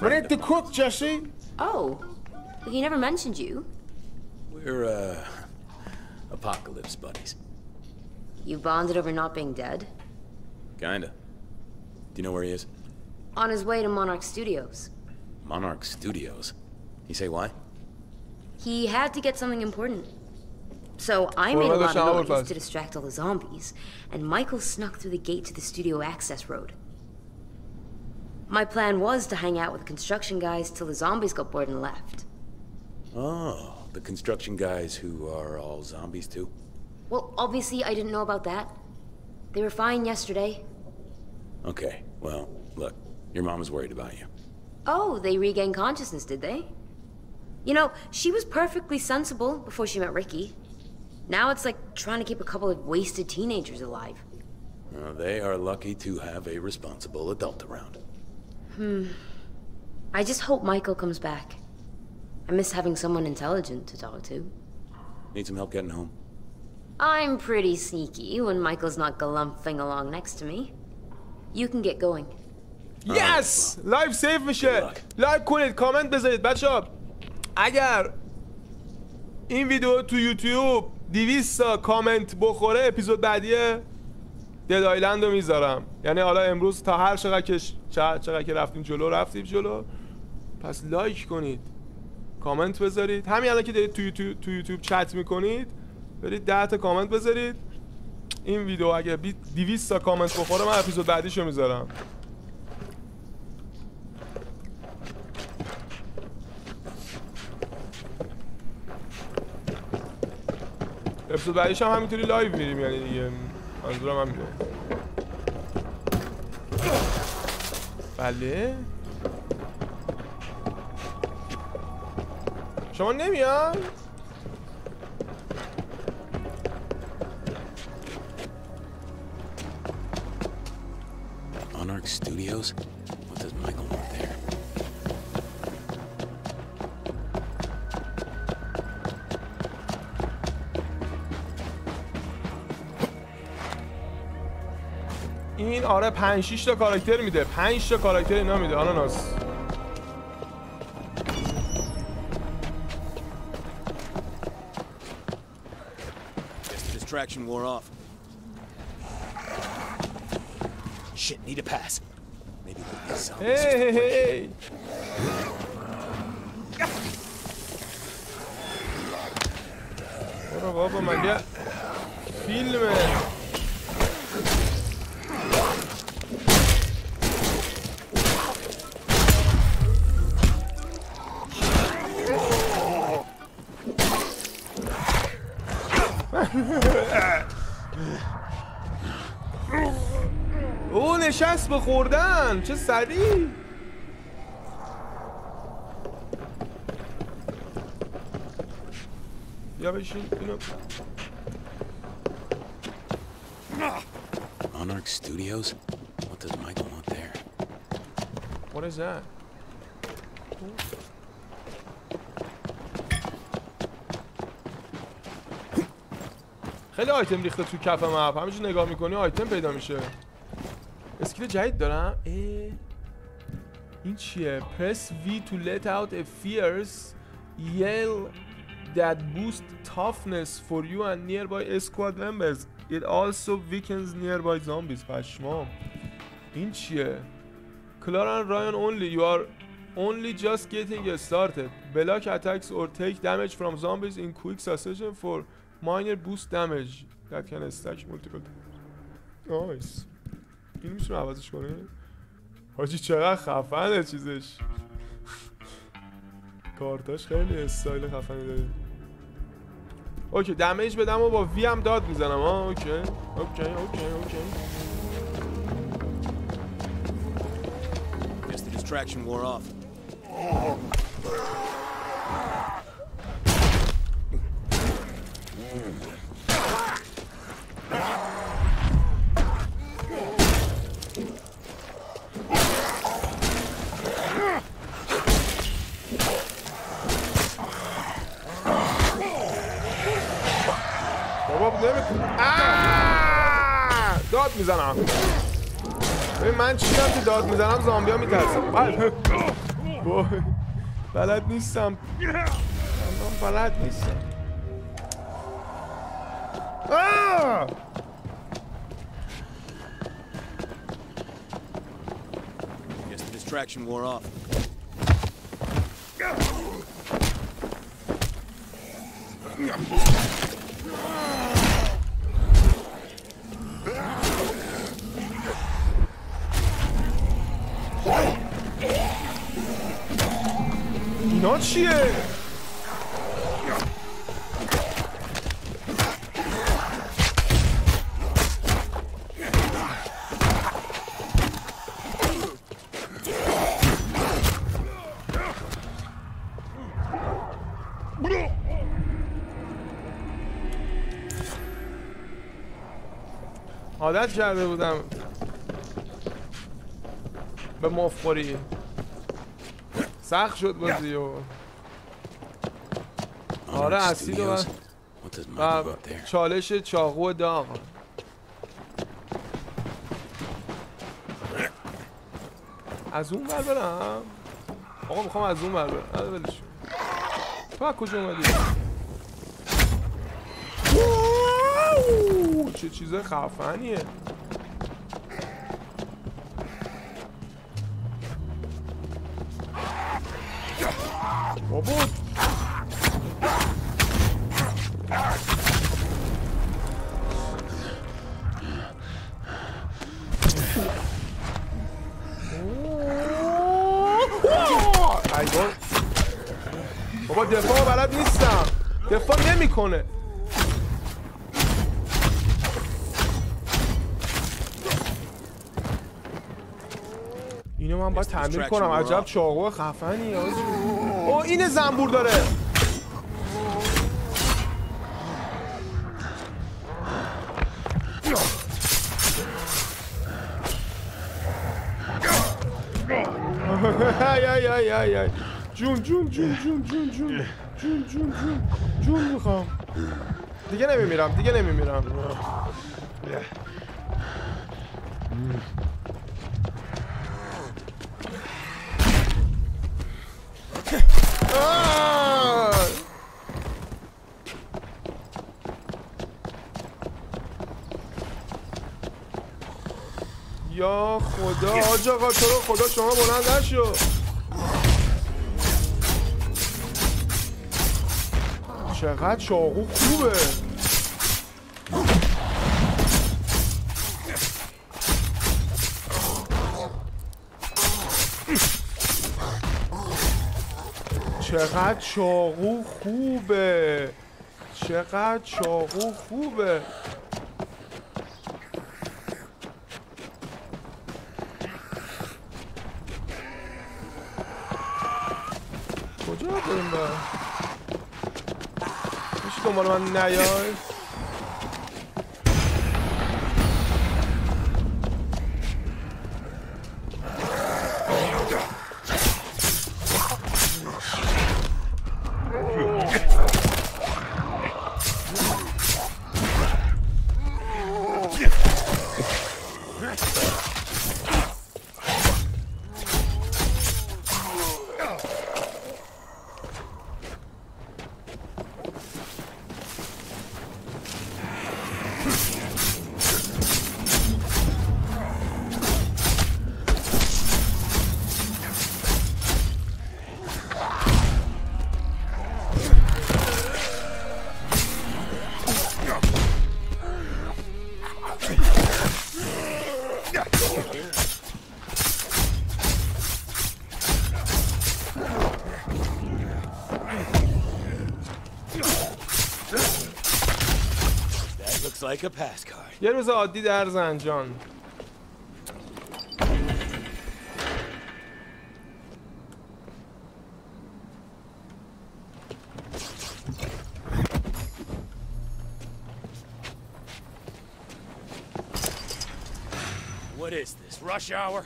We need to cook, Jesse. Oh, he never mentioned you. We're, uh, apocalypse buddies. You bonded over not being dead? Kinda. Do you know where he is? On his way to Monarch Studios. Monarch Studios. You say why? He had to get something important. So I Well, made a lot of noise first. to distract all the zombies, and Michael snuck through the gate to the studio access road. My plan was to hang out with the construction guys till the zombies got bored and left. Oh, the construction guys who are all zombies too? Well, obviously I didn't know about that. They were fine yesterday. Okay, well, look, your mom is worried about you. Oh, they regained consciousness, did they? You know, she was perfectly sensible before she met Ricky. Now it's like trying to keep a couple of wasted teenagers alive. Uh, they are lucky to have a responsible adult around. Hmm. I just hope Michael comes back. I miss having someone intelligent to talk to. Need some help getting home? I'm pretty sneaky when Michael's not galumphing along next to me. You can get going. یس لایف سیف میشه لایک کنید کامنت بذارید بچه ها اگر این ویدیو تو یوتیوب 200 تا کامنت بخوره اپیزود بعدی Dead Island رو می‌ذارم. یعنی حالا امروز تا هر چقدر که چقدر که رفتیم جلو رفتیم جلو. پس لایک کنید. کامنت بذارید. همین الان که دارید تو یوتیوب, تو یوتیوب چت می‌کنید برید 10 تا کامنت بذارید. این ویدیو اگه 200 تا کامنت بخوره من اپیزود بعدیشو می‌ذارم. اپیزود بعدیش هم همینطوری لایو میریم یعنی دیگه منظورم هم میره بله. شما نمیان؟ Monarch Studios? What does Michael want این آره 5 6 تا کاراکتر میده. 5 تا کاراکتر اینا میده. آناناس distraction wore off. Shit, need a pass. Maybe برو بابا مگه فیلمه به خوردن چه سریع یا بشین اینو Monarch Studios? What does Michael want there? What is that? خیلی آیتم ریخته تو کف مپ همینجور نگاه می‌کنی آیتم پیدا میشه اسکیل جدید دارم اه. این چیه press V to let out a fierce yell that boost toughness for you and nearby squad members it also weakens nearby zombies پشمام این چیه Clara and Ryan only you are only just getting started block attacks or take damage from zombies in quick succession for minor boost damage that can stack multiple nice این می‌تونه عوضش کنه؟ حاجی چقدر خفنه چیزش. کارتاش خیلی استایل خفنی داره. okay damage بدم و با V هم داد می‌زنم ها اوکی اوکی اوکی Okay. Guess distraction wore off. می‌زنم ببین من چی هم که داد می‌زنم زامبیا میترسم بله وای. بلد نیستم من بلد نیستم آه! Guess the distraction wore off. اینا چیه؟ عادت کرده بودم به مفخوری سخت شد بازی و. آره اسید و چالش چاقو داغ از اون ور برم. آقا می‌خوام از اون ور برم. کن. تو از کجا اومدی! چه چیز خفنیه. بابا بابا دفاع بلد نیستم. دفاع نمی‌کنه. تعمیر کنم. عجب چاقو خفنی او این زنبور داره. ای ای ای ای. ای جون جون جون جون جون جون. جون جون جون. جون می‌خوام. دیگه نمیمیرم دیگه نمیمیرم آه! یا خدا آج آقا تو رو خدا شما بلند نشو. چقدر چاقو خوبه. چقدر چاقو خوبه. چقدر چاقو خوبه. como lo mandan ellos. like a pass card. یه روز عادی در زنجان What is this, rush hour?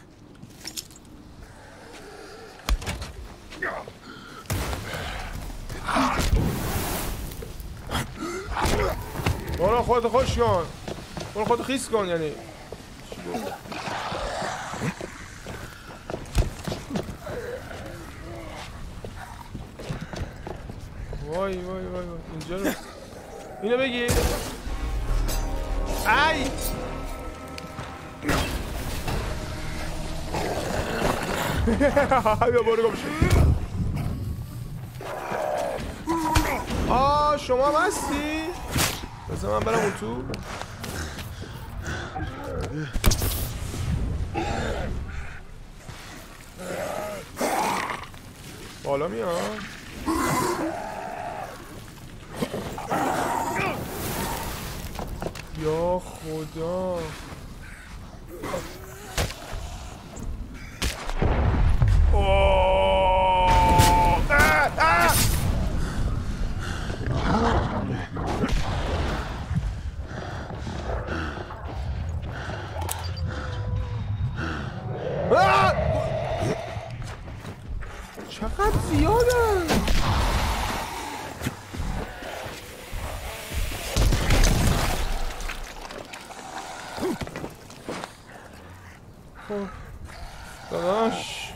خودت خوش کن برو خودت خیس کن یعنی. وای وای وای وای. اینجا رو. اینو بگیر ای! بیا برو گم شو. آه شما هم هستی؟ بذار من برم اون تو. بالا میاد. یا خدا اوه. آه، آه. آه! چقدر زیاده خب داداش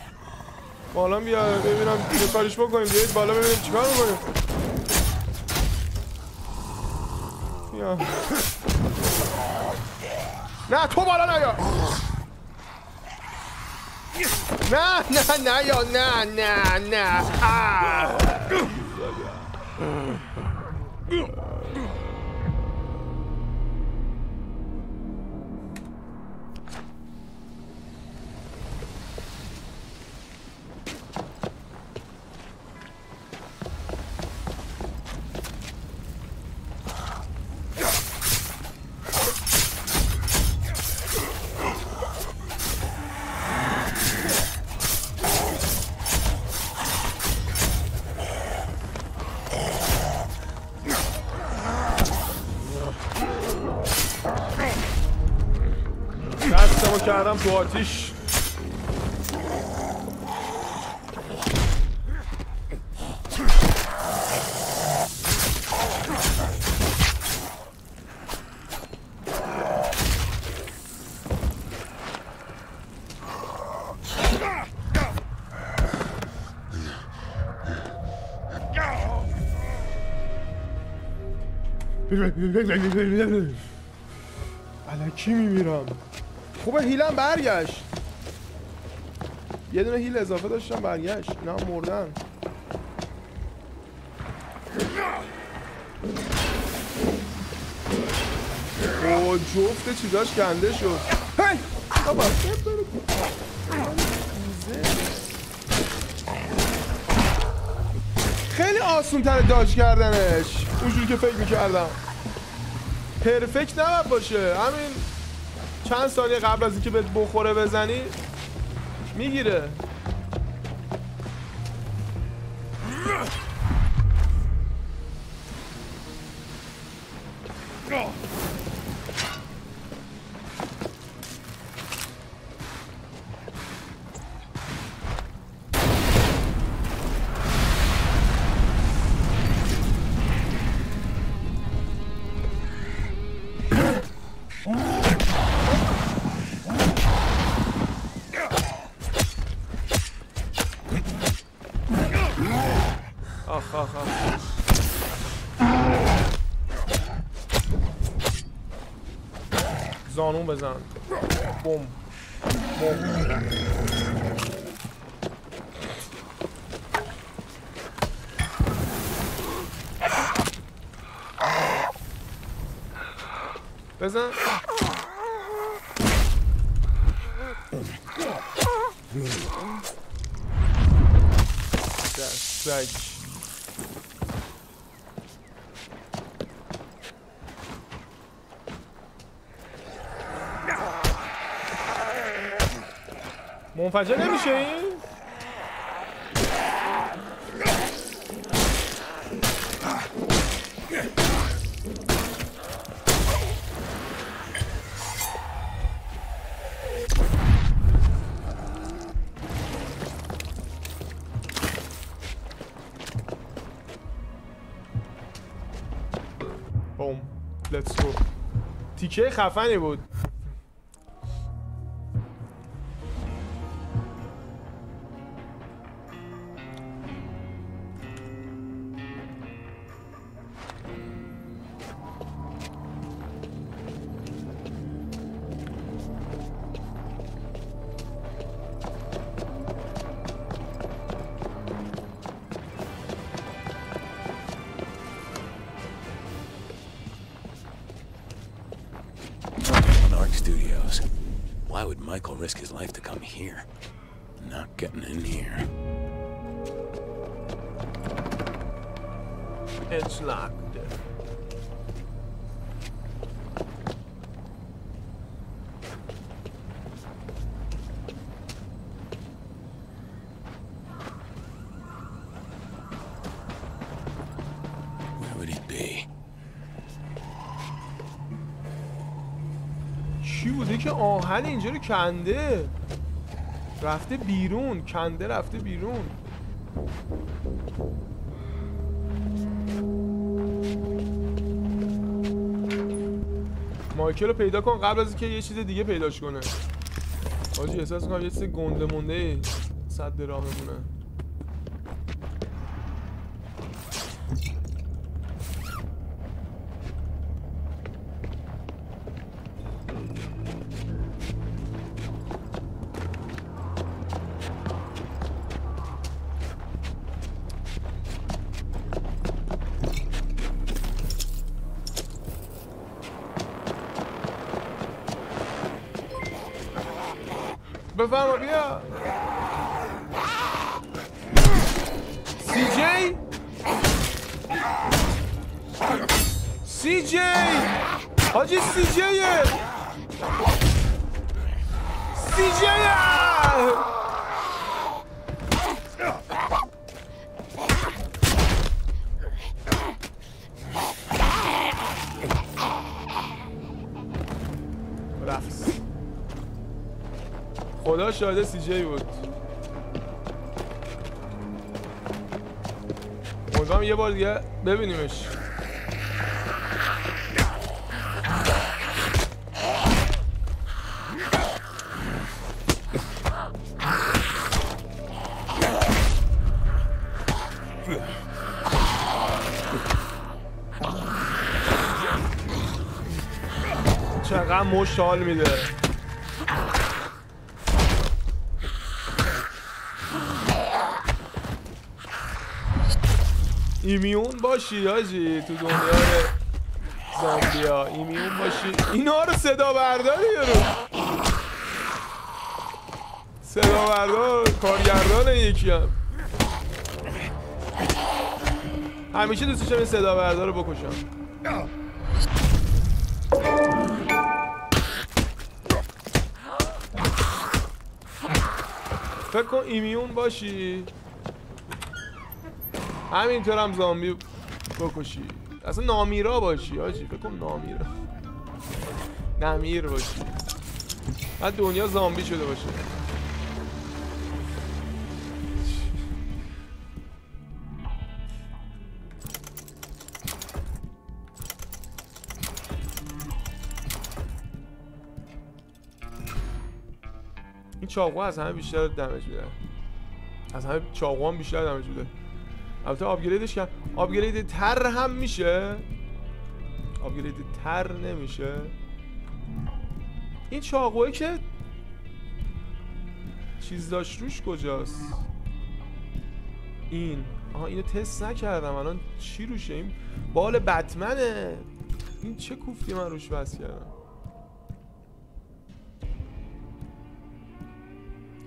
بالا بیا ببینم چه کاریش بکنیم. بیایید بالا ببینیم چیکار می‌کنیم. بیا. نه تو بالا نیا. نه نه نه یا نه نه نه. تو آتیش. الکی میمیرم؟ خوبه هیلم برگشت. یه دونه هیل اضافه داشتم برگشت. اینا هم مردن. او جفت چیزاش کنده شد. خیلی آسون تره کردنش. اونجوری که فکر می‌کردم. پرفکت نباید باشه. همین چند ثانیه قبل از اینکه بهت بخوره بزنی می‌گیره. زانون بزن بوم بوم بزن سگ منفجر نمیشه؟ این؟ تیکه خفنی بود. چی بوده که آهن اینجا رو کنده. رفته بیرون. کنده رفته بیرون. مایکل رو پیدا کن قبل از اینکه یه چیز دیگه پیداش کنه. حاجی احساس می‌کنم یه چیز گنده مونده صد راهمونه جی بود. امیدوارم یه بار دیگه ببینیمش. چقدر مشت میده. ایمیون باشی حاجی تو دنیای زامبیا. ایمیون باشی. اینا رو صدا برداری رو صدا بردار کارگردان یکی هم. همیشه دوستشم این صدا بردار رو بکشم. فکر کن ایمیون باشی. همینطور هم زامبی بکشی. اصلا نامیرا باشی آجی فکر نامیرا. نمیر باشی. بعد دنیا زامبی شده باشه. این چاقو از همه بیشتر دمج میده از همه چاقو هم بیشتر دمج میده البته آپگریدش کرد. آپگرید تر هم میشه. آپگرید تر نمیشه. این چاقوه که چیز داشت روش کجاست؟ این. آها اینو تست نکردم. الان چی روشه؟ این بال بتمنه. این چه کوفتی من روش بس کردم؟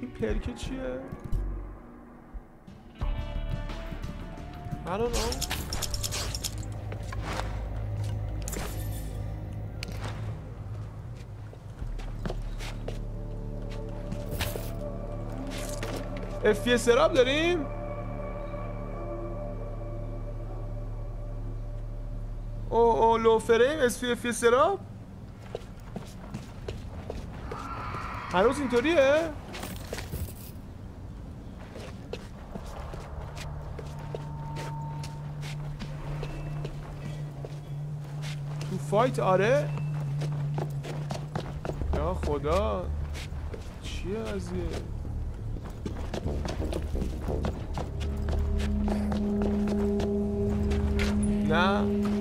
این پرکه چیه؟ I don't know. اف سراب داریم او او لو فریم اس اف سراب هنوز اینطوریه فایت آره. یا خدا چیه قضیه؟ نه.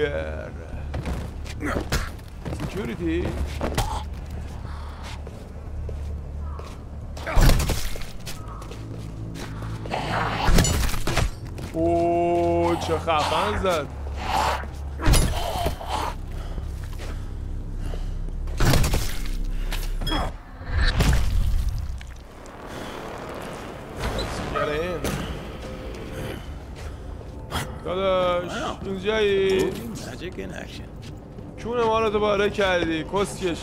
کردی کسکش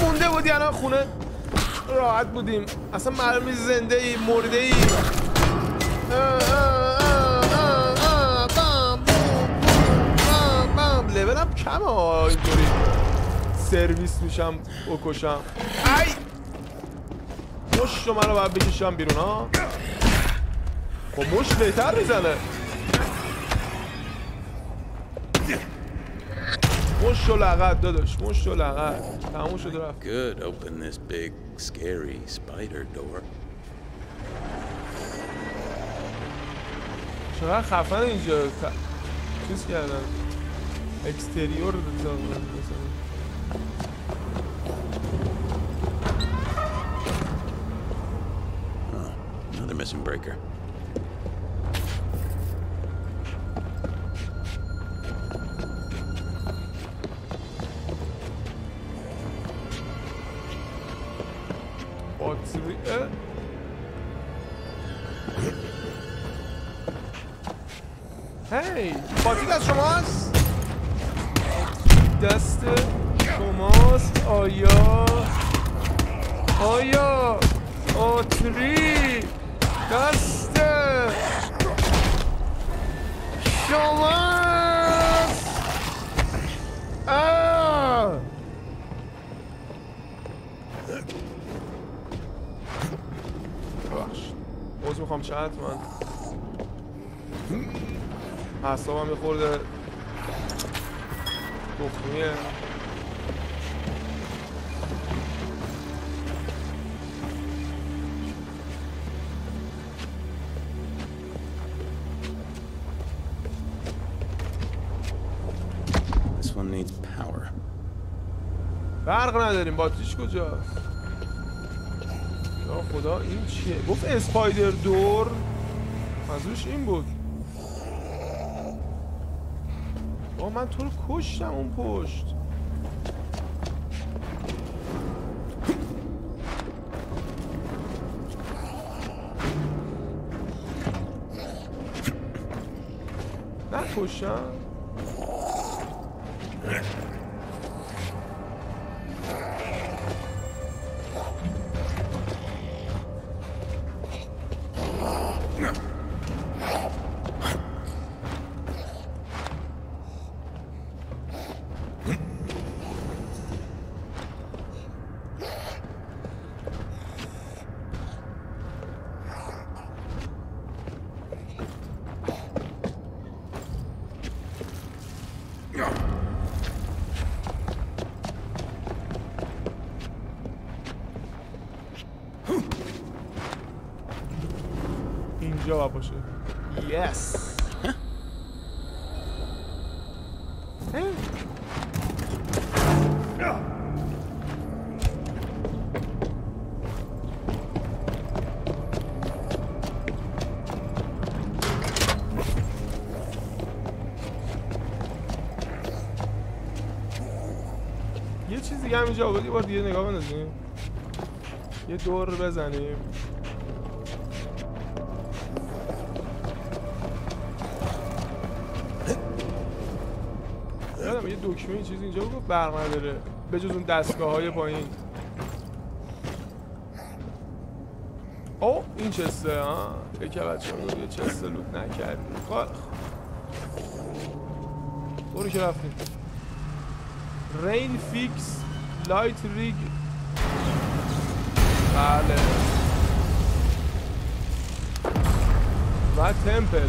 مونده بودی الان خونه راحت بودیم اصلا معلومی زنده ای مرده ای لولم کمه ها اینطوری سرویس میشم بکشم ای مش رو منو باید بکشم بیرون ها خب مش بهتر می‌زنه مش و لغت داداش مش و لغت تموم شد رفت Good, open this big, scary spider door. چقدر خفن اینجا. ت... چیز کردن؟ اکستریور مثلا Another missing breaker. حسابم یه خورده تخمیه This one needs power. برق نداریم باتریش کجاست؟ یا خدا این چیه؟ گفت اسپایدر دور منظورش این بود با من تو رو کشتم اون پشت. نکشتم اینجا باید باشه یس یه چیز دیگه هم اینجا بود یه بار دیگه نگاه بندازیم یه دور بزنیم برق نداره. به جز اون دستگاه های پایین. او این چسته ها؟ یکی بچه رو یه چسته لوت نکردی. خب. برو که رفتیم. رین فیکس لایت ریگ بله. و تمپل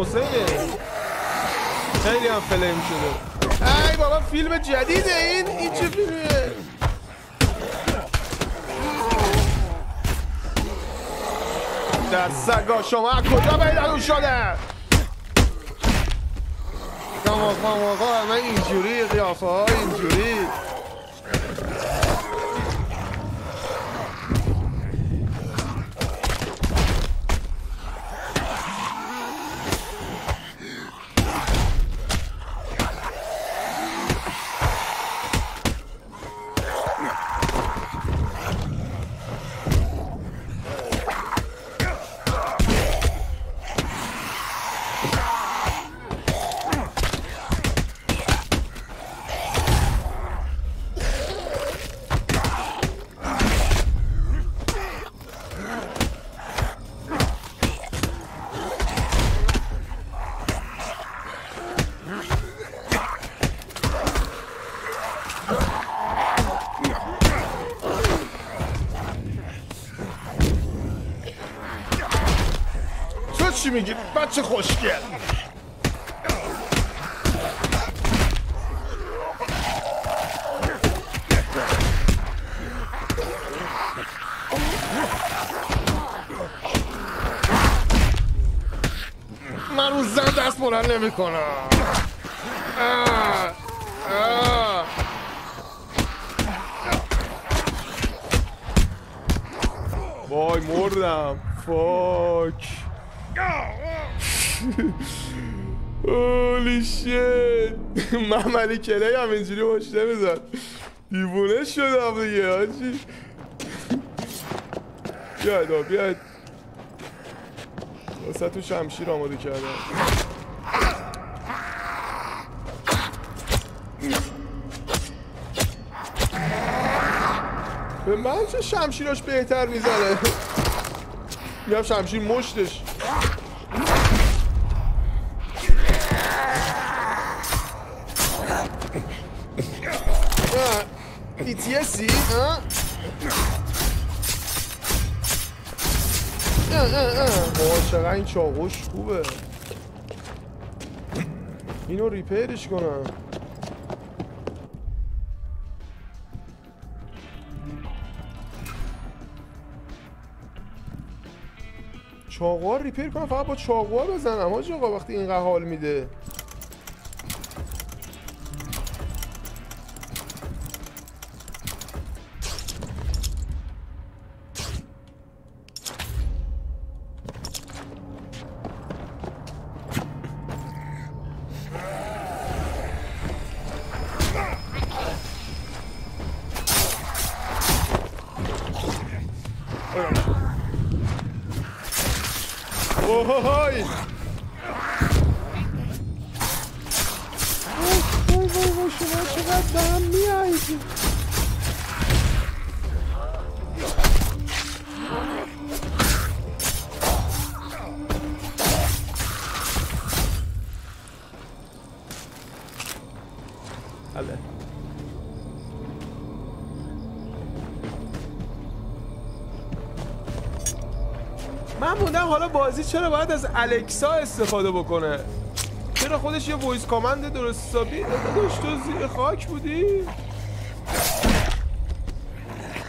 حسینه خیلی هم فلیم شده ای بابا فیلم جدیده این این چه فیلمیه در سگا شما کجا پیدا شده کما آقا همه اینجوری قیافه های اینجوری بچه خوشگل من رو زن دست بلند نمی کنم وای مردم فاک هولی شیت ملی کلی هم اینجوری باش نمیزن دیوونه شدم دیگه آجی بیاید آقا، بیاید. واسه تو شمشیر آماده کردم. به من چه شمشیراش بهتر می‌زنه؟ میگم شمشیر مشتش. PTSD ها وای چقدر این چاقوش خوبه. اینو ریپیرش کنم. چاقوها ریپیر کنم فقط با چاقوها بزنم. آقا وقتی اینقدر حال میده. بازی چرا باید از الکسا استفاده بکنه؟ چرا خودش یه وایس کامند درست حسابی؟ داداش تو زیر خاک بودی؟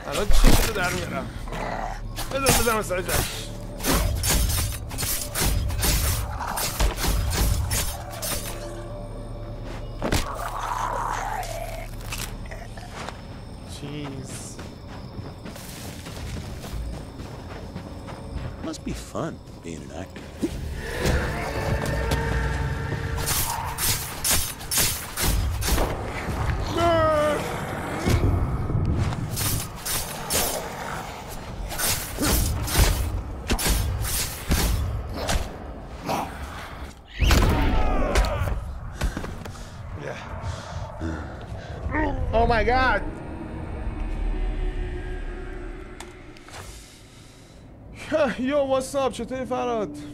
الان شده در میارم؟ بذار بزنم سر god. Yo, what's up? چطوری فراد؟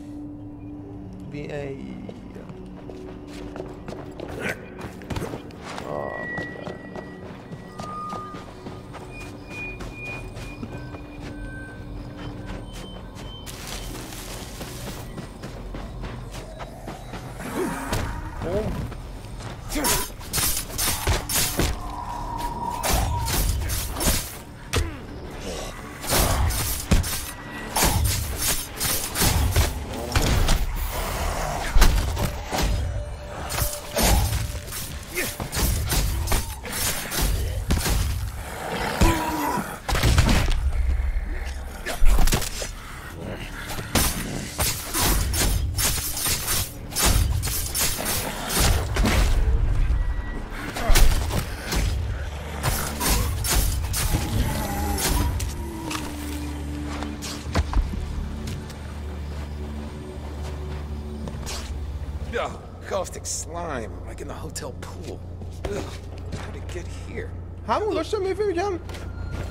داشتم میفهم میگم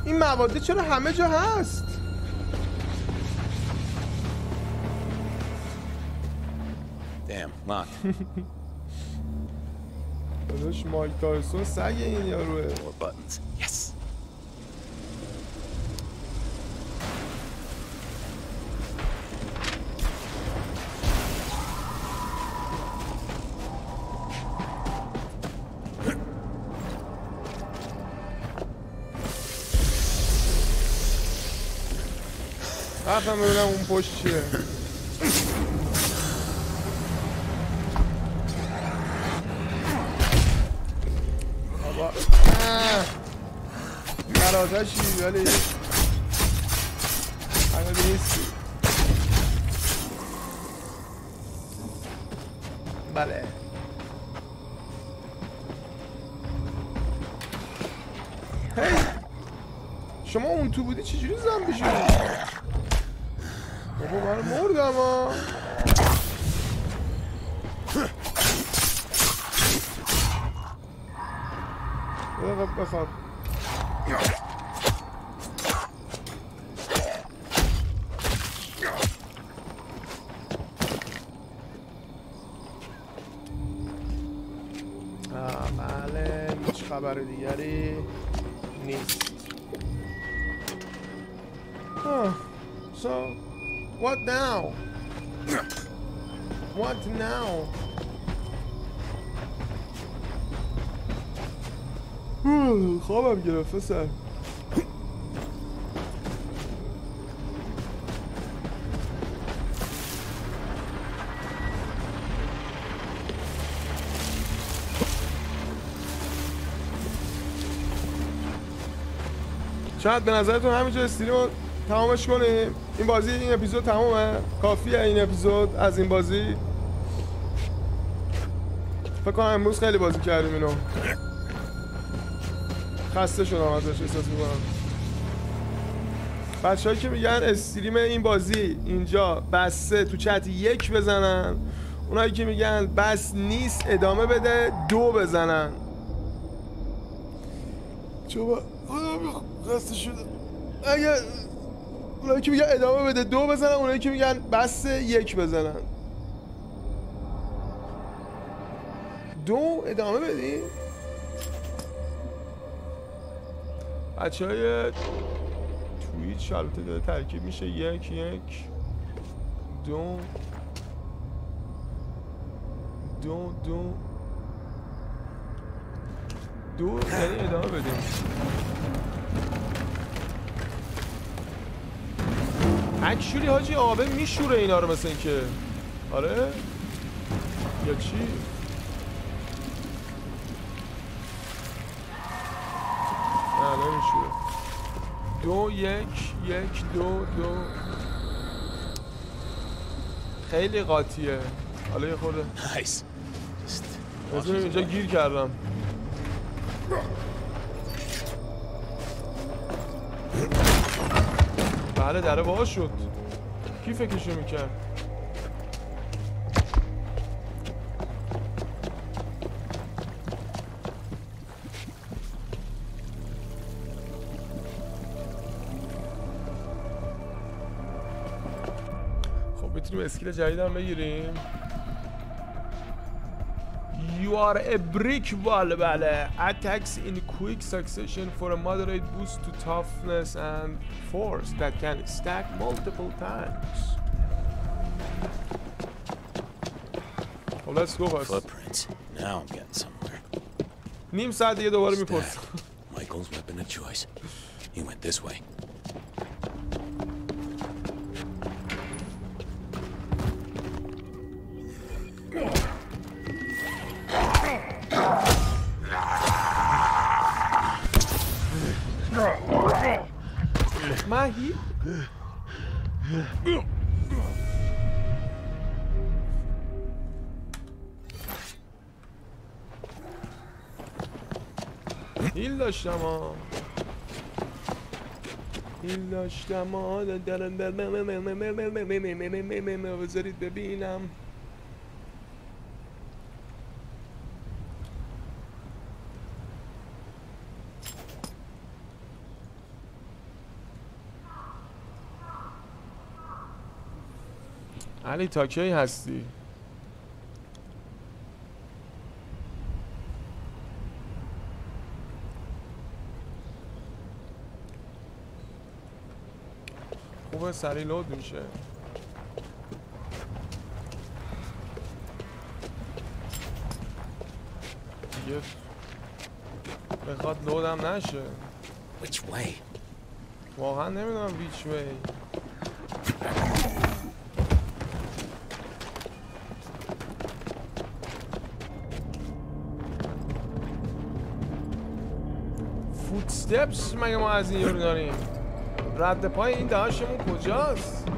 این مواد چرا همه جا هست؟ Locked. داداش مایک تایسون سگ این یاروه. پشت چیه؟ بابا. آتشی ولی هنوز نیستی. بله. شما اون تو بودی چجوری زنبی شدی یه دقیقه بخواب آه، بله هیچ خبر دیگری نیست Oh, so what now? What now? خوابم گرفته سر شاید به نظرتون همینجا استریم رو تمامش کنیم؟ این بازی این اپیزود تمامه؟ کافیه این اپیزود از این بازی؟ فکر کنم امروز خیلی بازی کردیم اینو. خسته شدم ازش احساس می‌کنم. بچه هایی که میگن استریم این بازی اینجا بسته تو چت یک بزنن. اونایی که میگن بس نیست ادامه بده دو بزنن. چوبا خسته شدم. اگه اونایی که میگن ادامه بده دو بزنن. اونایی که میگن بس یک بزنن. دو ادامه بدی بچه های توییچ البته داره ترکیب میشه یک یک دو دو دو دو یعنی ادامه بدیم. اکشولی حاجی آبه میشوره اینا رو مثل اینکه. آره؟ یا چی نه نمیشوره دو یک یک دو دو. خیلی قاطیه. حالا یه خورده. Nice. بذاریم اینجا گیر کردم. بله دره باز شد. کی فکرشو می‌کرد. خب میتونیم اسکیل جدید هم بگیریم You are a brick wall بله Attacks in quick succession for a moderate boost to toughness and force that can stack multiple times خب let's go first Footprints. Now I'm getting somewhere. نیم ساعت دیگه دوباره میپرسم Michael's weapon of choice. He went this way. داشتم ها هیل داشتم ها بذارید ببینم علی تا کی هستی خوبه سری لود میشه. دیگه بخواد لودم نشه? واقعا نمی‌دونم ویچ وی فوتستپس مگه ما از این یورو داریم؟ رد پای این دهاشمون کجاست؟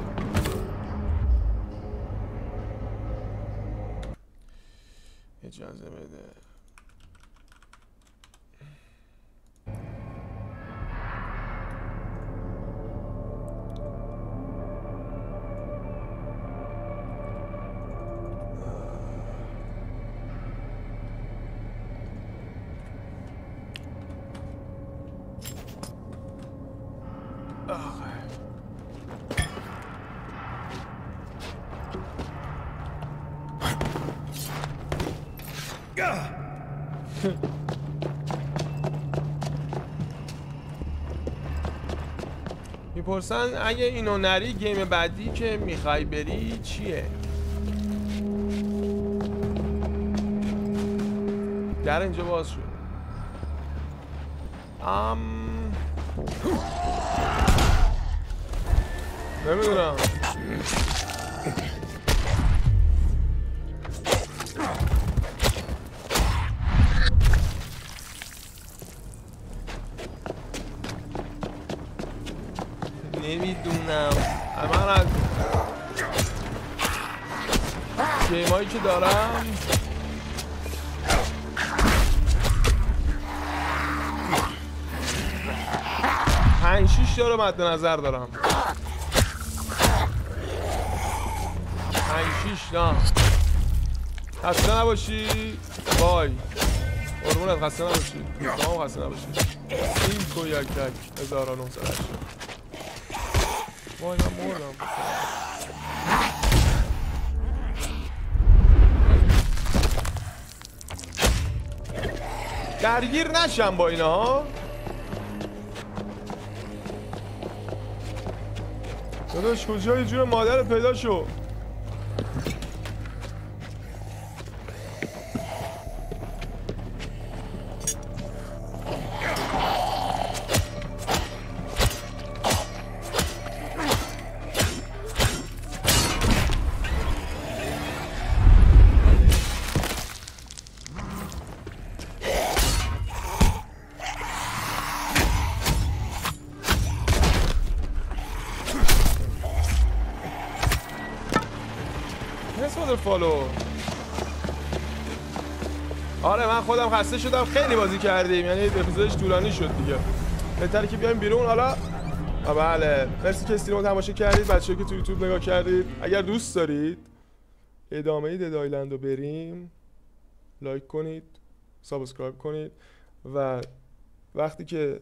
می‌پرسن اگه اینو نری گیم بعدی که می‌خوای بری چیه؟ در اینجا باز شد. ام. نمی‌دونم. رو مد نظر دارم. پنج شیش تا. خسته نباشی. بای قربونت خسته نباشی. شما هم خسته نباشی. این تو یک یک هزار و. وای من مردم. درگیر نشم با اینا ها. داداش کجای جون مادر پیدا شو. نسبت follow آره من خودم خسته شدم. خیلی بازی کردیم. یعنی اپیزودش طولانی شد دیگه. بهتره که بیایم بیرون. حالا بله. مرسی که stream تماشا کردید. بچه که تو یوتیوب نگاه کردید. اگر دوست دارید ادامه Dead Island رو بریم. like کنید subscribe کنید و وقتی که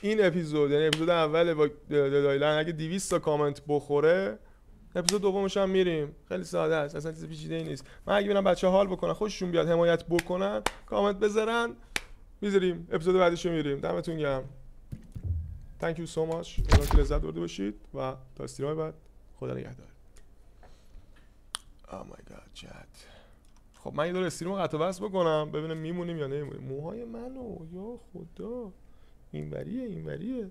این اپیزود یعنی اپیزود اول با Dead Island اگه 200 تا کامنت بخوره اپیزود دومش هم میریم. خیلی ساده است اصلا چیز پیچیده ای نیست. من اگه ببینم بچه حال بکنن خوششون بیاد حمایت بکنن کامنت بذارن می‌ذاریم. اپیزود بعدش رو میریم. دمتون گرم. Thank you so much. که لذت برده باشید و تا استریمای بعد خدا نگهدار. Oh my god chat خب من یه دور استریم قطع بس بکنم ببینم میمونیم یا نمیمونیم. موهای منو یا خدا. اینوریه اینوریه.